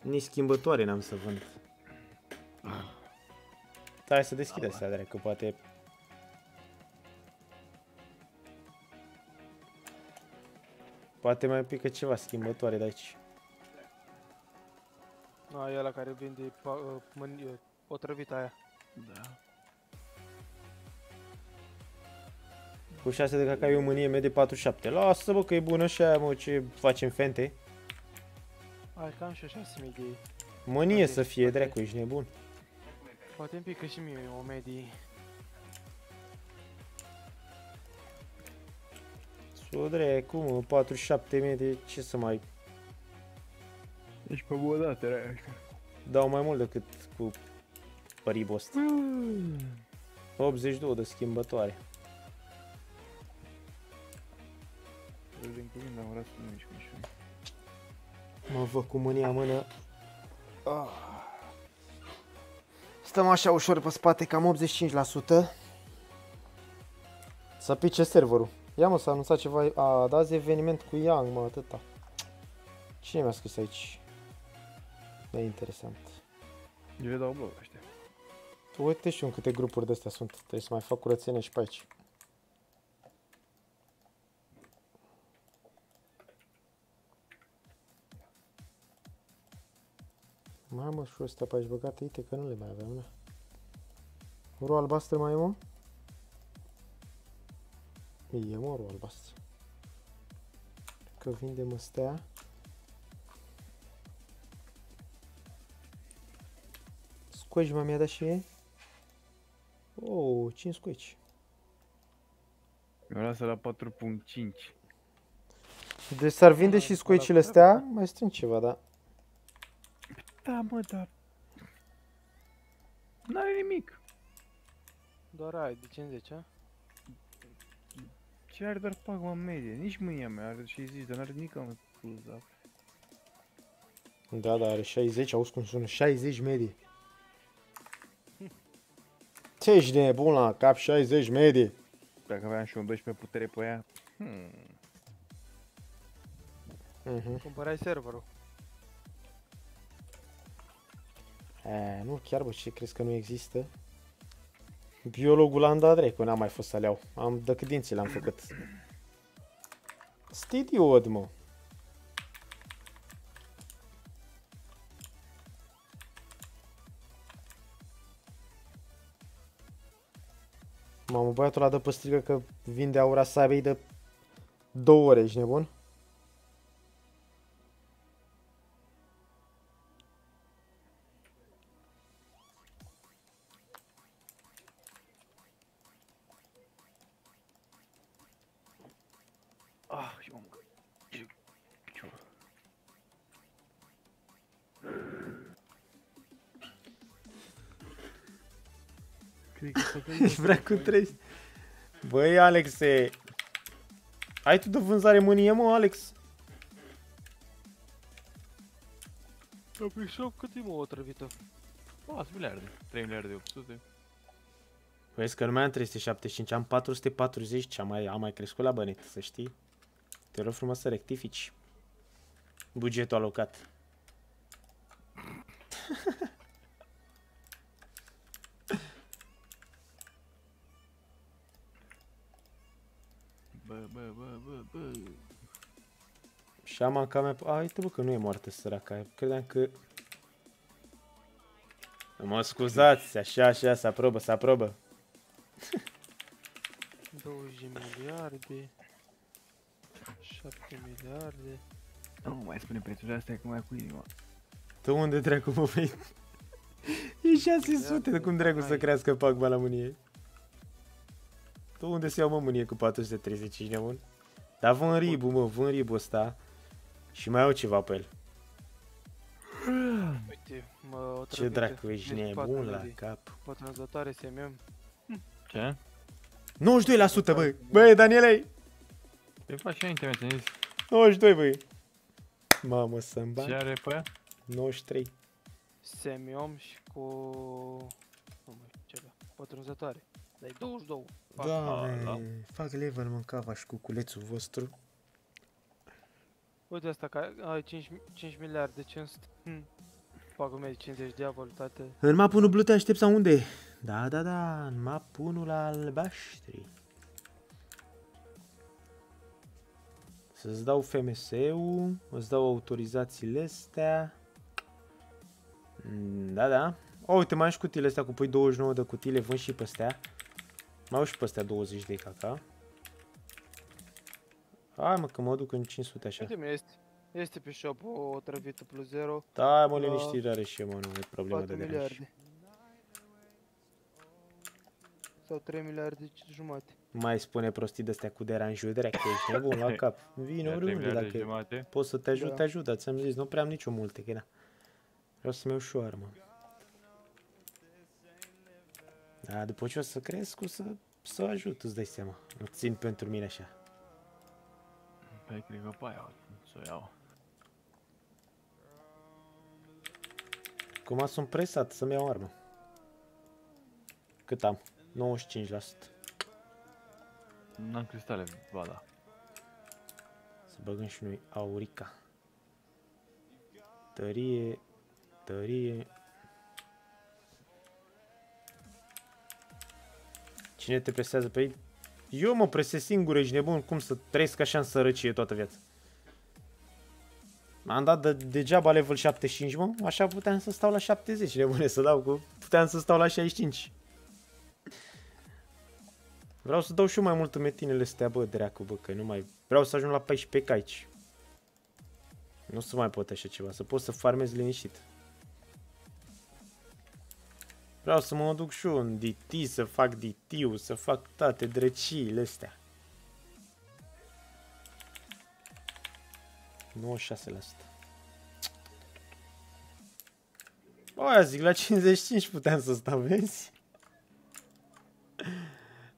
Speaker 1: Nici schimbătoare n-am să vând. Stai să deschid astea, dracu, poate... Poate mai pică ceva schimbătoare de aici.
Speaker 2: A, e ăla care vinde pa, uh, mâni, uh, otrăvita aia.
Speaker 3: Da.
Speaker 1: Cu 6 de cacao e o mânie medie 47. Lasă bă că e bună și aia mă ce facem fente.
Speaker 2: Ai cam și 6000 de...
Speaker 1: Mânie
Speaker 2: Poate-
Speaker 1: să fie,
Speaker 2: poate-
Speaker 1: dracu, ești nebun.
Speaker 2: Poate îmi pică și mie o medie.
Speaker 1: Su dracu, mă, 47 medie, ce să mai
Speaker 3: Ești pe bodată, rea.
Speaker 1: dau mai mult decât cu păribul ăsta. 82 de schimbătoare.
Speaker 3: Îl din cuvânt, dar vreau să nu mișc mișc.
Speaker 1: Mă văd cu mânia în mână. Ah. Stăm așa ușor pe spate, cam 85%. Să pice serverul. Ia mă, s-a anunțat ceva. A, da azi eveniment cu Young, mă, atâta. Cine mi-a scris aici? E interesant.
Speaker 3: Eu le dau blog ăștia.
Speaker 1: Uite și eu în câte grupuri de astea sunt. Trebuie să mai fac curățenie și pe aici. Mamă, și ăsta pe aici băgate, uite că nu le mai aveam, na. Oro albastră mai e, mă? E, mă, oro albastră. Că vindem astea. Scoci, mă, mi-a dat și e? Oh, 5 scoci.
Speaker 3: Eu lasă la 4.5.
Speaker 1: Deci s-ar vinde și
Speaker 2: Ăla
Speaker 1: scoicile
Speaker 2: trebuie,
Speaker 1: astea, mai strâng ceva, da.
Speaker 3: Da, mă, dar... N-are nimic.
Speaker 2: Doar ai de 50, a?
Speaker 3: Ce are doar pagă în medie? Nici mâinea mea are 60, dar n-are nimic în plus, da.
Speaker 1: Da, da, are 60, auzi cum sună, 60 medie. Ce ești nebun la cap, 60 medie.
Speaker 3: Dacă aveam și un 12 putere pe ea... Hmm.
Speaker 1: Mhm.
Speaker 2: Cumpărai serverul.
Speaker 1: E, nu, chiar bă, ce crezi că nu există? Biologul l-am dat dracu, n-am mai fost să le iau. Am decât dinții l-am făcut. Stidiod, mă. Mamă, băiatul ăla dă pe strigă că vinde aura sabei de două ore, ești nebun?
Speaker 3: Ah, și mă mâncă. Ce... Picior. Cred că *laughs* să
Speaker 1: Ești vrea cu trei. Băi, Alexe. Ai tu de vânzare mânie, mă, Alex?
Speaker 2: Am pe shop cât e mă otrăvită?
Speaker 3: 4 miliarde. 3 miliarde 800.
Speaker 1: Vezi că nu mai am 375, am 440, ce am mai, am mai crescut la bănet, să știi. Te rog frumos să rectifici bugetul alocat.
Speaker 3: Bă, bă, bă, bă, bă.
Speaker 1: Și am ca mea... A, uite bă că nu e moartă săraca, credeam că... Mă scuzați, așa, așa, se aprobă, se aprobă.
Speaker 2: 20 de miliarde. 7 miliarde.
Speaker 3: Nu mai spune prețurile astea că mai cu inima.
Speaker 1: Tu unde dracu mă vei? *laughs* E 600 de cum dracu să
Speaker 2: Hai.
Speaker 1: crească pagba la mânie. Tu unde se iau mă mânie cu 435 nebun? Dar vând ribu, mă, vând ribu ăsta. Și mai au ceva pe el. *sighs*
Speaker 2: Uite, mă
Speaker 1: Ce
Speaker 2: otrăvită.
Speaker 1: dracu, ești
Speaker 2: Deci patru
Speaker 1: nebun la
Speaker 2: medii.
Speaker 1: cap.
Speaker 2: Pătrunzătoare SMM.
Speaker 3: Ce?
Speaker 1: 92% băi! Băi, Danielei!
Speaker 3: Te faci și înainte, mi-a zis.
Speaker 1: 92 băi! Mamă, să-mi
Speaker 3: Ce
Speaker 1: bani.
Speaker 3: are pe ea?
Speaker 1: 93.
Speaker 2: Semiom și cu... Nu mai știu ce avea. Pătrunzătoare. Dai 22. Fac.
Speaker 1: Doamne,
Speaker 3: da.
Speaker 1: fac level mâncava și cuculețul vostru.
Speaker 2: Uite asta, că ai 5, 5 miliarde, 500. Hm. Fac 1050 de avolitate.
Speaker 1: În mapunul blu te aștept sau unde? Da, da, da, în mapunul albaștri. Să-ți dau FMS-ul, îți dau autorizațiile astea. Mm, Da, da. O, uite, mai am și cutiile astea cu pui 29 de cutii, le vând și pe astea. Mai au și pe astea 20 de caca. Hai mă, că mă duc în 500 așa.
Speaker 2: Uite, este, este pe shop o trăvită plus 0,
Speaker 1: Da, mă,
Speaker 2: Da.
Speaker 1: liniștire are și eu, mă, nu e problemă
Speaker 2: 4
Speaker 1: de deranj.
Speaker 2: miliarde. Sau 3 miliarde și jumate.
Speaker 1: Mai spune prostii de-astea cu deranjul drept, că ești *laughs* nebun la cap. Vino
Speaker 3: Ia trei
Speaker 1: oriunde
Speaker 3: miliarde
Speaker 1: dacă
Speaker 3: jumate.
Speaker 1: poți să te ajut,
Speaker 2: Da.
Speaker 1: te ajută, ți-am zis, nu prea am nicio multe, că na. Vreau să-mi iau ușor, mă. Da, după ce o să cresc, o să, să ajut, îți dai seama. Nu țin pentru mine așa.
Speaker 3: Păi, cred că pe aia o să o iau.
Speaker 1: Acum sunt presat să-mi iau armă. Cât am? 95%.
Speaker 3: N-am cristale, ba da.
Speaker 1: Să băgăm și noi aurica. Tărie, tărie. Cine te presează pe ei? Eu mă presez singur, ești nebun, cum să trăiesc așa în sărăcie toată viața. M-am dat de, degeaba level 75, mă, așa puteam să stau la 70, nebune, să dau cu... Puteam să stau la 65. Vreau să dau și eu mai mult în metinele astea, bă, dracu, bă, că nu mai... Vreau să ajung la 14 caici. Nu să mai pot așa ceva, să pot să farmez liniștit. Vreau să mă duc și eu în DT, să fac DT-ul, să fac toate drăciile astea. 96%. Bă, aia zic, la 55 puteam să stau, vezi?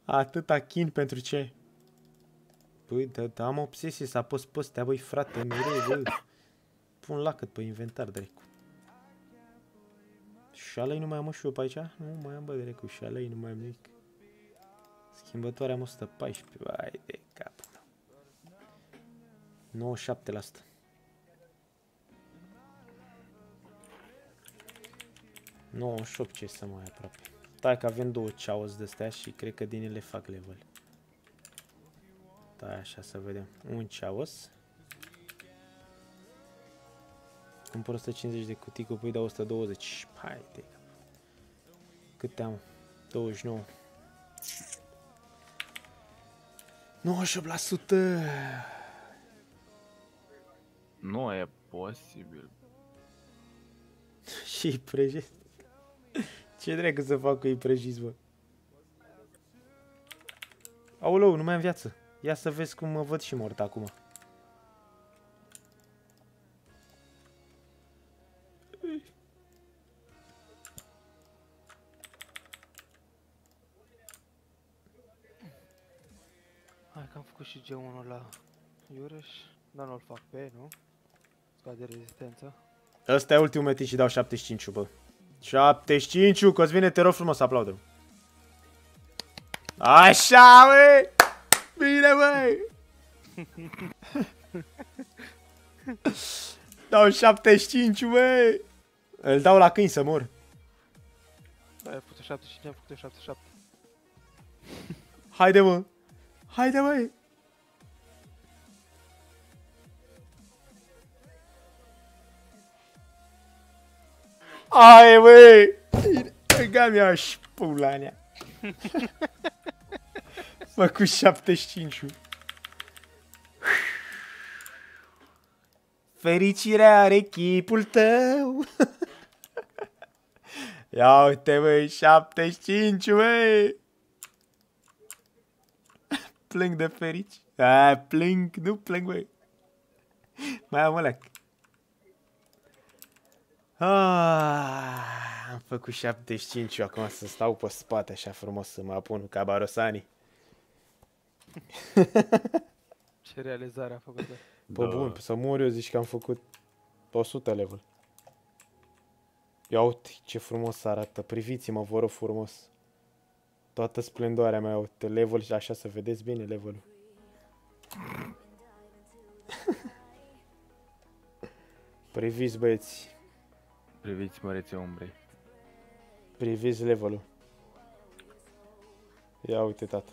Speaker 1: Atâta chin pentru ce? Păi, da, da, am obsesie să apăs pe astea, băi, frate, mereu, bă. Pun lacăt pe inventar, dracu. Și șalei nu mai am mă, și eu pe aici? Nu mai am, bă, dracu, și șalei nu mai am nimic. Schimbătoarea am 114, vai de capul meu. 97%. Nu, șop ce să mai aproape. Stai că avem două ceaus de astea și cred că din ele fac level. Da, așa să vedem. Un ceaus. Cumpăr 150 de cutii cu pui, dau 120. Hai de cap. Câte am? 29. 98%!
Speaker 3: Nu e posibil. *laughs*
Speaker 1: Și îi prăjesc. Ce dracu să fac cu ei prăjiți, bă? Aoleu, nu mai am viață. Ia să vezi cum mă văd și mort acum.
Speaker 2: Hai că am făcut și G1 la Iureș, dar nu-l fac pe, nu? Scade rezistența.
Speaker 1: Ăsta e ultimul metin și dau 75 bă. 75 că-ți vine, te rog frumos, aplaudă Așa, băi! Bine, băi! *laughs* dau 75, băi! Îl dau la câini să mor.
Speaker 2: Da, ai făcut 75, am făcut 77.
Speaker 1: Haide, mă! Haide, băi! Ai, băi! Băga mi-a și pula nea. *laughs* Mă, cu 75 Fericirea are chipul tău. *laughs* Ia uite, băi, 75, băi! Plâng de ferici. A, plâng, nu plâng, băi. Mai am ăleac. Ah, am făcut 75 eu acum să stau pe spate așa frumos să mă apun ca Barosani. *laughs*
Speaker 2: Ce realizare a făcut de
Speaker 1: Bă,
Speaker 3: Da.
Speaker 1: bun, să mor eu zici că am făcut pe 100 level. Ia uite ce frumos arată, priviți-mă, vă rog frumos. Toată splendoarea mea, uite, level și așa să vedeți bine levelul. *laughs* Priviți băieți,
Speaker 3: Priviți mărețe umbrei.
Speaker 1: priviți levelul. Ia uite, tată.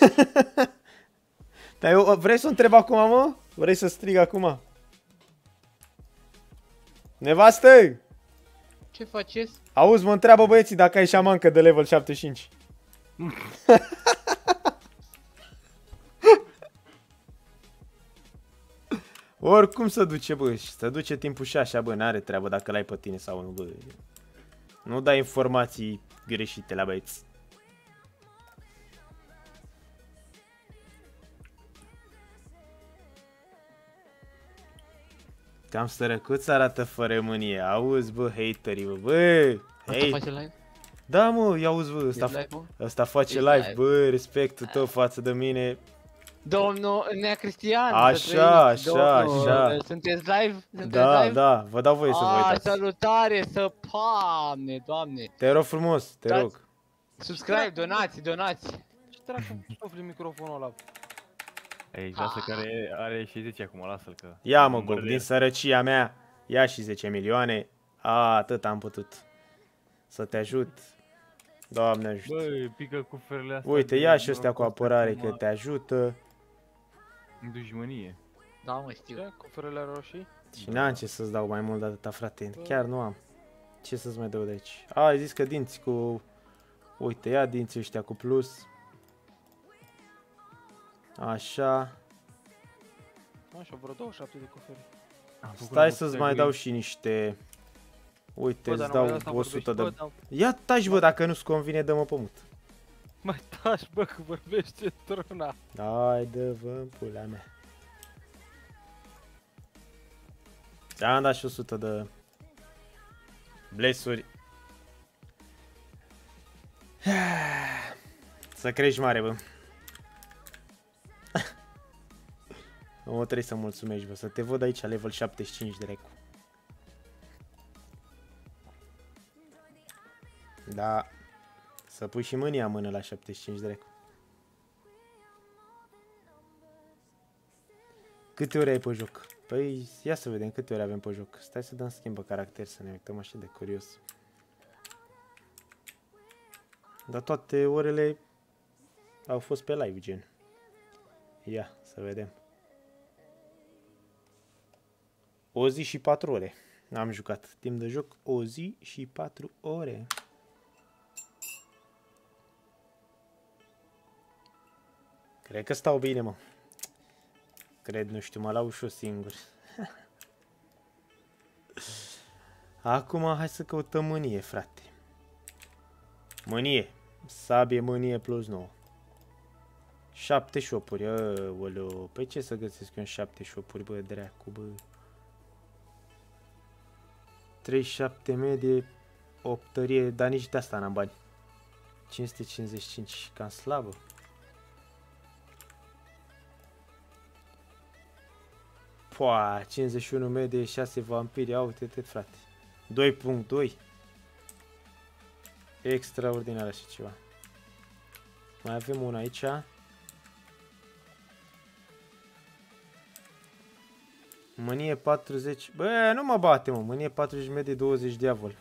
Speaker 1: *laughs* Dar eu, vrei să o întreb acum, mă? Vrei să strig acum? Nevastă!
Speaker 5: Ce faceți?
Speaker 1: Auzi, mă întreabă băieții dacă ai șamancă de level 75. *laughs* Oricum să duce, bă, și să duce timpul și așa, bă, n-are treabă dacă l-ai pe tine sau nu, bă. Nu dai informații greșite la băieți. Cam sărăcuț arată fără mânie. Auzi, bă, haterii, bă, bă.
Speaker 5: Asta
Speaker 1: Hei,
Speaker 5: face live?
Speaker 1: da, mă, ia auzi, bă,
Speaker 5: E
Speaker 1: ăsta,
Speaker 5: live-ul?
Speaker 1: ăsta face
Speaker 5: E
Speaker 1: live,
Speaker 5: live.
Speaker 1: bă, respectul tău față de mine.
Speaker 5: Domnul Nea Cristian,
Speaker 1: Așa,
Speaker 5: să trăiți,
Speaker 1: așa,
Speaker 5: domnul,
Speaker 1: așa.
Speaker 5: Sunteți live? Sunteți
Speaker 1: Da,
Speaker 5: live?
Speaker 1: da, vă dau voie să vă
Speaker 5: A,
Speaker 1: uitați.
Speaker 5: salutare, să doamne, doamne.
Speaker 1: Te rog frumos, te
Speaker 5: Dați-
Speaker 1: rog.
Speaker 5: Subscribe, donați, donați.
Speaker 2: Ce dracu sufli microfonul ăla?
Speaker 3: Ei, lasă care are și 10 acum, lasă-l că...
Speaker 1: Ia mă,
Speaker 3: Îmi
Speaker 1: Gog,
Speaker 3: bărde.
Speaker 1: din sărăcia mea, ia și 10 milioane. A, atât am putut. Să te ajut. Doamne ajută.
Speaker 3: Băi, pică cu ferele astea.
Speaker 1: Uite,
Speaker 3: de
Speaker 1: ia și ăstea cu
Speaker 3: noroc,
Speaker 1: apărare
Speaker 3: acum
Speaker 1: că te ajută.
Speaker 3: În dușmănie.
Speaker 5: Da, mă, știu.
Speaker 2: Ce? Cu ferele roșii?
Speaker 1: Și n-am ce să-ți dau mai mult de atâta, frate. Chiar nu am. Ce să-ți mai dau de aici? A, ai zis că dinți cu... Uite, ia dinții ăștia cu plus. Așa.
Speaker 2: Așa, vreo 27 de cofere.
Speaker 3: Am făcut
Speaker 1: Stai
Speaker 3: la
Speaker 1: să-ți
Speaker 3: mulți
Speaker 1: mai
Speaker 3: ani
Speaker 1: dau
Speaker 3: lui.
Speaker 1: și niște... Uite,
Speaker 2: Bă,
Speaker 1: îți
Speaker 2: dar
Speaker 1: dau
Speaker 2: numai ăsta
Speaker 1: 100 de...
Speaker 2: vorbești, bă, dar
Speaker 1: Ia taci, bă, dacă nu-ți convine, dă-mă pământ.
Speaker 2: Mai taci, bă, că vorbește într-una.
Speaker 1: Hai de vă pula mea. Am dat și 100 de blesuri. *sighs* Să crești mare, bă. *laughs* Nu trebuie să mulțumești, bă, să te văd aici level 75 de recu. Da. Să pui și mânia în mână la 75 de recu. Câte ore ai pe joc? Păi, ia să vedem câte ore avem pe joc. Stai să dăm schimbă caracter, să ne uităm așa de curios. Dar toate orele au fost pe live, gen. Ia, să vedem. O zi și 4 ore. Am jucat timp de joc o zi și 4 ore. Cred că stau bine, mă. Cred, nu știu, mă lau și eu singur. *laughs* Acum hai să căutăm mânie, frate. Mânie. Sabie mânie plus 9. 7 șopuri, aoleu. Păi ce să găsesc eu în 7 șopuri, bă, dracu, bă. 37 medie, 8 tărie, dar nici de asta n-am bani. 555, cam slabă. Poa, 51 medie, 6 vampiri, ia uite-te, frate. 2.2. Extraordinar așa ceva. Mai avem una aici. Mânie 40. Bă, nu mă bate, mă. Mânie 40 medie 20 diavol.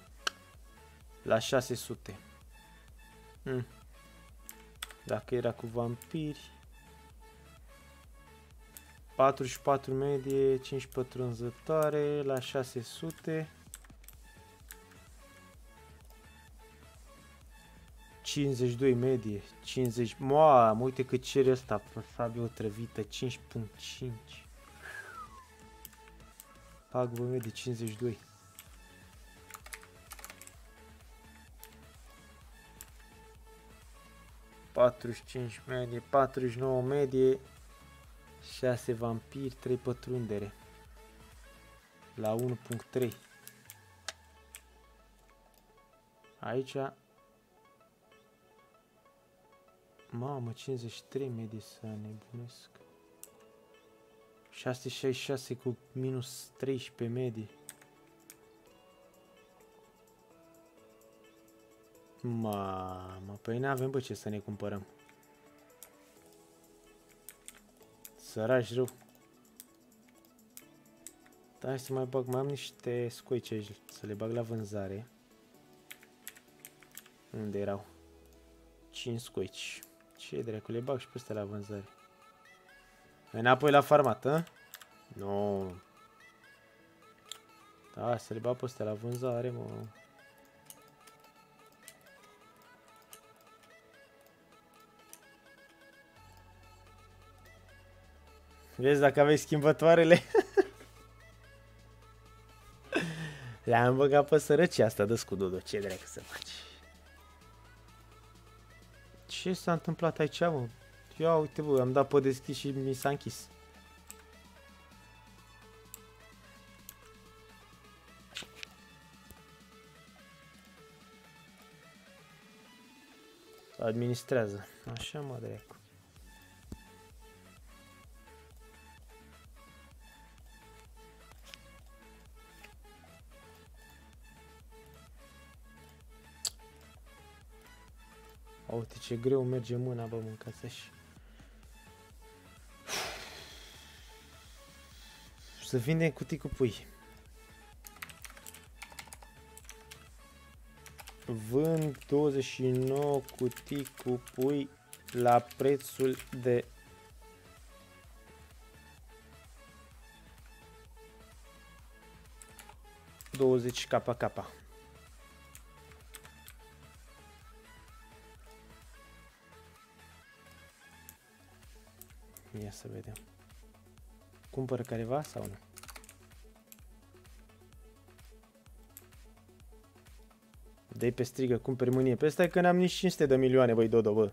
Speaker 1: La 600. Hmm. Dacă era cu vampiri. 44 medie, 5 pătrunzătoare la 600. 52 medie, 50, mamă, uite cât cere asta, sabie otrăvită, 5.5. Pagubă medie 52. Patruzeci cinci medie, 49 medie, 6 vampiri, 3 pătrundere. La 1.3. Aici Mamă, 53 medii să nebunesc. 666 cu minus 13 medii. Mamă, păi n-avem bă ce să ne cumpărăm. Sărași rău. Da, hai să mai bag, mai am niște scoici aici, să le bag la vânzare. Unde erau? 5 scoici. Ce dracu, le bag și pe astea la vânzare. Înapoi la farmat, hă? Nu. Da, să le bag pe astea la vânzare, mă. Vezi dacă aveai schimbătoarele? *laughs* Le-am băgat pe sărăcie asta de scududo. Ce dracu să faci? Ce s-a întâmplat aici, mă? Ia uite, bă, am dat pe deschis și mi s-a închis. Administrează. Așa, mă, dracu. Uite ce greu merge mâna, bă, mâncați așa. Să vindem cutii cu pui. Vând 29 cutii cu pui la prețul de douăzeci capa capa. Ia să vedem. Cumpără careva sau nu? Dai pe strigă, cumperi mânie. Pe ăsta e că n-am nici 500 de milioane, băi, Dodo, bă.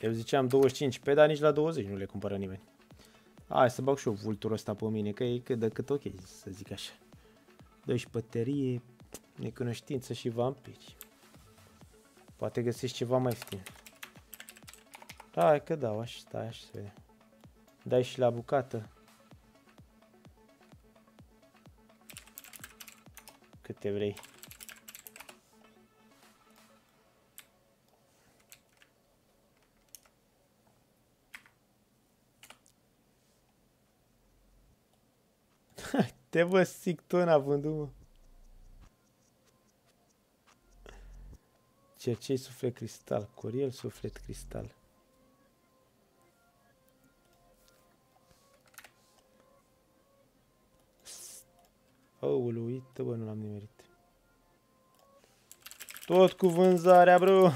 Speaker 1: Eu ziceam 25 pe, dar nici la 20 nu le cumpără nimeni. Hai să bag și eu vulturul ăsta pe mine, că e cât de cât ok, să zic așa. Dă și pătărie, necunoștință și vampiri. Poate găsești ceva mai ieftin. Da, hai că dau, așa, stai, așa să vedem. Dai și la bucată. Câte vrei. *laughs* Te bă, sictona vându-mă. Cercei suflet cristal, Coriel suflet cristal. Aoleu, uite bă, nu l-am nimerit. Tot cu vânzarea, bro!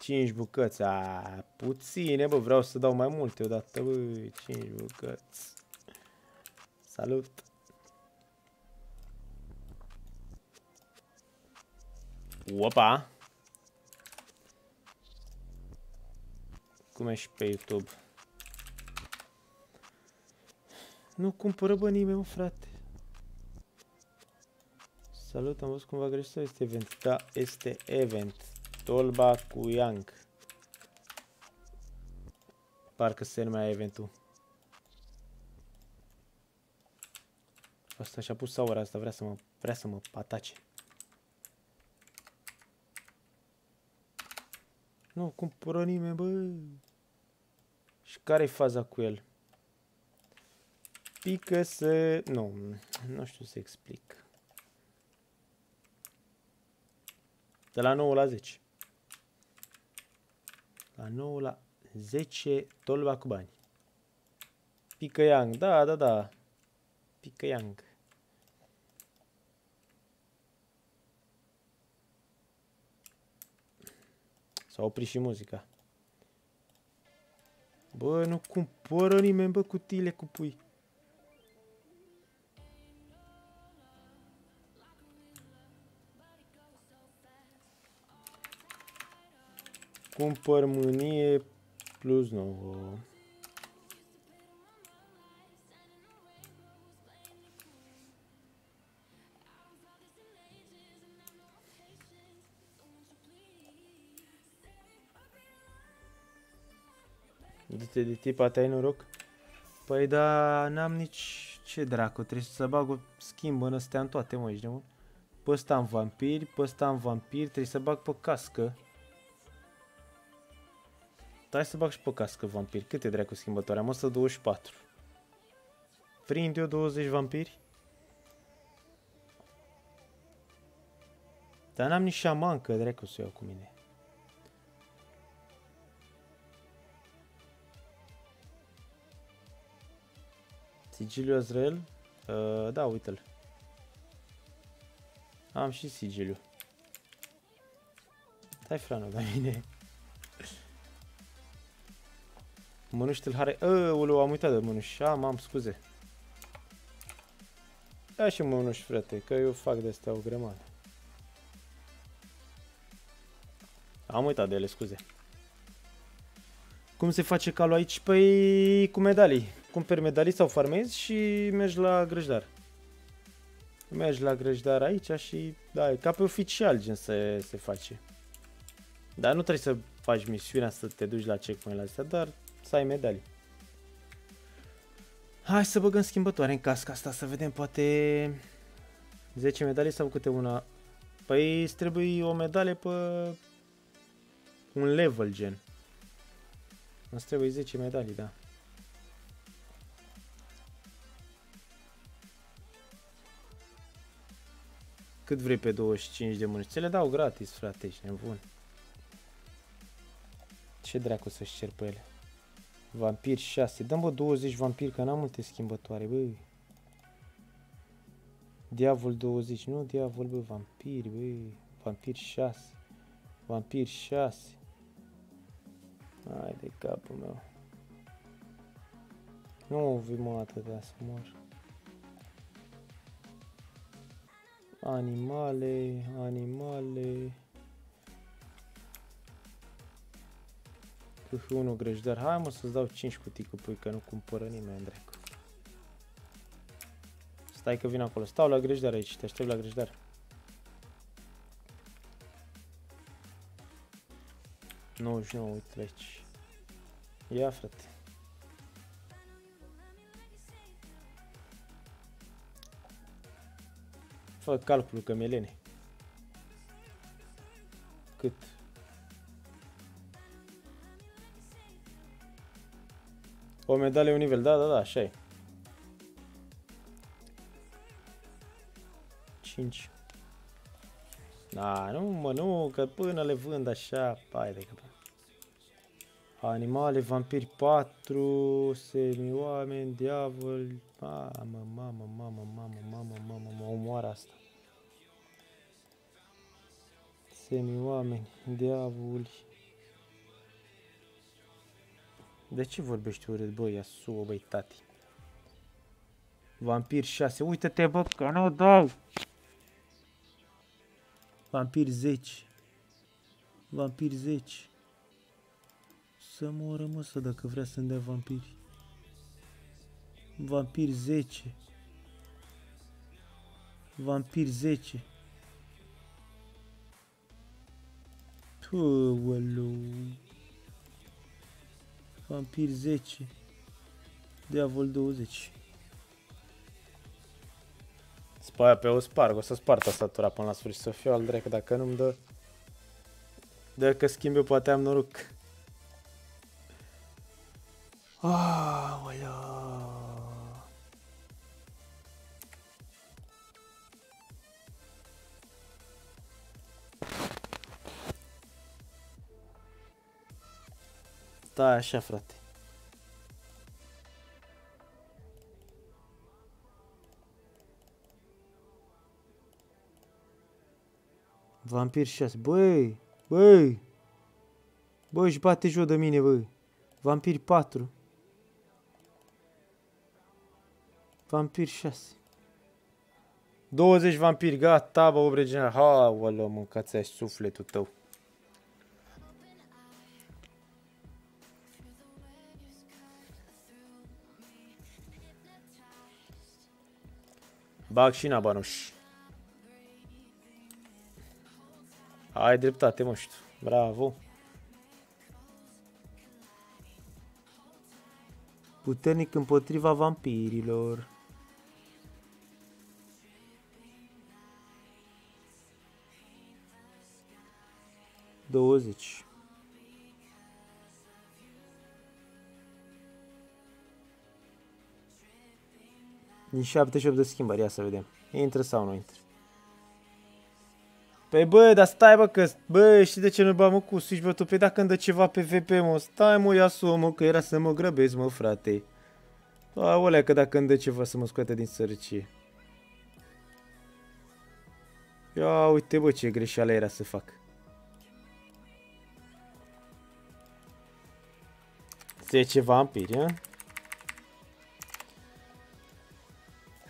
Speaker 1: 5 bucăți, a, puține, bă, vreau să dau mai multe odată, bă, 5 bucăți. Salut! Opa! Cum ești pe YouTube? Nu cumpără bă nimeni, mă, frate. Salut, am văzut cumva greșit sau este event? Da, este event. Tolba cu Young. Parcă se numea eventul. Asta și-a pus saura asta, vrea să mă, vrea să mă atace. Nu cumpără nimeni, bă. Și care-i faza cu el? Pică să... Nu, nu știu să explic. De la 9 la 10. La 9 la 10 tolba cu bani. Pică Yang, da, da, da. Pică Yang. S-a oprit și muzica. Bă, nu cumpără nimeni, bă, cutiile cu pui. Cumpăr mânie plus 9. Du-te de tipa ta ai noroc? Păi da, n-am nici... Ce dracu, trebuie să bag o schimbă în astea în toate, mă, ești nebun? Pe ăsta am vampiri, pe ăsta am vampiri, trebuie să bag pe cască. Hai să bag și pe cască vampiri. Câte dracu schimbătoare? Am 124. Prind eu 20 vampiri? Dar n-am nici șaman, că dracu să o iau cu mine. Sigiliu Azrael? Uh, da, uite-l. Am și sigiliu. Stai frano la mine. Mănuș tâlhare. Ăuleu, am uitat de mănuș. Am, am, scuze. Ia și mănuș, frate, că eu fac de astea o grămadă. Am uitat de ele, scuze. Cum se face calul aici? Păi cu medalii. Cumperi medalii sau farmezi și mergi la grăjdar. Mergi la grăjdar aici și da, e ca pe oficial gen se, se face. Dar nu trebuie să faci misiunea să te duci la checkpoint la astea, dar să ai medalii. Hai să băgăm schimbătoare în casca asta, să vedem, poate 10 medalii sau câte una. Păi îți trebuie o medalie pe un level gen. Îți trebuie 10 medalii, da. Cât vrei pe 25 de mâini? Ți le dau gratis, frate, ești nebun. Ce dracu să-și cer pe ele? Vampir 6. Dăm bă 20 vampiri, că n-am multe schimbătoare, bă. Diavol 20, nu diavol, bă, vampiri, bă. Vampir 6. Vampir 6. Hai de capul meu. Nu vii mă atâta să mor. Animale, animale. Câh1 grăjdar. Hai mă să-ți dau 5 cutii cu pui, că nu cumpără nimeni, dracu. Stai că vin acolo. Stau la grăjdar aici, te aștept la grăjdar. Nu, nu, uite aici. Ia, frate. Fă calculul că melene. Cât? O medalie, un nivel. Da, da, da, așa e. 5. Da, nu mă, nu, că până le vând așa, hai de că... Animale, vampiri 4, semi-oameni, diavol, mamă, mamă, mamă, mamă, mamă, mamă, mă omoară asta. Semi-oameni, diavoli. De ce vorbești urât, băi, asuă, băi, tati? Vampir 6, uite-te, bă, că nu dau! Vampir 10. Vampir 10. Să moră, mă, să dacă vrea să-mi dea vampiri. Vampir 10. Vampir 10. Tuălău. Vampir 10. Diavol 20. Spaia pe o sparg, o să spart tastatura până la sfârșit, să fiu al drecă, dacă nu-mi dă... Dacă schimb eu, poate am noroc. Aolea. Da, așa, frate. Vampir 6. Băi, băi. Băi, își bate joc de mine, băi. Vampir 4. Vampir 6. 20 vampiri, gata, bă, obre general. Ha, oală, mâncați ai sufletul tău. Bag și nabanuș. Ai dreptate, mă știu. Bravo. Puternic împotriva vampirilor. Douăzeci. Din 78 de schimbări, ia să vedem. Intră sau nu intră? Păi bă, dar stai bă că, bă, știi de ce nu bă mă cu switch bă, tu pe dacă îmi dă ceva pe VP mă, stai mă, ia să mă, că era să mă grăbesc mă, frate. Aolea, că dacă îmi dă ceva să mă scoate din sărăcie. Ia uite bă ce greșeală era să fac. 10 *sighs* vampiri, a?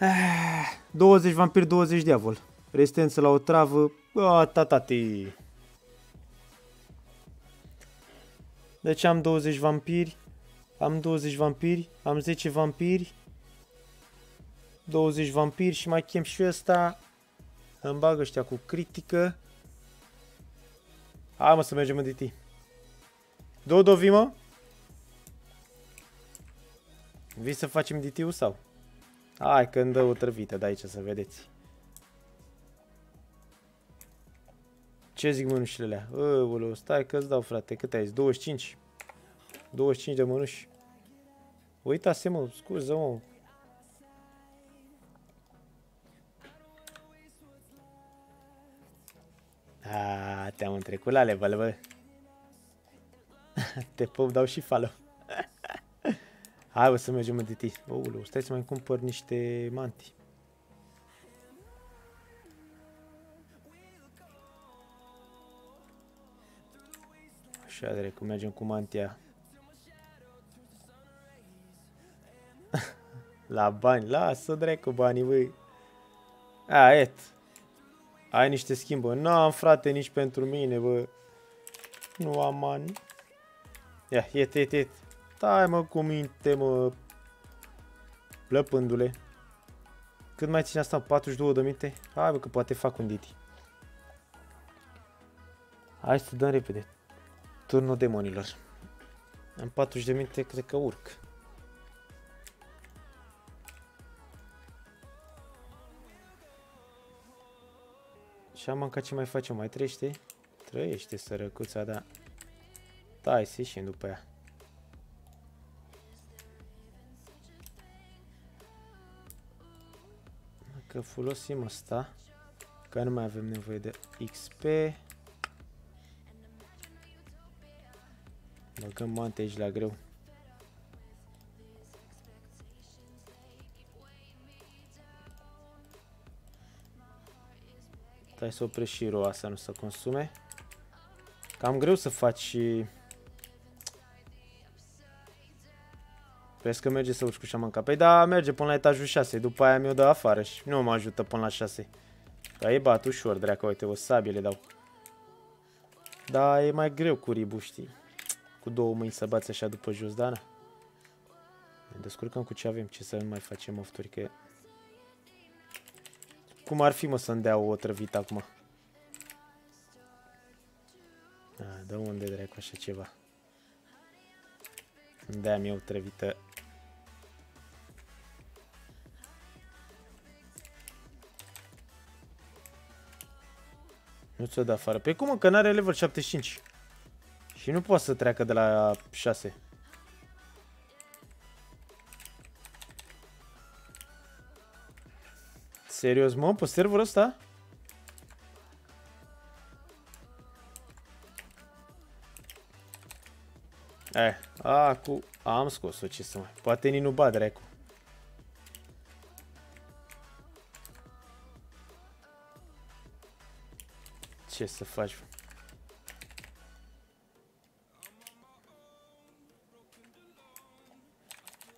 Speaker 1: Ah, 20 vampiri, 20 diavol. Rezistență la o travă. A, tatati. Deci am 20 vampiri. Am 20 vampiri. Am 10 vampiri. 20 vampiri și mai chem și ăsta. Îmi bag ăștia cu critică. Hai mă să mergem în DT. Dodo, vii Vii să facem DT-ul sau? Hai că îmi dă o trăvită de aici să vedeți. Ce zic mânușile alea? Ăulă, stai că-ți dau frate, cât ai zis? 25? 25 de mânuși. Uita-se mă, scuză mă. A, te-am întrecut la level, bă. *laughs* Te pup, dau și follow. Hai, o să mergem în DT. Oulu, stai să mai cumpăr niște manti. Așa, dracu, mergem cu mantia. *laughs* La bani, lasă dracu banii, băi. A, et. Ai niște schimbă. Nu am, frate, nici pentru mine, bă. Nu am bani. Ia, iet, iet, iet. Stai mă cu minte, mă. Plăpându-le. Cât mai ține asta? 42 de minute? Hai bă că poate fac un diti. Hai să dăm repede. Turnul demonilor. În 40 de minute cred că urc. Și am mâncat ce mai facem? Mai trăiește? Trăiește sărăcuța, da. Stai să ieșim după ea. Că folosim asta. Că nu mai avem nevoie de XP. Băgăm mante aici la greu. Stai să oprești și roa să nu se consume. Cam greu să faci Crezi că merge să urci cu șamanca? Păi da, merge până la etajul 6, după aia mi-o dă afară și nu mă ajută până la 6. Dar e bat ușor, dracu, uite, o sabie le dau. Da, e mai greu cu ribu, știi? Cu două mâini să bați așa după jos, da, na? Ne descurcăm cu ce avem, ce să nu mai facem ofturi, că... Cum ar fi, mă, să-mi dea o trăvită acum? A, de unde dracu așa ceva? Îmi dea mie o trăvită Nu ți-o da afară. Pe cum, că n-are level 75. Și nu poate să treacă de la 6. Serios, mă? Pe serverul ăsta? Eh, a, cu... Am scos-o, ce să mai... Poate nici nu bat, dracu. Ce să faci?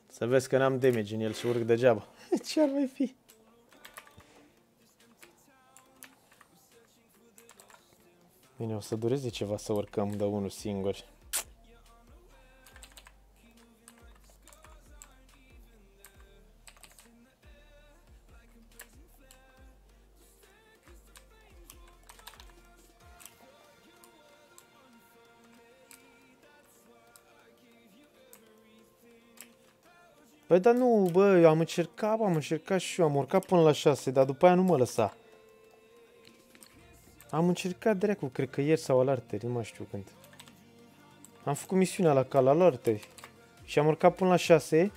Speaker 1: Să vezi că n-am damage în el și urc degeaba. *laughs* Ce ar mai fi? Bine, o să dureze ceva să urcăm de unul singur. Păi dar nu, bă, eu am încercat, bă, am încercat și eu, am urcat până la 6, dar după aia nu mă lăsa. Am încercat dracu, cred că ieri sau alarteri, nu mai știu când. Am făcut misiunea la cal alarteri. Și am urcat până la 6.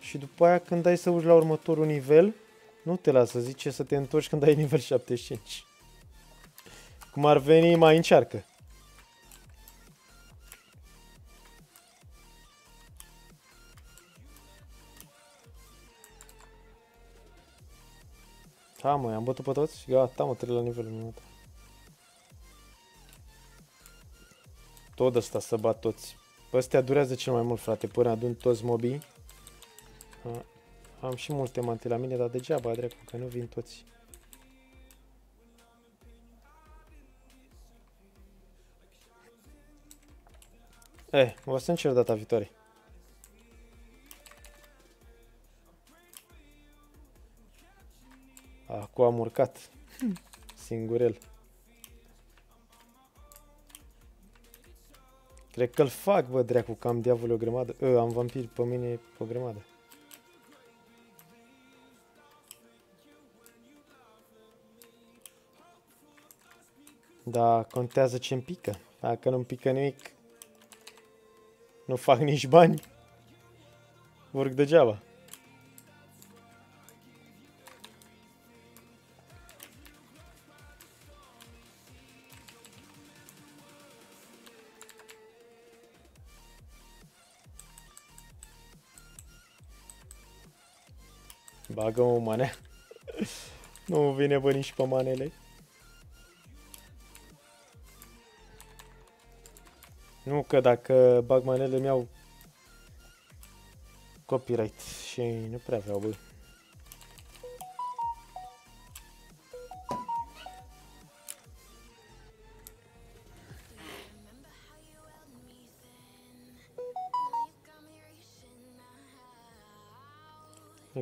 Speaker 1: Și după aia când ai să urci la următorul nivel, nu te lasă, zice să te întorci când ai nivel 75. Cum ar veni, mai încearcă. Da, mă, am bătut pe toți? Gata, mă, trec la nivelul meu. Tot ăsta să bat toți. Pe ăstea durează cel mai mult, frate, până adun toți mobii. A, Am și multe mante la mine, dar degeaba, dracu, că nu vin toți. Eh, o să încerc data viitoare. Acum am urcat. Singurel. Cred că-l fac, bă, dracu, că am diavol o grămadă. Ă, am vampiri pe mine o grămadă. Da, contează ce-mi pică. Dacă nu-mi pică nimic, nu fac nici bani. Urc degeaba. Bagă o manea. *laughs* nu vine bă nici pe manele. Nu că dacă bag manele mi-au copyright și nu prea vreau bă.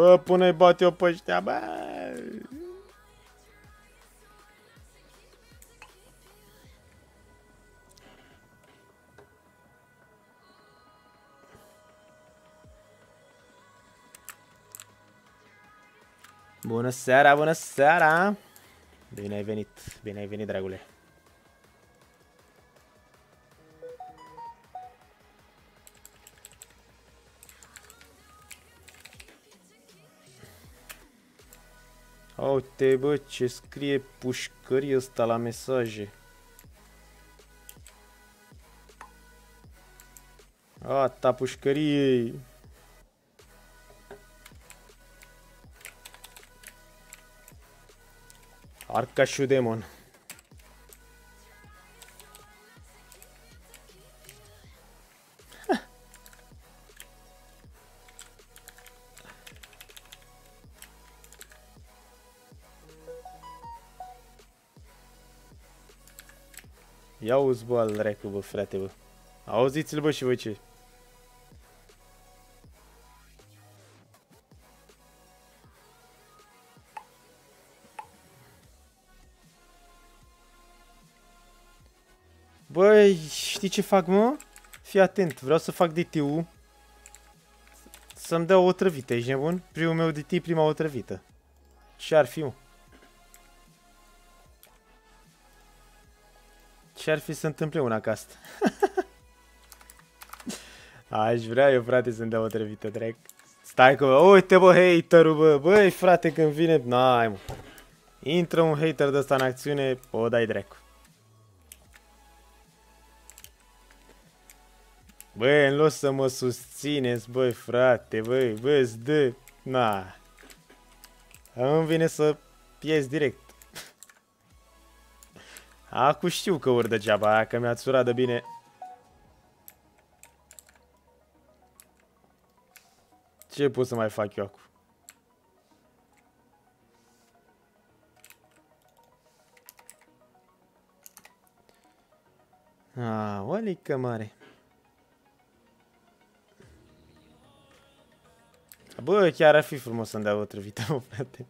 Speaker 1: Bă, pune-i bate eu pe ăștia, bă! Bună seara, bună seara! Bine ai venit, bine ai venit, dragule. Uite, bă, ce scrie pușcării ăsta la mesaje. Ata, pușcărie. Arcașu demon. Ia uzi, bă, al recu, bă, frate, bă. Auziți-l, bă, și voi ce? Băi, știi ce fac, mă? Fii atent, vreau să fac DT-ul. Să-mi dea o otrăvită, ești nebun? Primul meu DT, prima otrăvită. Ce ar fi, mă? Ce ar fi să întâmple una ca asta? *laughs* Aș vrea eu, frate, să-mi dea o trăvită, drag. Stai că, uite bă, haterul, bă, băi, frate, când vine, n-ai, mă. Intră un hater de ăsta în acțiune, o dai dracu. Băi, în loc să mă susțineți, băi, frate, băi, băi, îți dă, na. Îmi vine să pies direct. Acu știu că ur degeaba aia, că mi-a urat de bine. Ce pot să mai fac eu acum? A, o lică mare. Bă, chiar ar fi frumos să-mi dea o trăvită, *laughs* frate.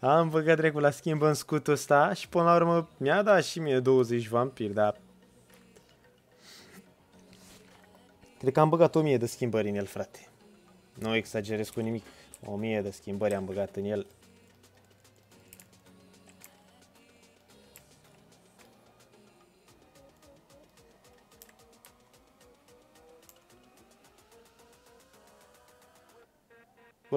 Speaker 1: Am băgat dracu la schimb în scutul ăsta și până la urmă mi-a dat și mie 20 vampiri, dar... Cred că am băgat 1000 de schimbări în el, frate. Nu exagerez cu nimic. 1000 de schimbări am băgat în el.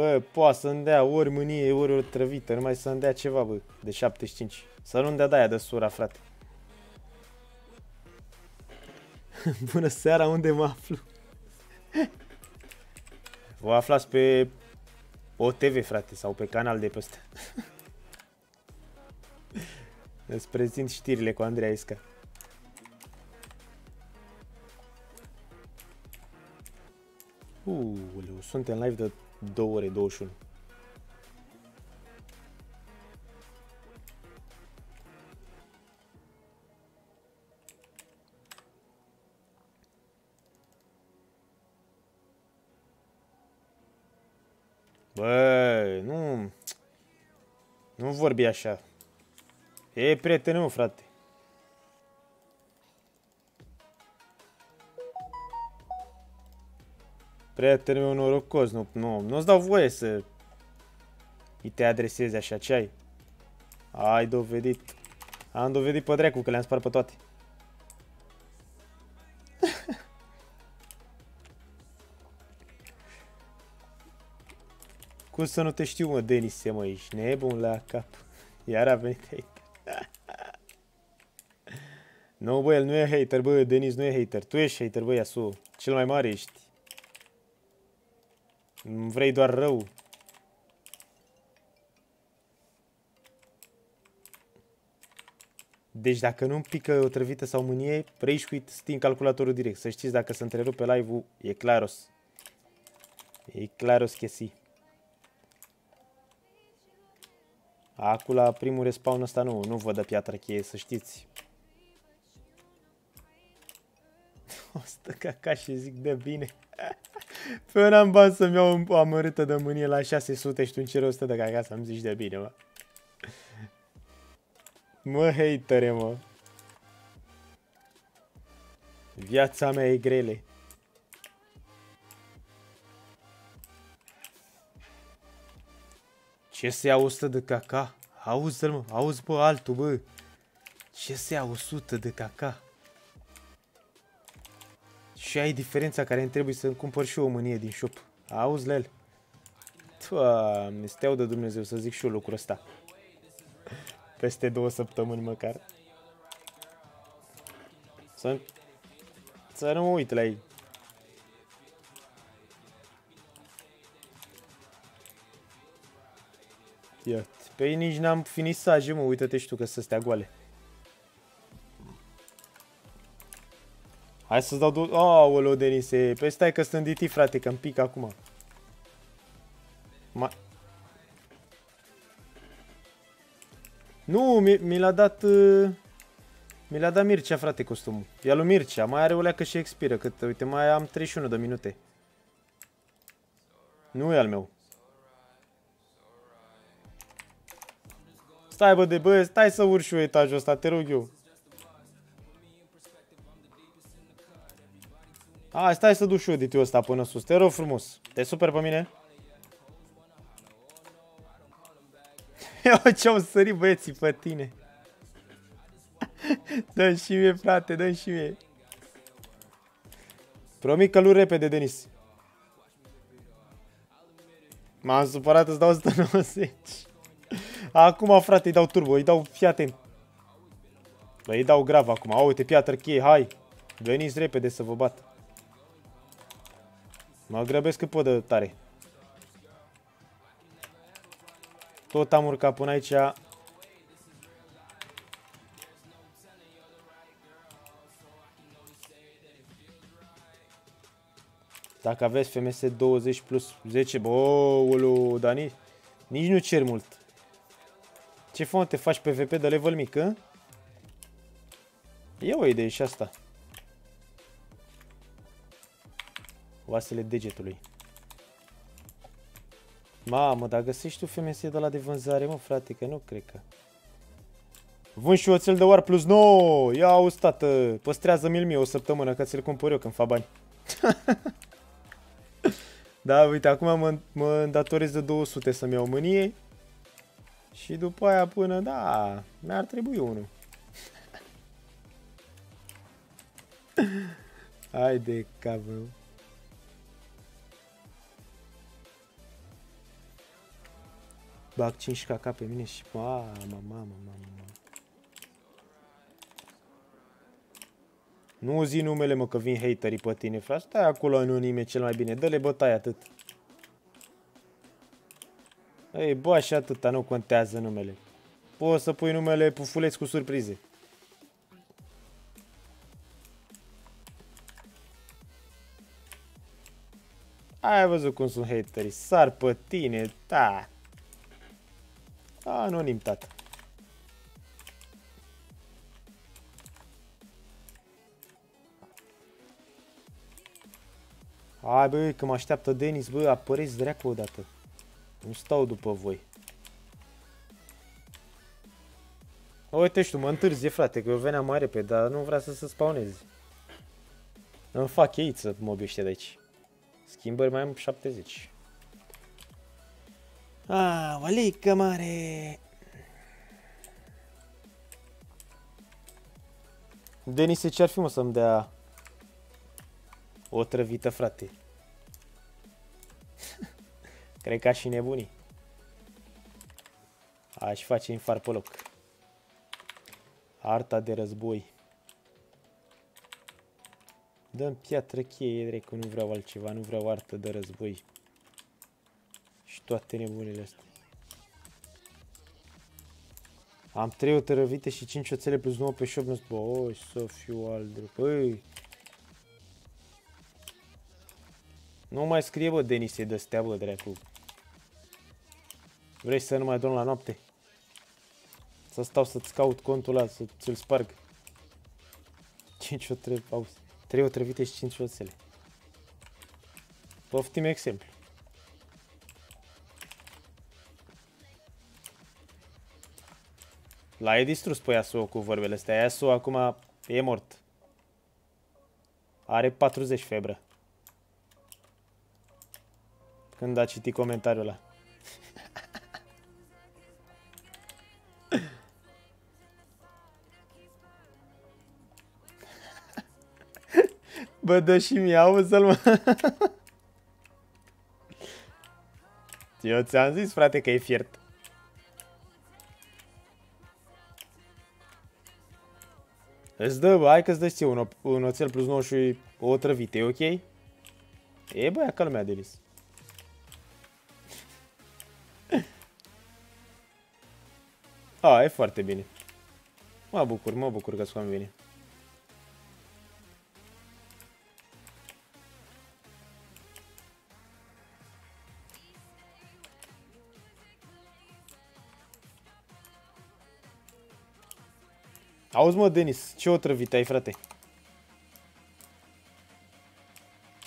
Speaker 1: Bă, poate să-mi dea ori mânie, ori o trăvită, numai să-mi dea ceva, bă, de 75. Să nu-mi dea de aia de sura, frate. *laughs* Bună seara, unde mă aflu? Vă aflați pe OTV, frate, sau pe canal de pe ăsta. *laughs* Îți prezint știrile cu Andreea Isca. Uuu, suntem live de 2 ore 21. Bă, nu... Nu vorbi așa. E prietenul meu, frate. Prietenul meu norocos, nu, nu, nu-ți dau voie să îi te adresezi așa, ce ai? Ai dovedit. Am dovedit pe dracu că le-am spart pe toate. *laughs* Cum să nu te știu, mă, Denise, mă, ești nebun la cap. Iar a venit aici. nu, bă, el nu e hater, bă, Denis nu e hater. Tu ești hater, bă, Yasu. Cel mai mare ești. Îmi Vrei doar rău. Deci dacă nu-mi pică o trăvită sau mânie, rage quit, sting calculatorul direct. Să știți, dacă se întrerupe live-ul, e claros. E claros că si. Acum la primul respawn ăsta nu, nu văd de piatră cheie, să știți. *laughs* O stă caca și zic de bine. *laughs* Pe ori am bani să-mi iau o amărâtă de mânie la 600 și tu încerci 100 de caca să-mi zici de bine, mă. Mă, hatere, mă. Viața mea e grele. Ce se ia 100 de caca? Auzi, mă, auzi, bă, altul, bă. Ce se ia 100 de caca? Și ai diferența care îmi trebuie să-mi cumpăr și eu o mânie din shop. Auzi, Lel? Doamne, steau de Dumnezeu să zic și eu lucrul ăsta. Peste două săptămâni măcar. Să, să nu mă uit la ei. Ia, pe ei nici n-am finisaje, mă, uită-te și tu că să stea goale. Hai să-ți dau două... Aoleu, Denise, pe stai că sunt DT, frate, că-mi pic acum. Ma... Nu, mi, mi l-a dat... Uh... Mi l-a dat Mircea, frate, costumul. E al lui Mircea, mai are o leacă și expiră, cât, uite, mai am 31 de minute. Nu e al meu. Stai, bă, de bă, stai să urci eu etajul ăsta, te rog eu. Hai, stai să duc și eu DT-ul ăsta până sus, te rog frumos. Te super pe mine? *laughs* Ia ce-au sărit băieții pe tine. *laughs* dă și mie, frate, dă și mie. Promit că lu repede, Denis. M-am supărat, îți dau 190. *laughs* Acum, frate, îi dau turbo, îi dau, fii atent. Bă, îi dau grav acum. A, uite, piatră cheie, hai. Veniți repede să vă bat. Mă grăbesc cât pot de tare. Tot am urcat până aici. Dacă aveți FMS 20 plus 10, bă, Dani, nici nu cer mult. Ce fă, mă, te faci PvP de level mic, a? E o idee și asta. Oasele degetului. Mamă, dar găsești tu FMS de la de vânzare, mă, frate, că nu cred că. Vând și oțel de oar plus 9! Ia auzi, tată, păstrează-mi-l mie o săptămână ca ți-l cumpăr eu când fac bani. *laughs* da, uite, acum mă, mă îndatorez de 200 să-mi iau mânie. Și după aia până, da, mi-ar trebui unul. *laughs* Hai de Bag 5 caca pe mine și mamă, mamă, mamă, mamă. Nu zi numele, mă, că vin haterii pe tine, frate. Stai acolo anonime cel mai bine. Dă-le bătaie atât. Ei, bă, și atâta, nu contează numele. Poți să pui numele Pufuleț cu surprize. Ai văzut cum sunt haterii. Sar pe tine, da. Anonim, tată. Hai bă, că mă așteaptă Denis, bă, apăreți dracu odată. Nu stau după voi. Uite și tu, mă întârzie, frate, că eu veneam mai repede, dar nu vrea să se spawneze. Îmi fac ei să mobi ăștia de aici. Schimbări mai am 70. Ah, valică mare! Denise, ce-ar fi mă să-mi dea o trăvită, frate? *laughs* Cred că și nebunii. Aș face infar pe loc. Arta de război. Dăm piatră cheie, drecu, nu vreau altceva, nu vreau artă de război. Și toate nebunile astea. Am 3 otrăvite și 5 oțele plus 9 pe shop. Bă, oi, să fiu aldru. Păi. Nu mai scrie, bă, Denise de stea, bă, dracu. Vrei să nu mai dorm la noapte? Să stau să-ți caut contul ăla, să ți-l sparg. 5 otrăvite, auzi. 3 otrăvite și 5 oțele. Poftim exemplu. L-ai e distrus pe Yasuo cu vorbele astea. Yasuo acum e mort. Are 40 febră. Când a citit comentariul ăla. *laughs* Bă, dă și mie, auzi-l, mă. *laughs* Eu ți-am zis, frate, că e fiert. Îți dă, bă, hai că-ți dă ție un, un oțel plus 9 și o trăvită, e ok? E, băia, ca lumea, Denis. *laughs* A, e foarte bine. Mă bucur, mă bucur că-ți convine. Auzi mă, Denis, ce otrăvit ai, frate?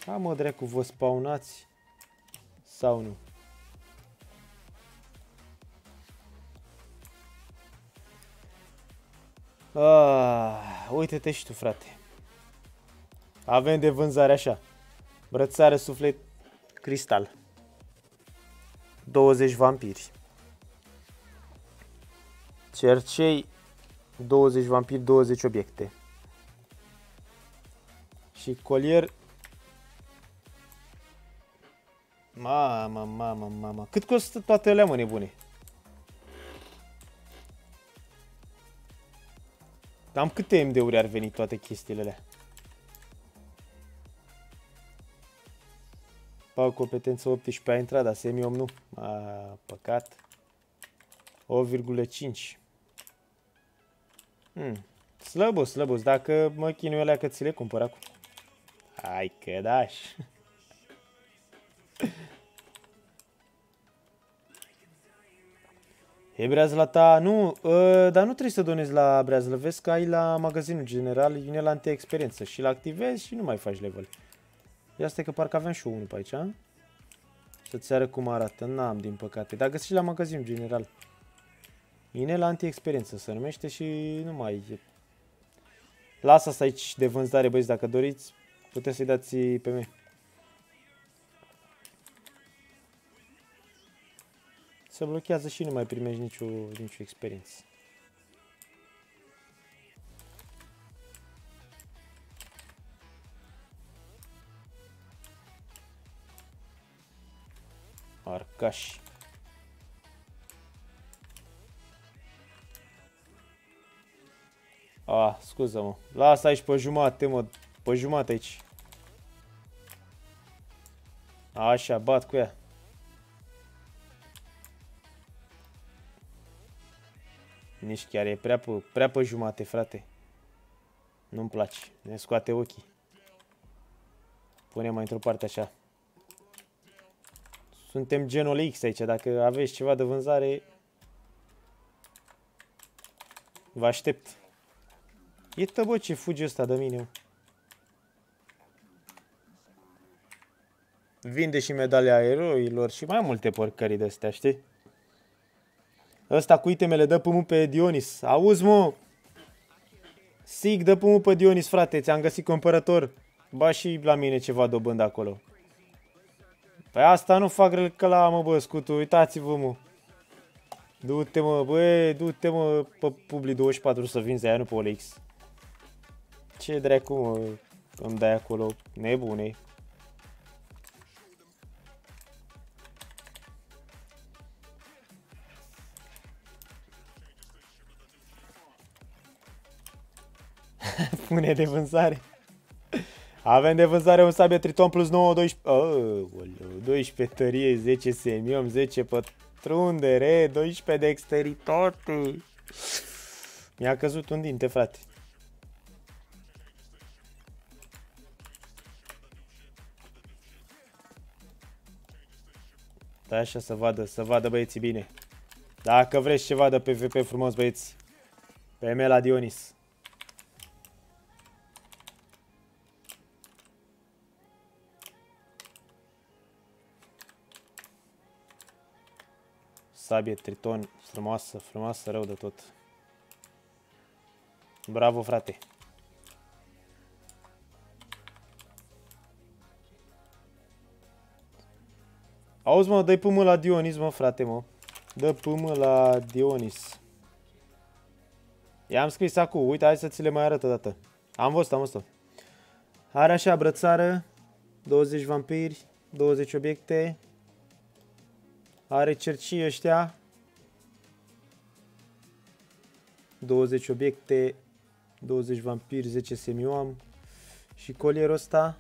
Speaker 1: Ha, mă, dracu, vă spawnați sau nu? Ah, uite-te și tu, frate. Avem de vânzare așa. Brățare suflet cristal. 20 vampiri. Cercei 20 vampiri, 20 obiecte. Și colier... Mamă, mamă, mamă. Cât costă toate alea, mă, nebune? Am câte MD-uri ar veni toate chestiile alea? Pau competență 18 a intrat, dar semi-om nu. A, păcat. 8,5. Hmm. Slăbus, slăbus, dacă mă chinuie alea că ți le cumpăr acum. Hai că daș. *laughs* E breazla ta? Nu, uh, dar nu trebuie să donezi la breazlă. Vezi că ai la magazinul general inelantă experiență și îl activezi și nu mai faci level. Ia stai că parcă avem și unul pe aici. Să-ți arăt cum arată. N-am, din păcate. Dar găsești la magazinul general. Vine la anti-experiență se numește și nu mai e. Lasă asta aici de vânzare, băieți, dacă doriți, puteți să-i dați pe mine. Se blochează și nu mai primești nicio, nicio experiență. Arcaș. A, scuză-mă. Lasă aici pe jumate, mă. Pe jumate aici. Așa, bat cu ea. Nici chiar e prea pe, prea pe jumate, frate. Nu-mi place. Ne scoate ochii. Pune mai într-o parte așa. Suntem genul X aici. Dacă aveți ceva de vânzare, vă aștept. Iată bă ce fuge ăsta de mine. Vinde și medalia eroilor și mai multe porcării de astea, știi? Ăsta cu itemele dă pământ pe Dionis. Auzi, mă? Sig, dă pământ pe Dionis, frate. Ți-am găsit cumpărător. Ba și la mine ceva dobând acolo. Păi asta nu fac răcăla, mă, bă, scutu. Uitați-vă, mă. Du-te, mă, bă, du-te, mă, pe Publi 24 să vinzi aia, nu pe OLX. Ce dracu, mă, îmi dai acolo? Nebune. *laughs* Pune de vânzare. Avem de vânzare un sabie Triton plus 9, 12... Oh, 12 tărie, 10 semiom, 10 pătrundere, 12 dexteritate. Mi-a căzut un dinte, frate. Da, așa să vadă, să vadă băieții bine. Dacă vreți ceva de PvP frumos, băieți, pe Mela Dionis. Sabie Triton, frumoasă, frumoasă, rău de tot. Bravo, frate. Auzi, mă, dă-i pâmă la Dionis, mă, frate, mă. Dă pâmă la Dionis. I-am scris acum, uite, hai să ți le mai arăt o dată. Am văzut, am văzut Are așa brățară, 20 vampiri, 20 obiecte. Are cercii ăștia. 20 obiecte, 20 vampiri, 10 semioam. Și colierul ăsta,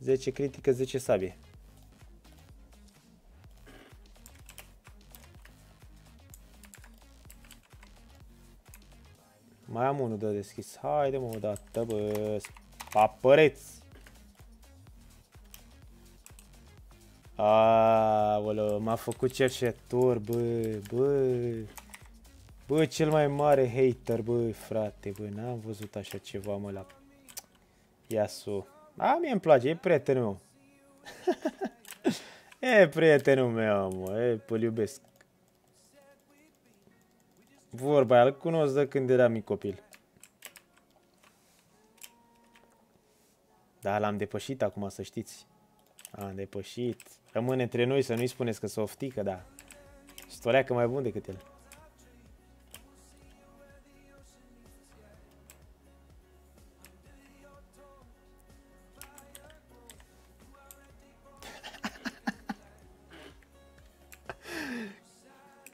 Speaker 1: 10 critică, 10 sabie. Mai am unul de deschis. Haide mă, o dată, bă. Apăreți! Aoleu, m-a făcut cerșetor, bă, bă. Bă, cel mai mare hater, bă, frate, bă, n-am văzut așa ceva, mă, la Yasuo. A, mie îmi place, e prietenul meu. *laughs* e prietenul meu, mă, e, îl iubesc. Vorba aia, îl cunosc de când era mic copil. Da, l-am depășit acum, să știți. Am depășit. Rămâne între noi să nu-i spuneți că s-o oftică, da. Storeacă mai bun decât el.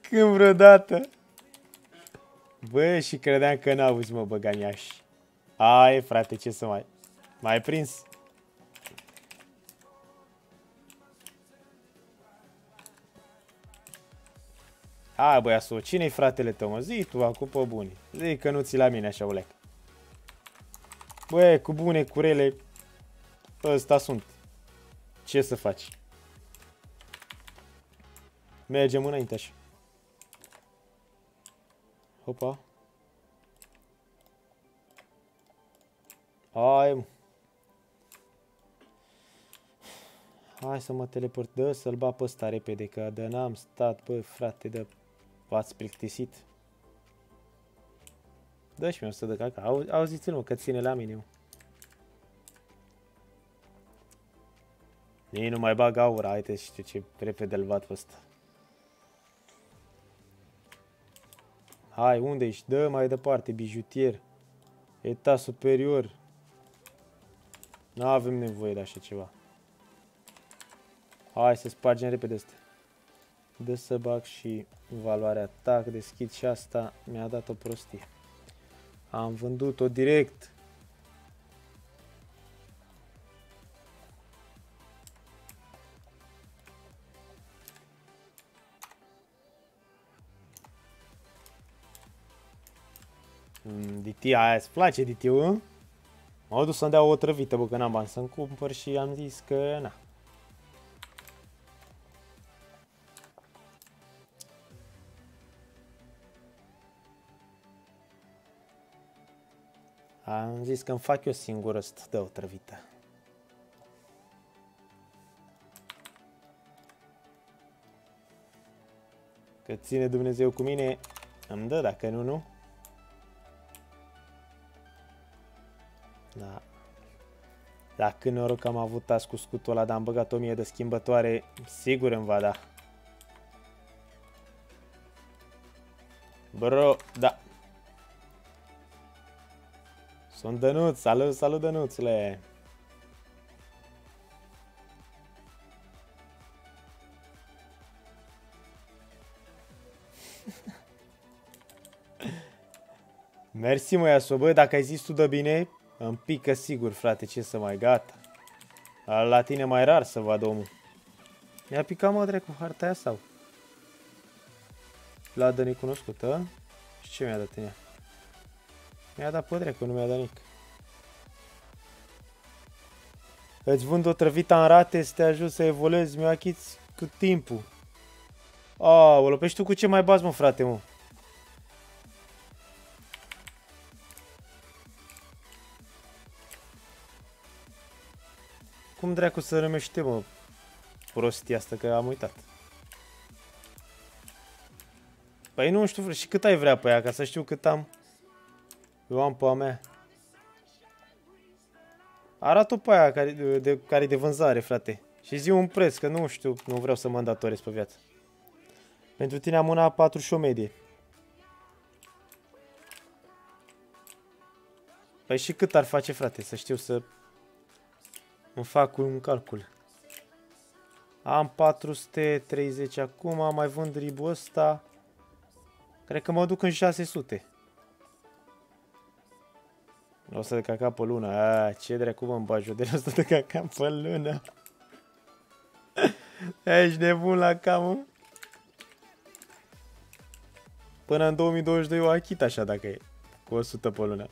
Speaker 1: *laughs* Când vreodată. Bă, și credeam că n-auzi, mă, băganiaș. Ai, frate, ce să mai... Mai prins? Hai, băiasul, cine-i fratele tău, mă? Zi tu, acum pe bune. Zi că nu ți la mine așa, ulec. Băi, cu bune, cu rele, ăsta sunt. Ce să faci? Mergem înainte așa. Hopa. Hai, mă. Hai să mă teleport. Dă să-l bat pe ăsta repede, că de n-am stat, bă, frate, de v-ați plictisit. Dă și mie 100 de caca. Au, auziți-l, mă, că ține la mine, mă. Nici nu mai bag aura, haide, știu ce repede îl bat pe ăsta. Hai, unde ești? Dă mai departe, bijutier. Eta superior. Nu avem nevoie de așa ceva. Hai să spargem repede astea. Dă să bag și valoarea atac, deschid și asta, mi-a dat o prostie. Am vândut-o direct. DT, aia îți place DT-ul? M-au dus să-mi dea o trăvită, bă, că n-am bani să-mi cumpăr și am zis că na. Am zis că îmi fac eu singur să dă o trăvită. Că ține Dumnezeu cu mine, îmi dă, dacă nu, nu. Da. Da, când noroc că am avut tas cu scutul ăla, dar am băgat 1000 de schimbătoare, sigur îmi va da. Bro, da. Sunt Dănuț, salut, salut Dănuțule. *laughs* Mersi mă, Iaso, bă, dacă ai zis tu de bine, îmi pică sigur, frate, ce să mai gata. La tine mai rar să vad omul. Mi-a picat mă drecu harta aia sau? La de necunoscută. Și ce mi-a dat în ea? Mi-a dat pe drecu, nu mi-a dat nic. Îți vând o trăvită în rate să te ajut să evoluezi, mi-o achiți cu timpul. Aoleu, pe și tu cu ce mai bați, mă, frate, mă? Cum dracu să numește, mă, prostia asta, că am uitat. Păi nu știu, și cât ai vrea pe ea, ca să știu cât am. Eu am pe a mea. Arată pe aia care, de, care de vânzare, frate. Și zi un preț, că nu știu, nu vreau să mă îndatorez pe viață. Pentru tine am una 4 și o medie. Păi și cât ar face, frate, să știu să îmi fac un calcul. Am 430 acum, mai vând ribul ăsta. Cred că mă duc în 600. O să de caca pe lună. A, ce dracu mă bagi de 100 de caca pe lună. *laughs* Ești nebun la cam. Până în 2022 o achit așa dacă e. Cu 100 pe lună.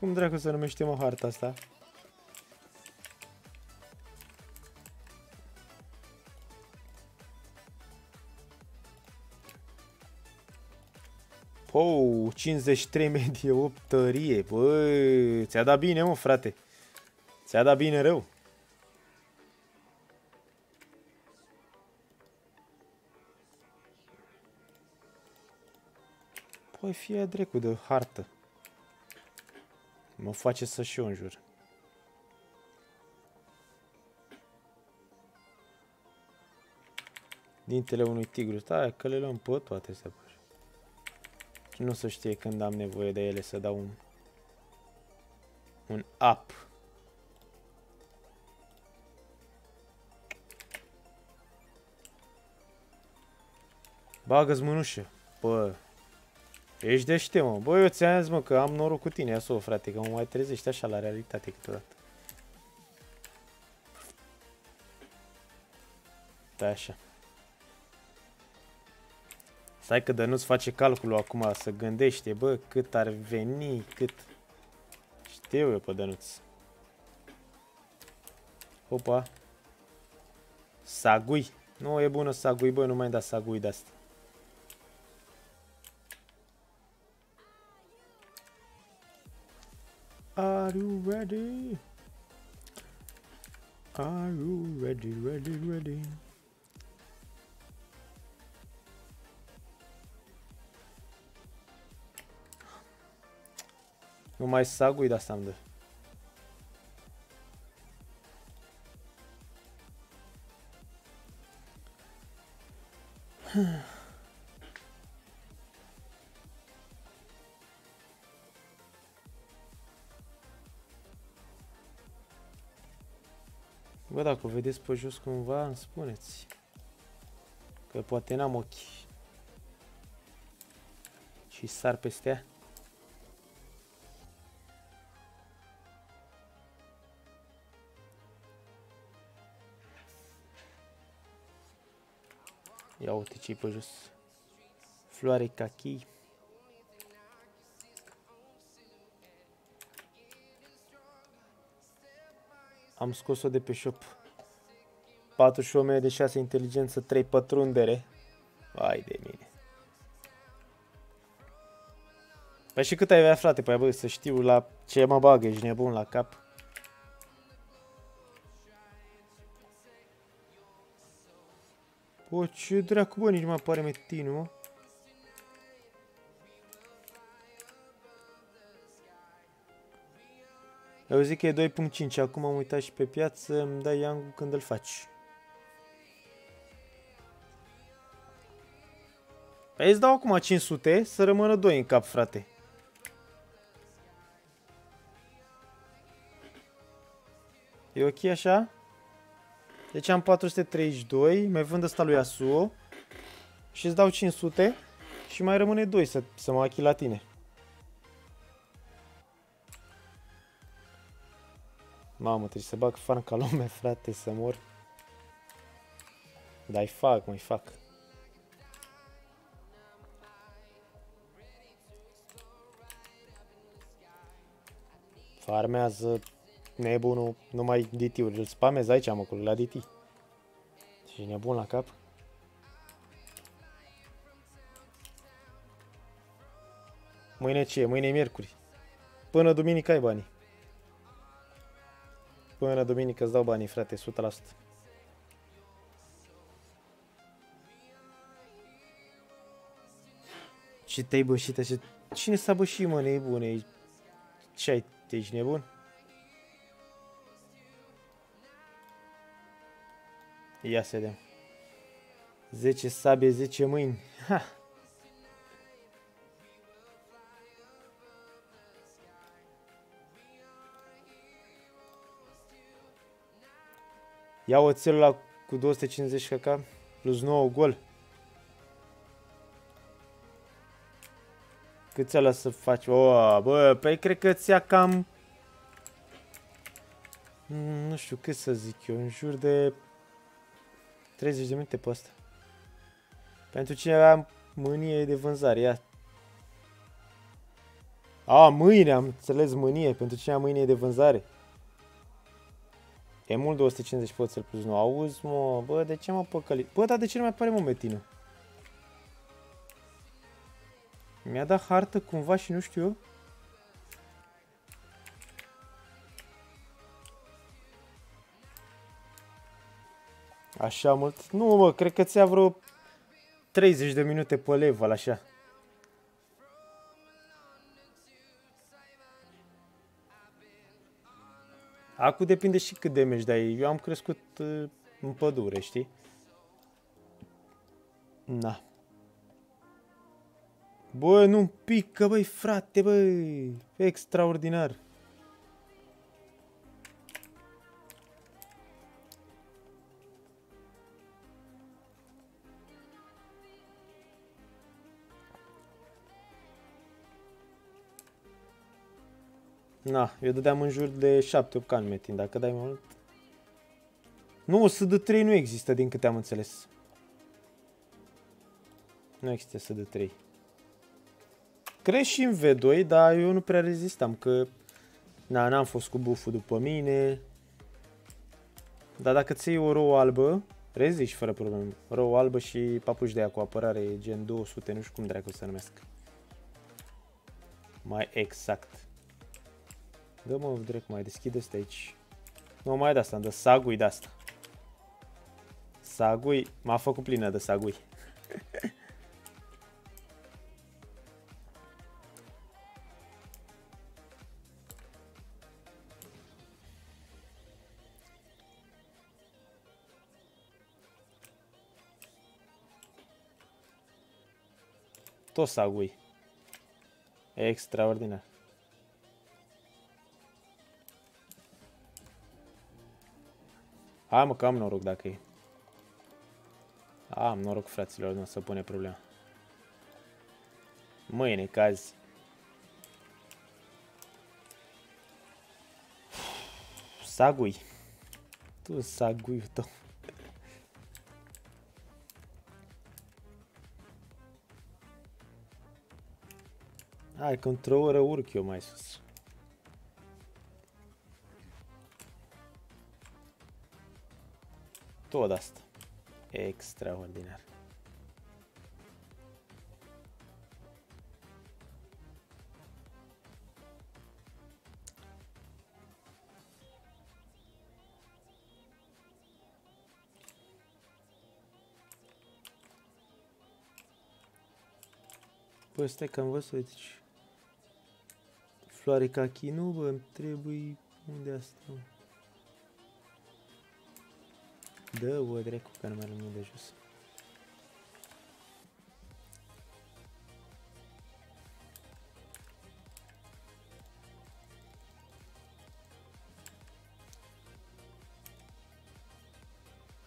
Speaker 1: Cum dracu să numește mă harta asta? Oh, *laughs* 53 medie, 8 tărie. Bă, ți-a dat bine, mă, frate. Ți-a dat bine rău. Păi fie drecu de hartă. Mă face să și eu în jur. Dintele unui tigru. Stai, că le luăm pe toate astea. bă. Și nu să știe când am nevoie de ele să dau un... Un up. Bagă-ți mânușă. Bă, Ești dește, mă. Bă, eu ți-am zis, mă, că am noroc cu tine, aso, frate, că mă mai trezești așa la realitate câteodată. Da, așa. Stai că nu-ți face calculul acum, să gândește, bă, cât ar veni, cât... Știu eu pe Dănuț. Opa. Sagui. Nu e bună sagui, bă, nu mai da sagui de Are you ready? Are you ready, ready, ready? Numai sagui de asta îmi *sighs* dă. Bă, dacă o vedeți pe jos cumva, îmi spuneți. Că poate n-am ochi. Și sar peste ea. Ia uite ce pe jos. Floare cachi. Am scos-o de pe shop. 41 de 6 inteligență, 3 pătrundere. Vai de mine. Păi și cât ai avea, frate? Păi bă, să știu la ce mă bagă, ești nebun la cap. Bă, ce dracu, bă, nici nu mai apare metinul, mă. Eu zic că e 2.5, acum am uitat și pe piață, îmi dai yang când îl faci. Păi îți dau acum 500 să rămână 2 în cap, frate. E ok așa? Deci am 432, mai vând ăsta lui Asuo și îți dau 500 și mai rămâne 2 să, să mă achi la tine. Mamă, trebuie să bag farm ca lume, *laughs* frate, să mor. Dar-i fac, mai fac. Farmează nebunul numai DT-uri. Îl spamez aici, mă, cu la DT. Și nebun la cap. Mâine ce? Mâine e miercuri. Până duminică ai banii. Până duminică îți dau banii, frate, 100%. Ce te-ai bășit așa? Cine s-a bășit, mă, nebune? Ce ai? Ești nebun? Ia să vedem. 10 sabie, 10 mâini. Ha! Ia oțelul ăla cu 250 kk plus 9 gol. Câți ăla să faci? O, bă, păi cred că ți-a cam... Mm, Nu știu cât să zic eu, în jur de 30 de minute pe asta. Pentru cine avea mânie de vânzare, ia. A, mâine, am înțeles mânie, pentru cine a mâine de vânzare. E mult 250 pățel plus nu. Auzi, mă, bă, de ce mă păcălit? Bă, dar de ce nu mai apare momentinul? Mi-a dat hartă cumva și nu știu eu. Așa mult? Nu, mă, cred că ți-a vreo 30 de minute pe level, așa. Acum depinde și cât de mergi dai. Eu am crescut uh, în pădure, știi? Na. Bă, nu pică, băi, frate, băi. Extraordinar. Na, eu dădeam în jur de 7-8 cani metin, dacă dai mai mult. Nu, SD3 nu există din câte am înțeles. Nu există SD3. Cred și în V2, dar eu nu prea rezistam, că na, n-am fost cu buff după mine. Dar dacă ți o rouă albă, Reziști fără probleme. Rău albă și papuși de aia cu apărare gen 200, nu știu cum dracu să numesc. Mai exact. Dă mă, drept, mai deschide asta aici. Nu mai de asta, dă sagui de asta. Sagui, m-a făcut plină de sagui. Tot sagui. Extraordinar. Hai mă că am noroc dacă e. Am noroc fraților, nu o să pune problema. Mâine cazi. Sagui. Tu sagui tău. Hai că într-o oră urc eu mai sus. Tot asta. Extraordinar. Bă, stai că am văzut, uite ce- Floare cachi, nu, bă, îmi trebuie... Unde asta? Mă? Dă, bă, dracu, că nu mai rămâne de jos.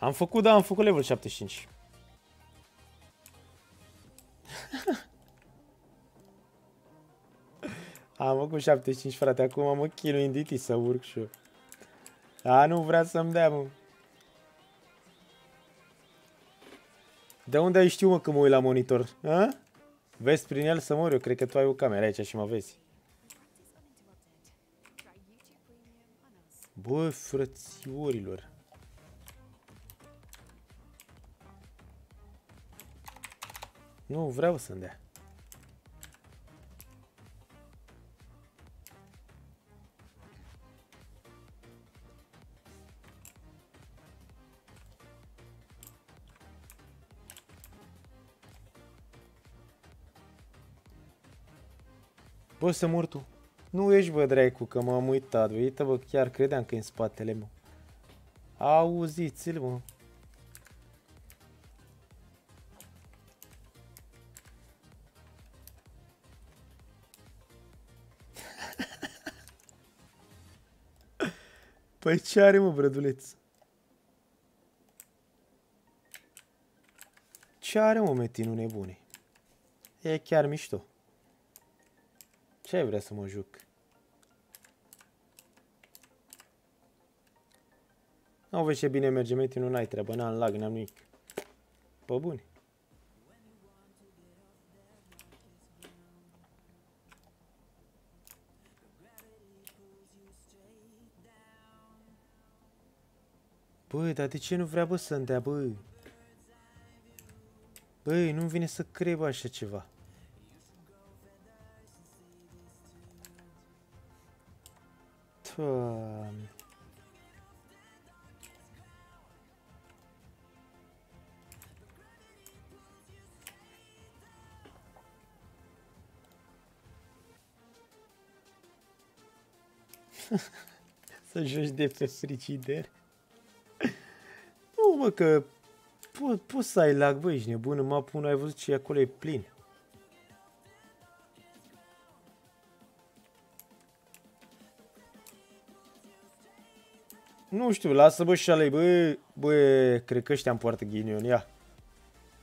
Speaker 1: Am făcut, da, am făcut level 75. *laughs* Am făcut 75, frate, acum mă chinui în DT să urc și eu. A, nu vrea să-mi dea, mă. De unde ai știu, mă, că mă uit la monitor? A? Vezi prin el să mor eu, cred că tu ai o cameră aici și mă vezi. Bă, frățiorilor. Nu, vreau să-mi dea. Bă, să mor tu. Nu ești, bă, dracu, că m-am uitat. bă. Uite, bă, chiar credeam că e în spatele meu. Auziți-l, mă. *laughs* Păi ce are, mă, brăduleț? Ce are, mă, metinul nebune? E chiar mișto. Ce ai vrea să mă juc? Nu vezi ce bine merge metinul, n-ai treabă, n-am lag, n-am nimic. Pe bune. Bă, dar de ce nu vrea, bă, să-mi dea, bă? Băi, nu-mi vine să cred, bă, așa ceva. Doamne. *laughs* Să joci de pe frigider? Nu, mă, că po- poți să ai lag, bă, ești nebun, în mapă ai văzut ce e acolo e plin. Nu știu, lasă bă șalei, bă, bă, cred că ăștia îmi poartă ghinion, ia.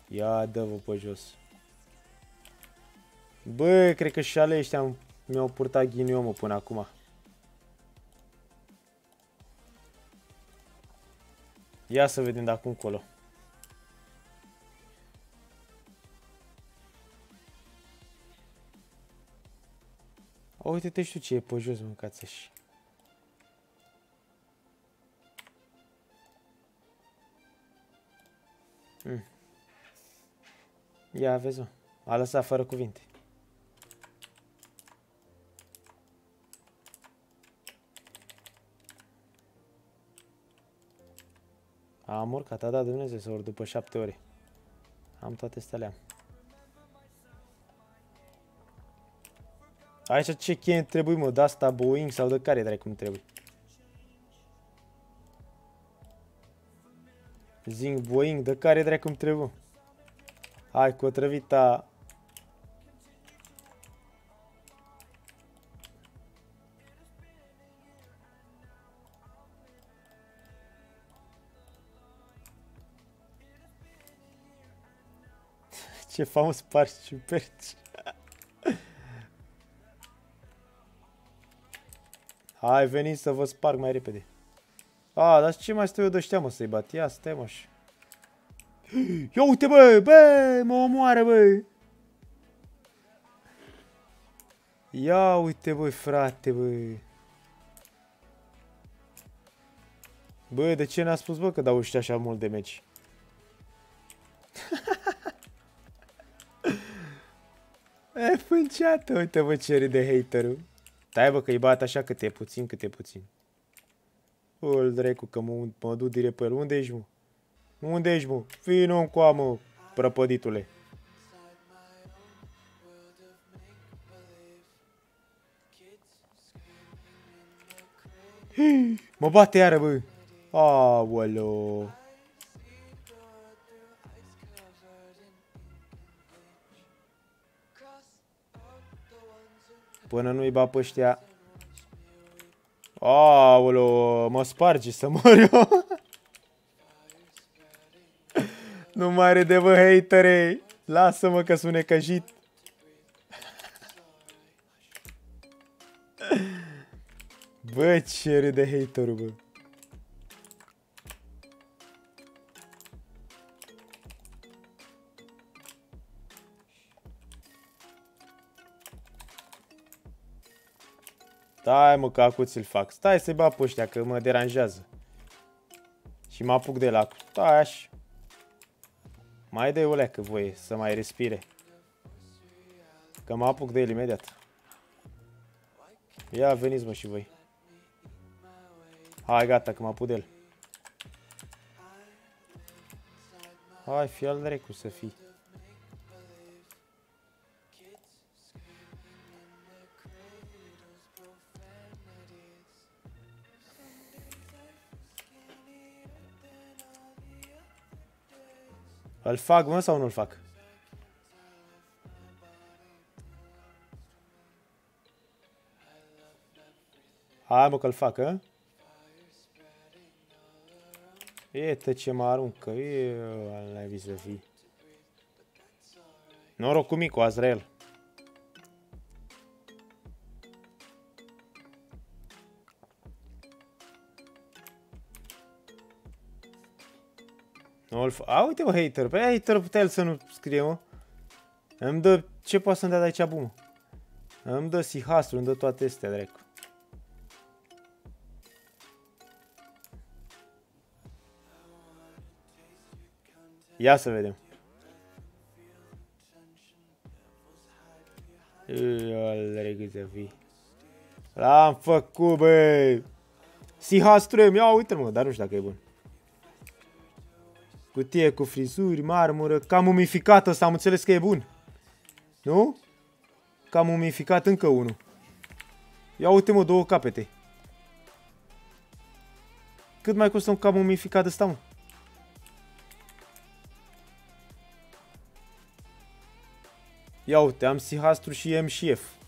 Speaker 1: Ia, dă-vă pe jos. Bă, cred că șalei ăștia îmi- mi-au purtat ghinion, mă, până acum. Ia să vedem de acum încolo. A, uite-te și tu ce e pe jos, mâncați și. Ia vezi, mă. A lăsat fără cuvinte. Am urcat, a dat Dumnezeu să ori după șapte ore. Am toate stelea. Aici ce cheie trebuie, mă? De asta Boeing sau de care dracu cum trebuie? Zing Boeing, de care dracu cum trebuie? Hai, cu otrăvita... *laughs* Ce fac spargi ciuperci. Hai, veniți să vă sparg mai repede. A, dar ce mai stau eu de ăștia, mă, să-i bat? Ia, stai, mă, și... *gasps* Ia uite, bă, bă, mă omoară, bă. Ia uite, băi, frate, bă. Bă, de ce n-a spus, bă, că dau ăștia așa mult de meci? *laughs* e fânceată, uite, bă, ce de haterul. Stai, bă, că-i bat așa câte puțin, câte puțin. Îl dracu, că mă, mă duc direct pe el. Unde ești, mă? Unde ești, mă? Vino încoa, mă, prăpăditule. Mă bate iară, bă. Aoleo. Până nu-i bat pe ăștia. Aoleo, mă sparge să mor eu. *laughs* Nu mai râde, bă, hatere. Lasă-mă că sunt necăjit. *laughs* Bă, ce râde haterul, bă. Stai mă, că acu ți-l fac. Stai să-i bat pe ăștia, că mă deranjează. Și mă apuc de la... Stai așa. Mai dă-i o leacă voie să mai respire. Că mă apuc de el imediat. Ia veniți mă și voi. Hai gata că mă apuc de el. Hai fi al dracu să fii. Îl fac, mă, sau nu-l fac? Hai, mă, că-l fac, a? Iată ce mă aruncă. E, ala vis-a-vis. Noroc cu micu, Azrael. Nu-l fa- A, uite, mă, hater. Păi hater putea el să nu scrie, mă. Îmi dă... Ce poate să-mi dea de aici, bumă? Îmi dă sihastru, îmi dă toate astea, dracu. Ia să vedem. Iole, să fii. L-am făcut, bă! Sihastru, ia uite mă, dar nu știu dacă e bun. Cutie cu frizuri, marmură, cam mumificat ăsta, am înțeles că e bun. Nu? Cam mumificat încă unul. Ia uite mă, două capete. Cât mai costă un cam mumificat ăsta, mă? Ia uite, am Sihastru și M și F.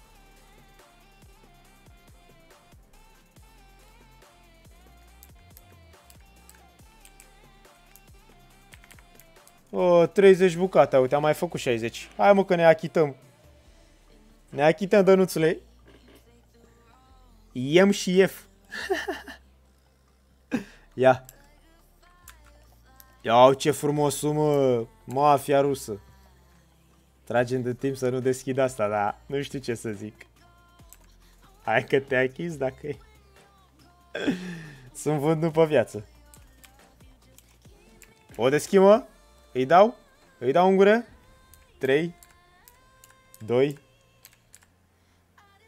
Speaker 1: O, 30 bucate, uite, am mai făcut 60. Hai mă că ne achităm. Ne achităm, dănuțule. M și F. *laughs* Ia. Ia ce frumos mă, mafia rusă. Tragem de timp să nu deschid asta, dar nu știu ce să zic. Hai că te achizi dacă e. *laughs* Sunt vând după viață. O deschid, mă? Îi dau? Îi dau în gură? 3, 2,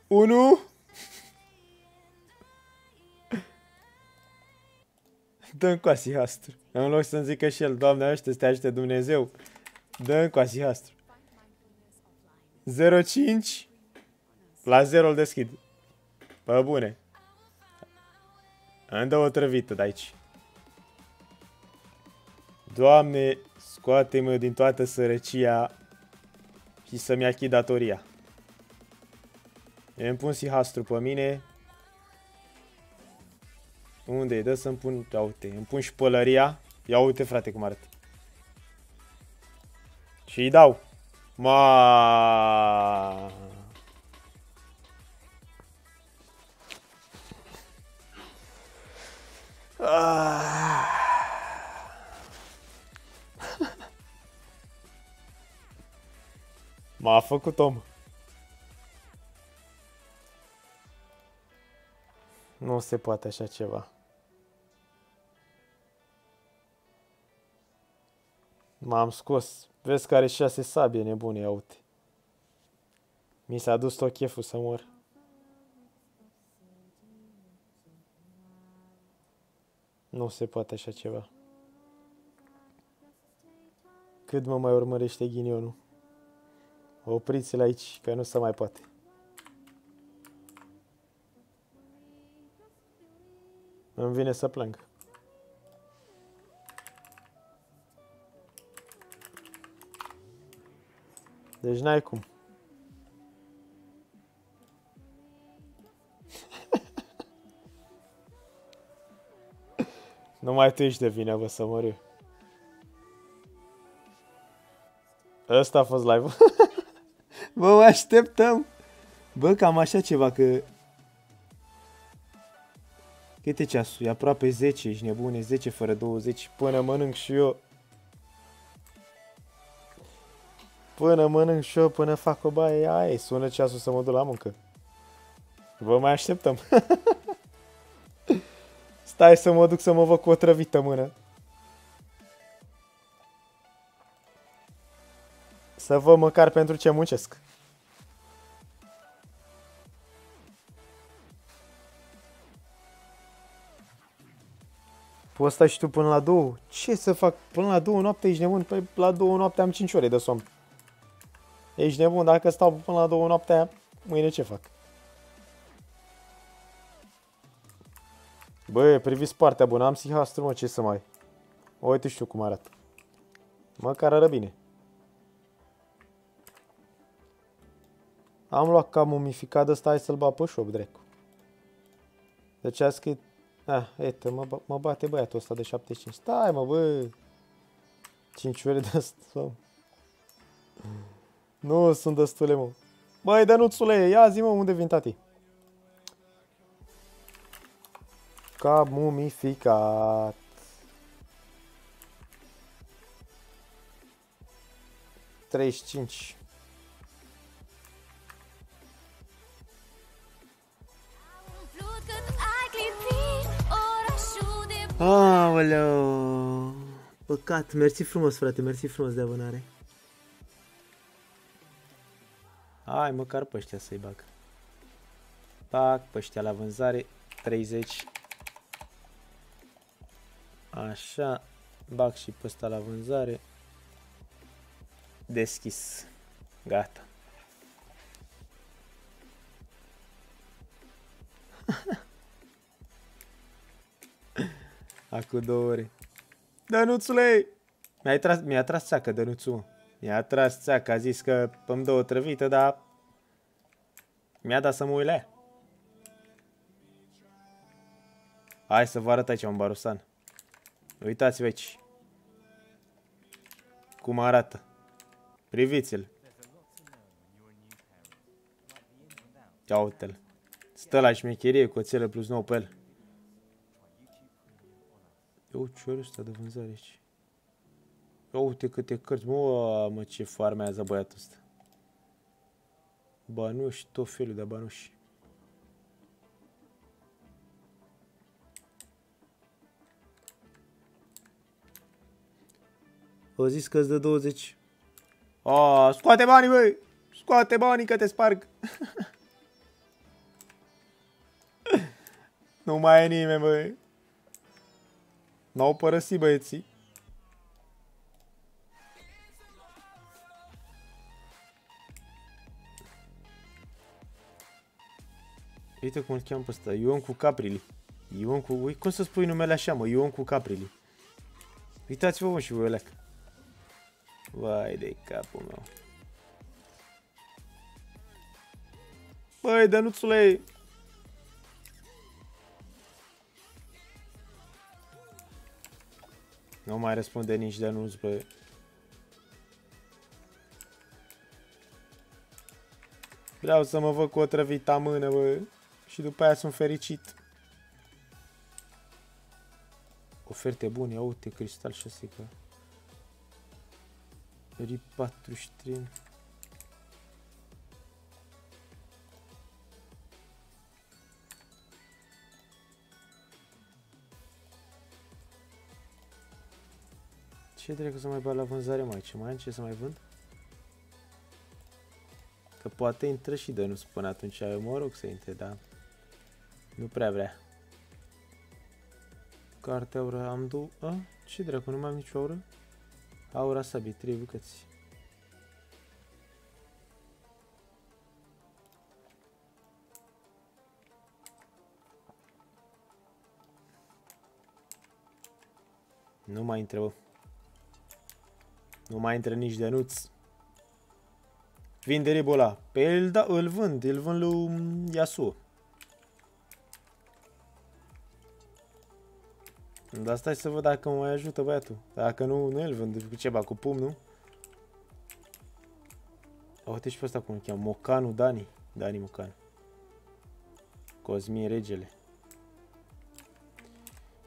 Speaker 1: 1. Dă-mi cu asihastru. În loc să-mi zică și el, Doamne, ăștia să te ajute Dumnezeu. Dă-mi cu asihastru. 05 la 0 îl deschid. Pă bune. Îmi dă o trăvită de aici. Doamne, scoate-mă din toată sărăcia și să-mi achid datoria. Îmi pun sihastru pe mine. Unde e? Dă să-mi pun... Ia uite, îmi pun și pălăria. Ia uite, frate, cum arată. Și îi dau. Ma. Ah. M-a făcut om. Nu se poate așa ceva. M-am scos. Vezi că are șase sabie nebune, ia uite. Mi s-a dus tot cheful să mor. Nu se poate așa ceva. Cât mă mai urmărește ghinionul? Opriți-l aici, că nu se mai poate. Îmi vine să plâng. Deci n-ai cum. *laughs* Numai tu ești de vină, vă să mor eu. Ăsta a fost live *laughs* Bă, mă așteptăm. Bă, cam așa ceva, că... Câte e ceasul? E aproape 10, ești nebune, 10 fără 20. Până mănânc și eu. Până mănânc și eu, până fac o baie, aia sună ceasul să mă duc la muncă. Vă mai așteptăm. *laughs* Stai să mă duc să mă văd cu o trăvită mână. Să văd măcar pentru ce muncesc. Poți sta și tu până la două? Ce să fac? Până la două noapte ești nebun? Păi la două noapte am 5 ore de somn. Ești nebun? Dacă stau până la două noaptea, mâine ce fac? Bă, priviți partea bună, am sihastru, mă, ce să mai... Uite știu cum arată. Măcar ară bine. Am luat ca mumificat ăsta, hai să-l bat pe șoc, drecu. Deci a scris... Ah, etă, mă, ba- mă bate băiatul ăsta de 75. Stai, mă, bă! 5 ore de asta. Nu sunt destule, mă. Băi, Dănuțule, ia zi, mă, unde vin tati? Ca mumificat. Treizeci cinci. Aoleu. Păcat. Mersi frumos, frate. Mersi frumos de abonare. Hai, măcar pe ăștia să-i bag. Bag pe ăștia la vânzare. 30. Așa. Bag și pe ăsta la vânzare. Deschis. Gata. *laughs* Acum două ore. Dănuțule! Mi-ai tras, mi-a tras țeacă, Dănuțu. mă. Mi-a tras țeacă, a zis că îmi dă o trăvită, dar... Mi-a dat să mă uit la ea. Hai să vă arăt aici un barusan. Uitați-vă aici. Cum arată. Priviți-l. Ia uite-l. Stă la șmecherie cu oțelă plus 9 pe el. Ia uite ce ori ăsta de vânzare aici. Ia uite câte cărți. Mă, mă, ce farmează băiatul ăsta. Banuși, tot felul de banuși. O zis că îți dă 20. A, scoate banii, băi! Scoate banii că te sparg. *laughs* nu mai e nimeni, băi. N-au părăsit băieții. Uite cum îl cheamă pe ăsta, Ion cu Caprili. Ion cu... Ui, cum să spui numele așa, mă? Ion cu Caprili. Uitați-vă, mă, și voi, oleac. Vai de capul meu. Băi, Dănuțule! Nu mai răspunde nici Dănuț, bă. Vreau să mă văd cu o trăvită mână, bă. Și după aia sunt fericit. Oferte bune, uite, cristal 6 că... RIP 43. Ce dracu să mai bag la vânzare mai? Ce mai am ce să mai vând? Că poate intră și de nu spune atunci, eu mă rog să intre, dar nu prea vrea. Cartea aura am două... A? Ce dracu, nu mai am nicio aură? Aura sabii, trei bucăți. Nu mai intră, bă. Nu mai intră nici de nuț. Vinde ribul ăla. Pe el da, îl vând, îl vând lui Yasuo. Dar stai să văd dacă mă mai ajută băiatul. Dacă nu, nu el vând cu ceva, cu pum, nu? A, uite și pe ăsta cum îl cheamă. Mocanu Dani. Dani Mocanu. Cosmin Regele.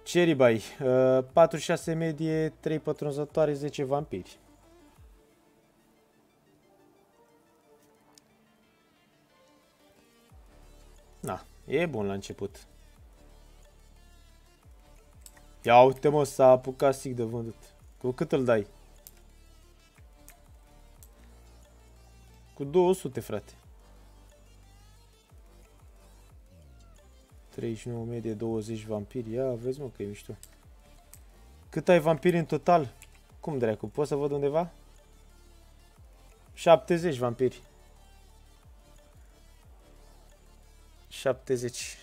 Speaker 1: Ceribai. Uh, 46 medie, 3 pătrunzătoare, 10 vampiri. E bun la început. Ia uite mă, s-a apucat sic de vândut. Cu cât îl dai? Cu 200, frate. 39 medie, 20 vampiri. Ia, vezi mă că e mișto. Cât ai vampiri în total? Cum dracu? Poți să văd undeva? 70 vampiri. 70.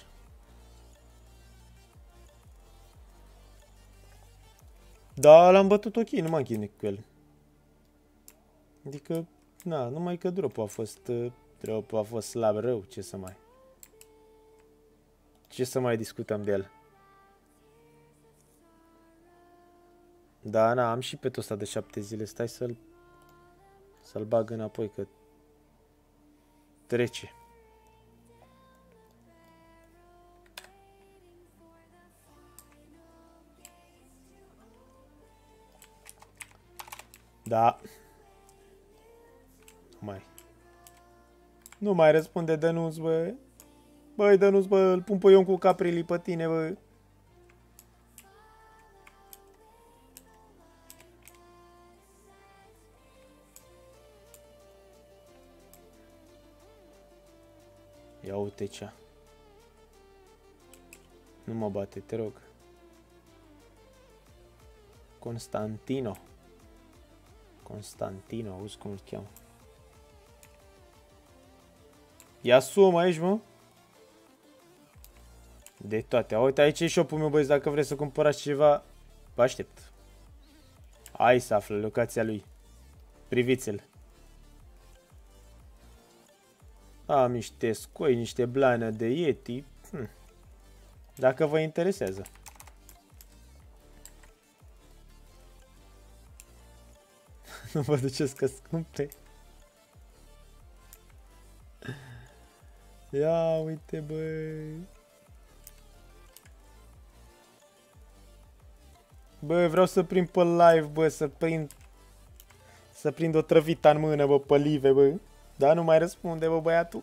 Speaker 1: Da, l-am bătut ok, nu m-am chinuit cu el. Adică, na, numai că drop a fost, uh, drop a fost slab rău, ce să mai... Ce să mai discutăm de el? Da, na, am și pe tot ăsta de șapte zile, stai să-l... Să-l bag înapoi, că... Trece. Da. Nu mai. Nu mai răspunde Dănuț, bă. Băi, Dănuț, bă, îl pun pe Ion cu caprilii pe tine, bă. Ia uite cea. Nu mă bate, te rog. Constantino. Constantino, auzi cum îl cheamă. Ia sumă aici, mă. De toate. Uite, aici e shop-ul meu, băieți, dacă vreți să cumpărați ceva, vă aștept. Hai să află locația lui. Priviți-l. Am niște scoi, niște blană de Yeti. Hm. Dacă vă interesează. Nu vă duceți că scumpe. Ia uite băi. Bă, vreau să prind pe live, bă, să prind... Să prind o trăvită în mână, bă, pe live, bă. Dar nu mai răspunde, bă, băiatul.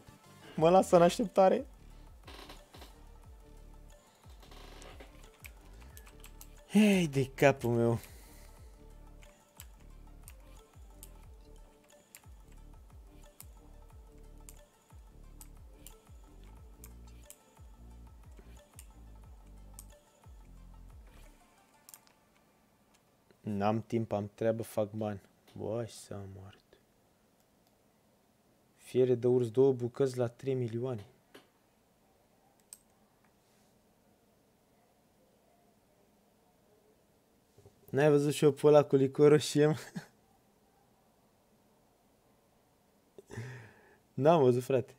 Speaker 1: Mă lasă în așteptare. Hei, de capul meu. N-am timp, am treabă, fac bani. Băi, s-a moart. Fiere de urs, două bucăți la 3 milioane. N-ai văzut și eu pe ăla cu licor și em? *laughs* N-am văzut, frate.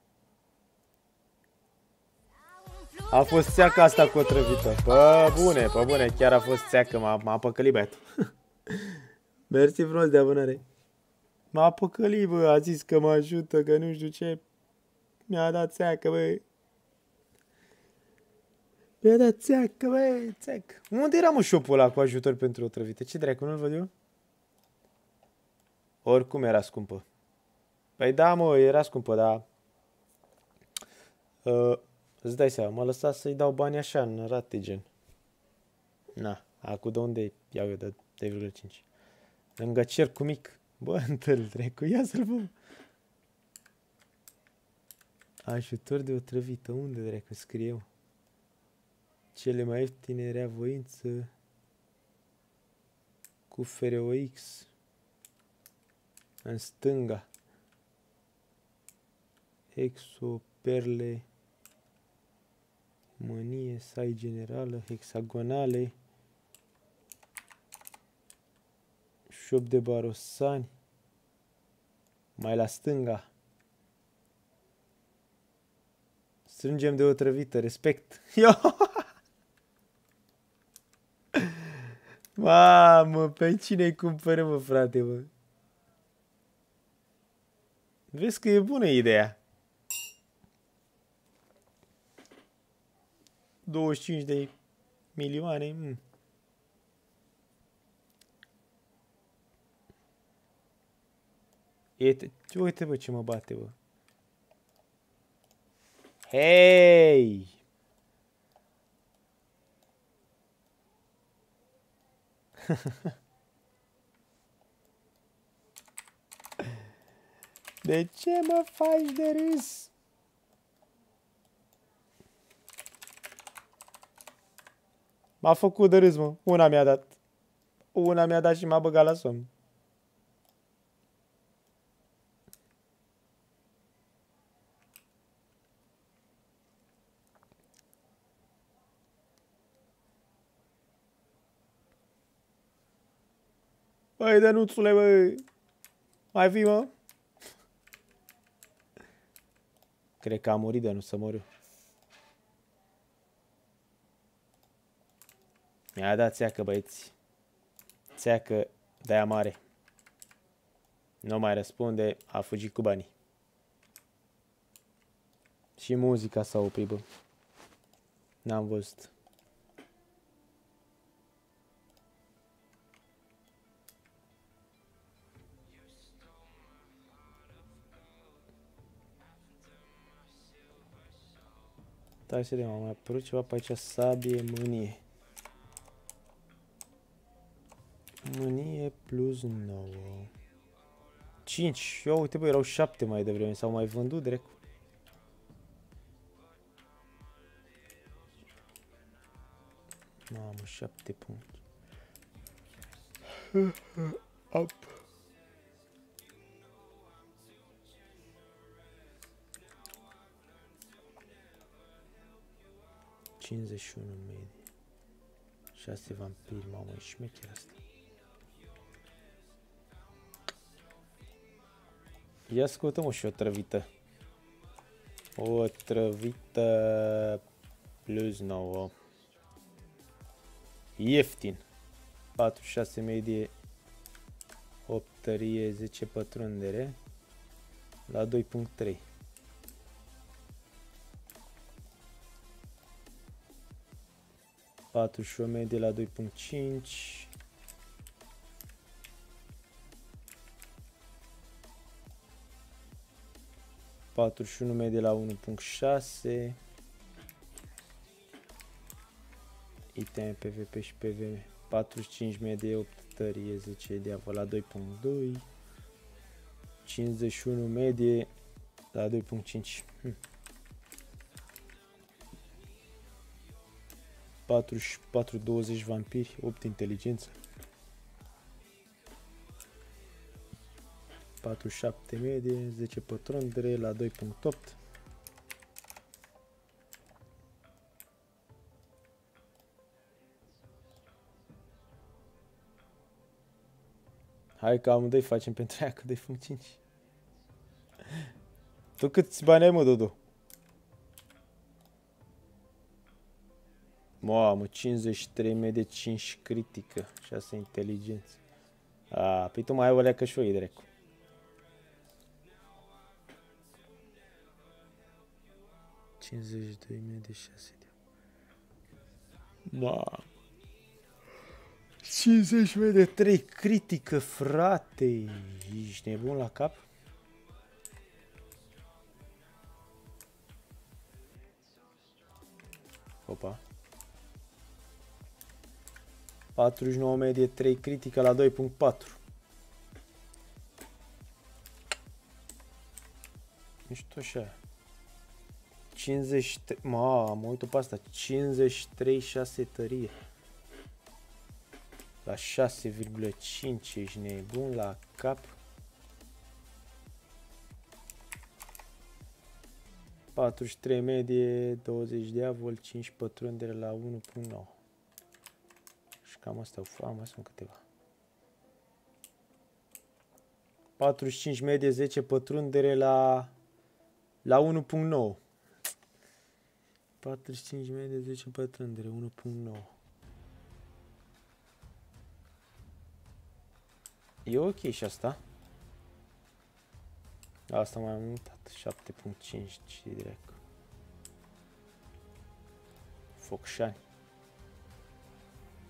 Speaker 1: A fost țeacă asta cu otrăvită. Pă bune, pe bune, chiar a fost țeacă, m-a, m-a păcălit băiatul. *laughs* Mersi frumos de abonare. M-a păcălit, bă, a zis că mă ajută, că nu știu ce. Mi-a dat țeacă, bă. Mi-a dat țeacă, bă, țeacă. Unde era mă shop-ul ăla cu ajutor pentru otrăvite? Ce dracu, nu-l văd eu? Oricum era scumpă. Păi da, mă, era scumpă, dar... Uh, îți dai seama, mă lăsa să-i dau bani așa, în rate, gen. Na, acum de unde iau eu de 2,5? Lângă cercul mic. Bă, *laughs* întâl trecu, ia să-l văd. Ajutor de otrăvită, unde dracu scrie eu? Cele mai ieftine rea voință cu FROX în stânga. Exo, perle, mânie, sai generală, hexagonale, șop de barosani, mai la stânga. Strângem de otrăvită, respect. *laughs* Yo! Mamă, pe cine-i cumpără, mă, frate, mă? Vezi că e bună ideea. 25 de milioane. Mm. Uite, uite bă ce mă bate, bă. Hei! *laughs* De ce mă faci de râs? M-a făcut de râs, mă. Una mi-a dat. Una mi-a dat și m-a băgat la somn. Băi, Dănuțule, băi! Mai fi, mă? Cred că a murit de nu să mor eu. Mi-a dat țeacă, băieți. Țeacă de-aia mare. Nu mai răspunde, a fugit cu banii. Și muzica s-a oprit, bă. N-am văzut. Stai să vedem, a mai apărut ceva pe aici, sabie, mânie. Mânie plus 9. 5. Eu uite bă, erau 7 mai devreme, s-au mai vândut direct. Mamă, 7 puncte. Up. Cincizeci și unu medie. 6 vampiri, mamă, e șmecher asta. Ia să căutăm și o trăvită. O trăvită plus 9. Ieftin. 46 medie. 8 tărie, 10 pătrundere. La 2.3. Patru și o medie la 2.5 41 medie la 1.6 Item PVP și PV 45 medie 8 tărie 10 diavol la 2.2 51 medie la 2.5 hm. 44-20 vampiri, 8 inteligență. 47 medie, 10 pătrun, de la 2.8. Hai că amândoi facem pentru aia cât de fum 5. Tu câți bani ai, mă, Dodo? Mamă, 53 medie, 5 critică, 6 inteligență. A, păi tu mai ai o leacă și o iei, dracu. Cincizeci de medie, 6 de... Mamă. 50 de 3 critică, frate. Ești nebun la cap? Opa. 49 medie 3 critică la 2.4. Mișto așa. 53, mamă, uite pe asta, 53 6 tărie. La 6,5 ești nebun la cap. Patruzeci trei medie, 20 de avol, 5 pătrundere la 1.9. Și cam asta au fost, mai sunt câteva. 45 medie, 10 pătrundere la la 1.9. 45 medie, 10 pătrundere, 1.9. E ok și asta. Asta mai am mutat. 7.5 direct. Focșani.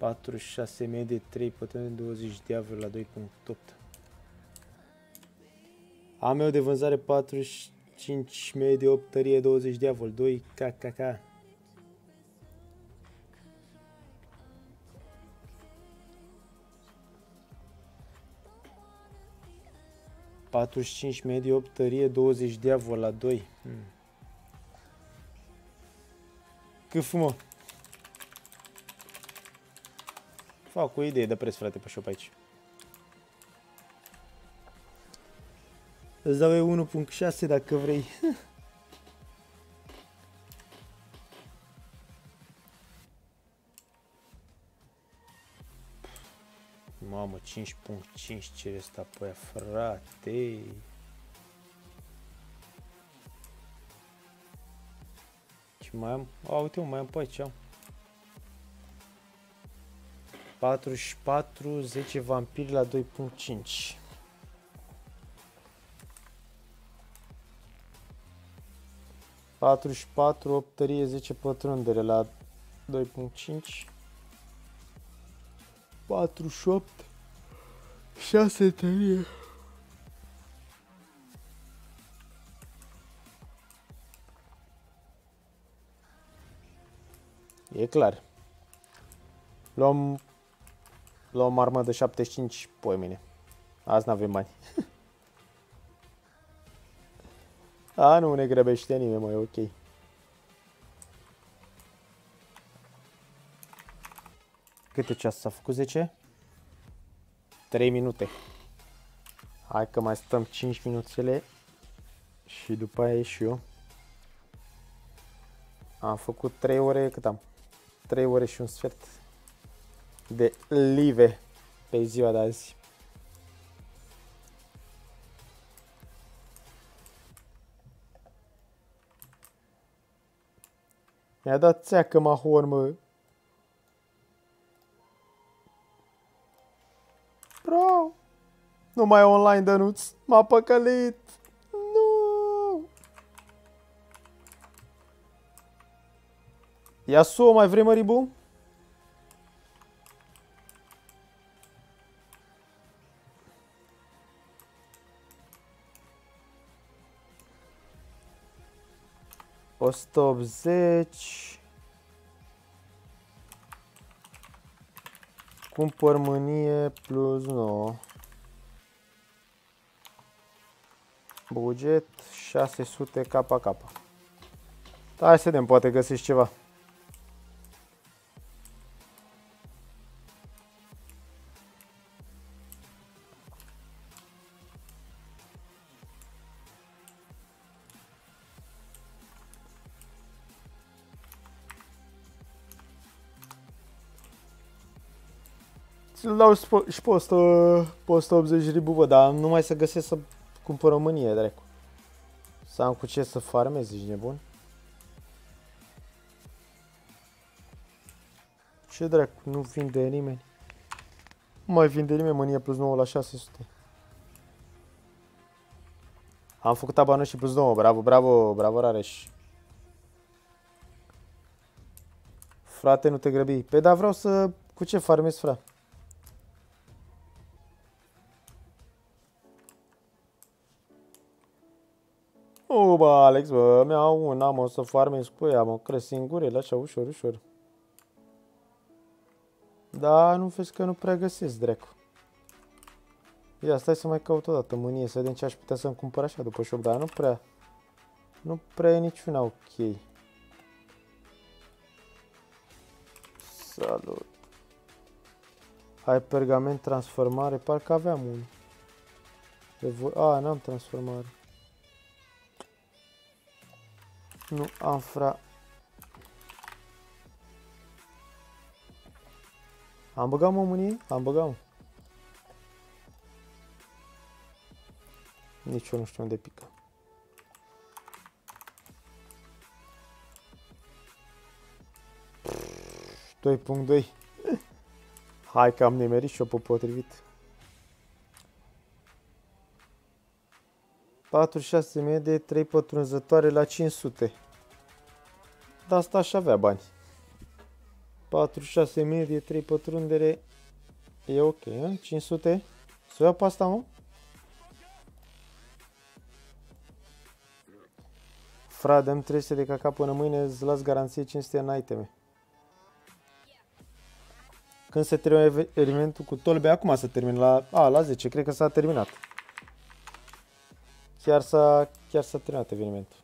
Speaker 1: 46 medie, 3 pătrâne, 20 diavol la 2.8. Am eu de vânzare 45 medie, 8 tărie, 20 diavol, 2 KKK. 45 medie, 8 tărie, 20 diavol la 2. Hmm. Cât fumă? Fac o idee de preț, frate, pe shop aici. Îți dau eu 1.6 dacă vrei. *laughs* Mamă, 5.5 cere asta pe aia, frate. Ce mai am? A, uite, mai am pe aici. am. 44, 10 vampiri la 2.5. Patruzeci patru, opt tărie, 10 pătrundere la 2.5. 48 6 tărie E clar. Luăm luăm armă de 75 pe mine. Azi n-avem bani. *laughs* A, nu ne grăbește nimeni, mai ok. Câte ceas s-a făcut 10? 3 minute. Hai că mai stăm 5 minuțele și după aia și eu. Am făcut 3 ore, cât am? 3 ore și un sfert de live pe ziua de azi. Mi-a dat țeacă mahor, mă. Bro! Nu mai e online, Dănuț. M-a păcălit. Nu! Yasuo, mai vrei măribu? O 180 Cumpăr mânie plus 9 Buget 600 KK Hai să vedem, poate găsești ceva Ți-l dau și pe- și pe 100, pe 180 ribu, bă, dar nu mai să găsesc să cumpăr România, dracu. Să am cu ce să farmez, ești nebun? Ce dracu, nu vinde nimeni. Nu mai vinde nimeni mânie plus 9 la 600. Am făcut abanul și plus 9, bravo, bravo, bravo Rareș. Frate, nu te grăbi. Pe da, vreau să... Cu ce farmez, frate? O, bă, Alex, bă, mi-au una, mă, o să farmez cu ea, mă, cresc singurele, așa, ușor, ușor. Da, nu vezi că nu prea găsesc, dracu. Ia, stai să mai caut o dată mânie, să vedem ce aș putea să-mi cumpăr așa după shop, dar nu prea... Nu prea e niciuna ok. Salut. Ai pergament transformare? Parcă aveam unul. Evo- A, n-am transformare. Nu am fra... Am băgat mă mânie? Am băgat mă. Nici eu nu știu unde pică. Pff, 2.2 Hai că am nimerit și-o pe potrivit. 46.000 de 3 pătrunzătoare la 500. Da, asta aș avea bani. 46.000 de 3 pătrundere. E ok, a? 500. Să o iau pe asta, mă? Frate, dăm 300 de caca până mâine, îți las garanție 500 în iteme. Când se termină eve- evenimentul cu tolbe? Acum se termină la... A, la 10, cred că s-a terminat. Chiar s-a, chiar s-a terminat evenimentul.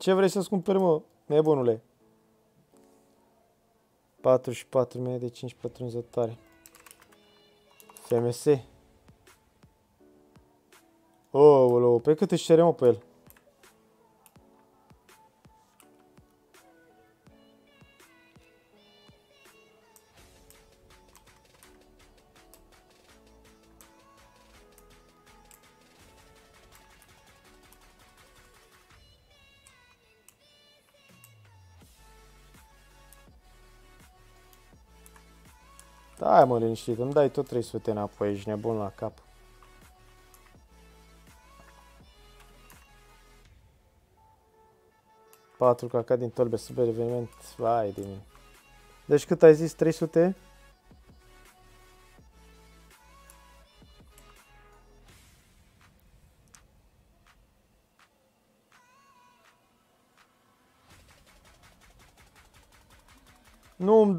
Speaker 1: Ce vrei să-ți cumperi, mă, nebunule? 44.000 de 5 pătrunzătoare. FMS. Oh, pe cât își cere, mă, pe el? Da, mă, liniștit, îmi dai tot 300 înapoi, ești nebun la cap. Patru caca din tolbe, super eveniment, vai de mine. Deci cât ai zis, 300?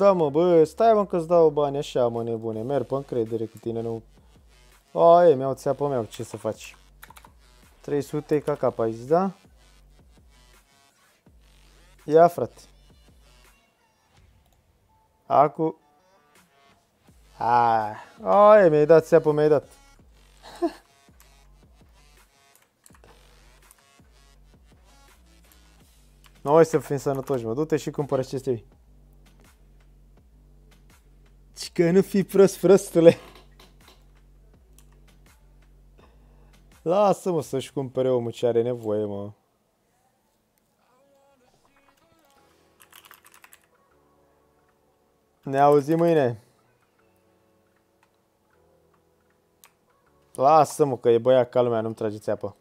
Speaker 1: Da, mă, bă, stai mă că-ți dau bani așa, mă, nebune, merg pe încredere cu tine, nu... A, e, mi-au țeapă meu, ce să faci? 300 ca cap, ai zis, da? Ia, frate. Acu... A, a, e, mi-ai dat țeapă, mi-ai dat. *laughs* Noi să fim sănătoși, mă, du-te și cumpără ce trebuie. Că nu fi prost, prostule. Lasă-mă să-și cumpere omul ce are nevoie, mă. Ne auzim mâine. Lasă-mă că e băiat ca lumea, nu-mi trageți apă.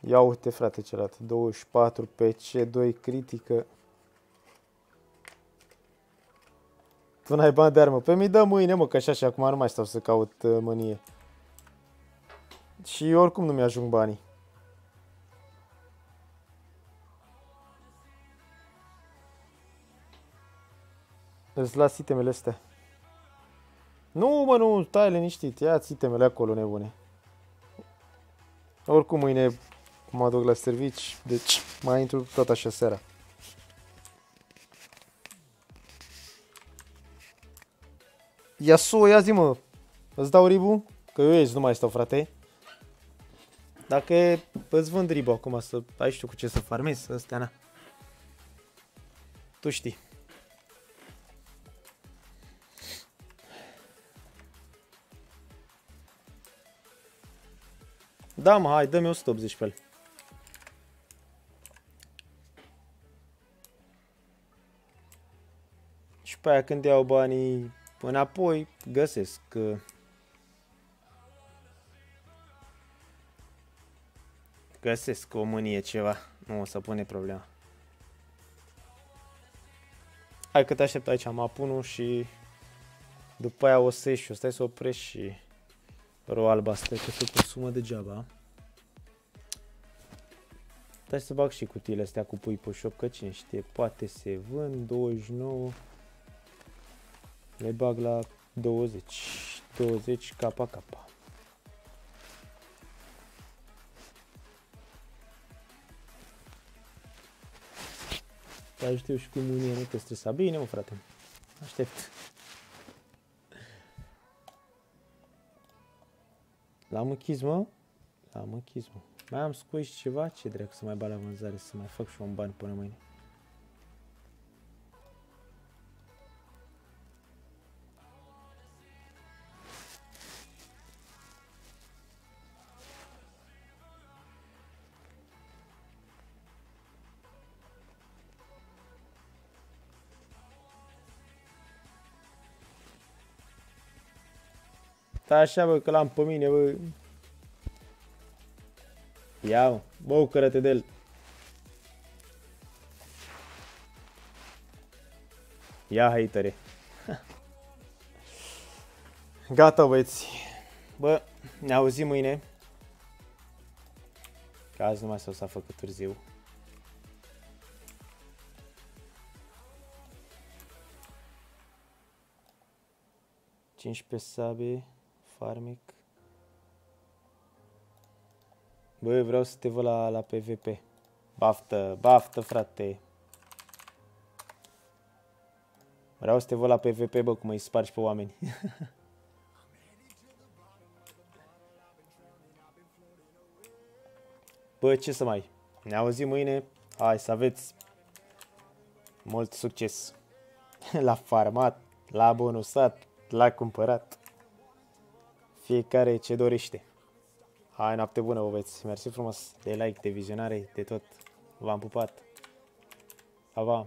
Speaker 1: Ia uite frate celălalt, 24 PC2 critică. Tu n-ai bani de armă. Păi mi dă mâine, mă, că așa și acum nu mai stau să caut uh, mânie. Și oricum nu mi-ajung banii. Îți las itemele astea. Nu, mă, nu, stai liniștit. Ia-ți itemele acolo, nebune. Oricum mâine mă duc la servici, deci mai intru tot așa seara. Yasuo, ia zi mă, îți dau ribu? Că eu ești, nu mai stau, frate. Dacă îți vând ribu acum, să ai știu cu ce să farmezi, astea, na. Tu știi. Da, mă, hai, dă-mi 180 pe el. Și pe aia când iau banii înapoi, găsesc uh, Găsesc o mânie ceva, nu o să pune problema. Hai că te aștept aici, mapunul și după aia o să ieși și o stai să oprești și ro albastră, că se consumă degeaba. Stai să bag și cutiile astea cu pui pe shop, că cine știe, poate se vând 29. Le bag la 20, 20 capa capa. Dar știu și cum mâine nu te stresa. Bine, mă, frate. Aștept. L-am închis, mă? L-am închis, mă. Mai am scuiș ceva? Ce drept să mai bag la vânzare, să mai fac și un bani până mâine. Stai așa, bă, că l-am pe mine, bă. Ia, mă, bucură-te de el. Ia, hatere. *laughs* Gata, băieți. Bă, ne auzim mâine. Că azi nu mai s-o să făcut târziu. Cincisprezece sabe, farmic. Bă, vreau să te văd la, la PvP. Baftă, baftă, frate. Vreau să te văd la PvP, bă, cum îi spargi pe oameni. *laughs* bă, ce să mai... Ne auzim mâine. Hai să aveți mult succes. *laughs* la farmat, la bonusat, la cumpărat. Fiecare ce dorește. Hai, noapte bună, băieți. Mersi frumos de like, de vizionare, de tot. V-am pupat. Pa, pa.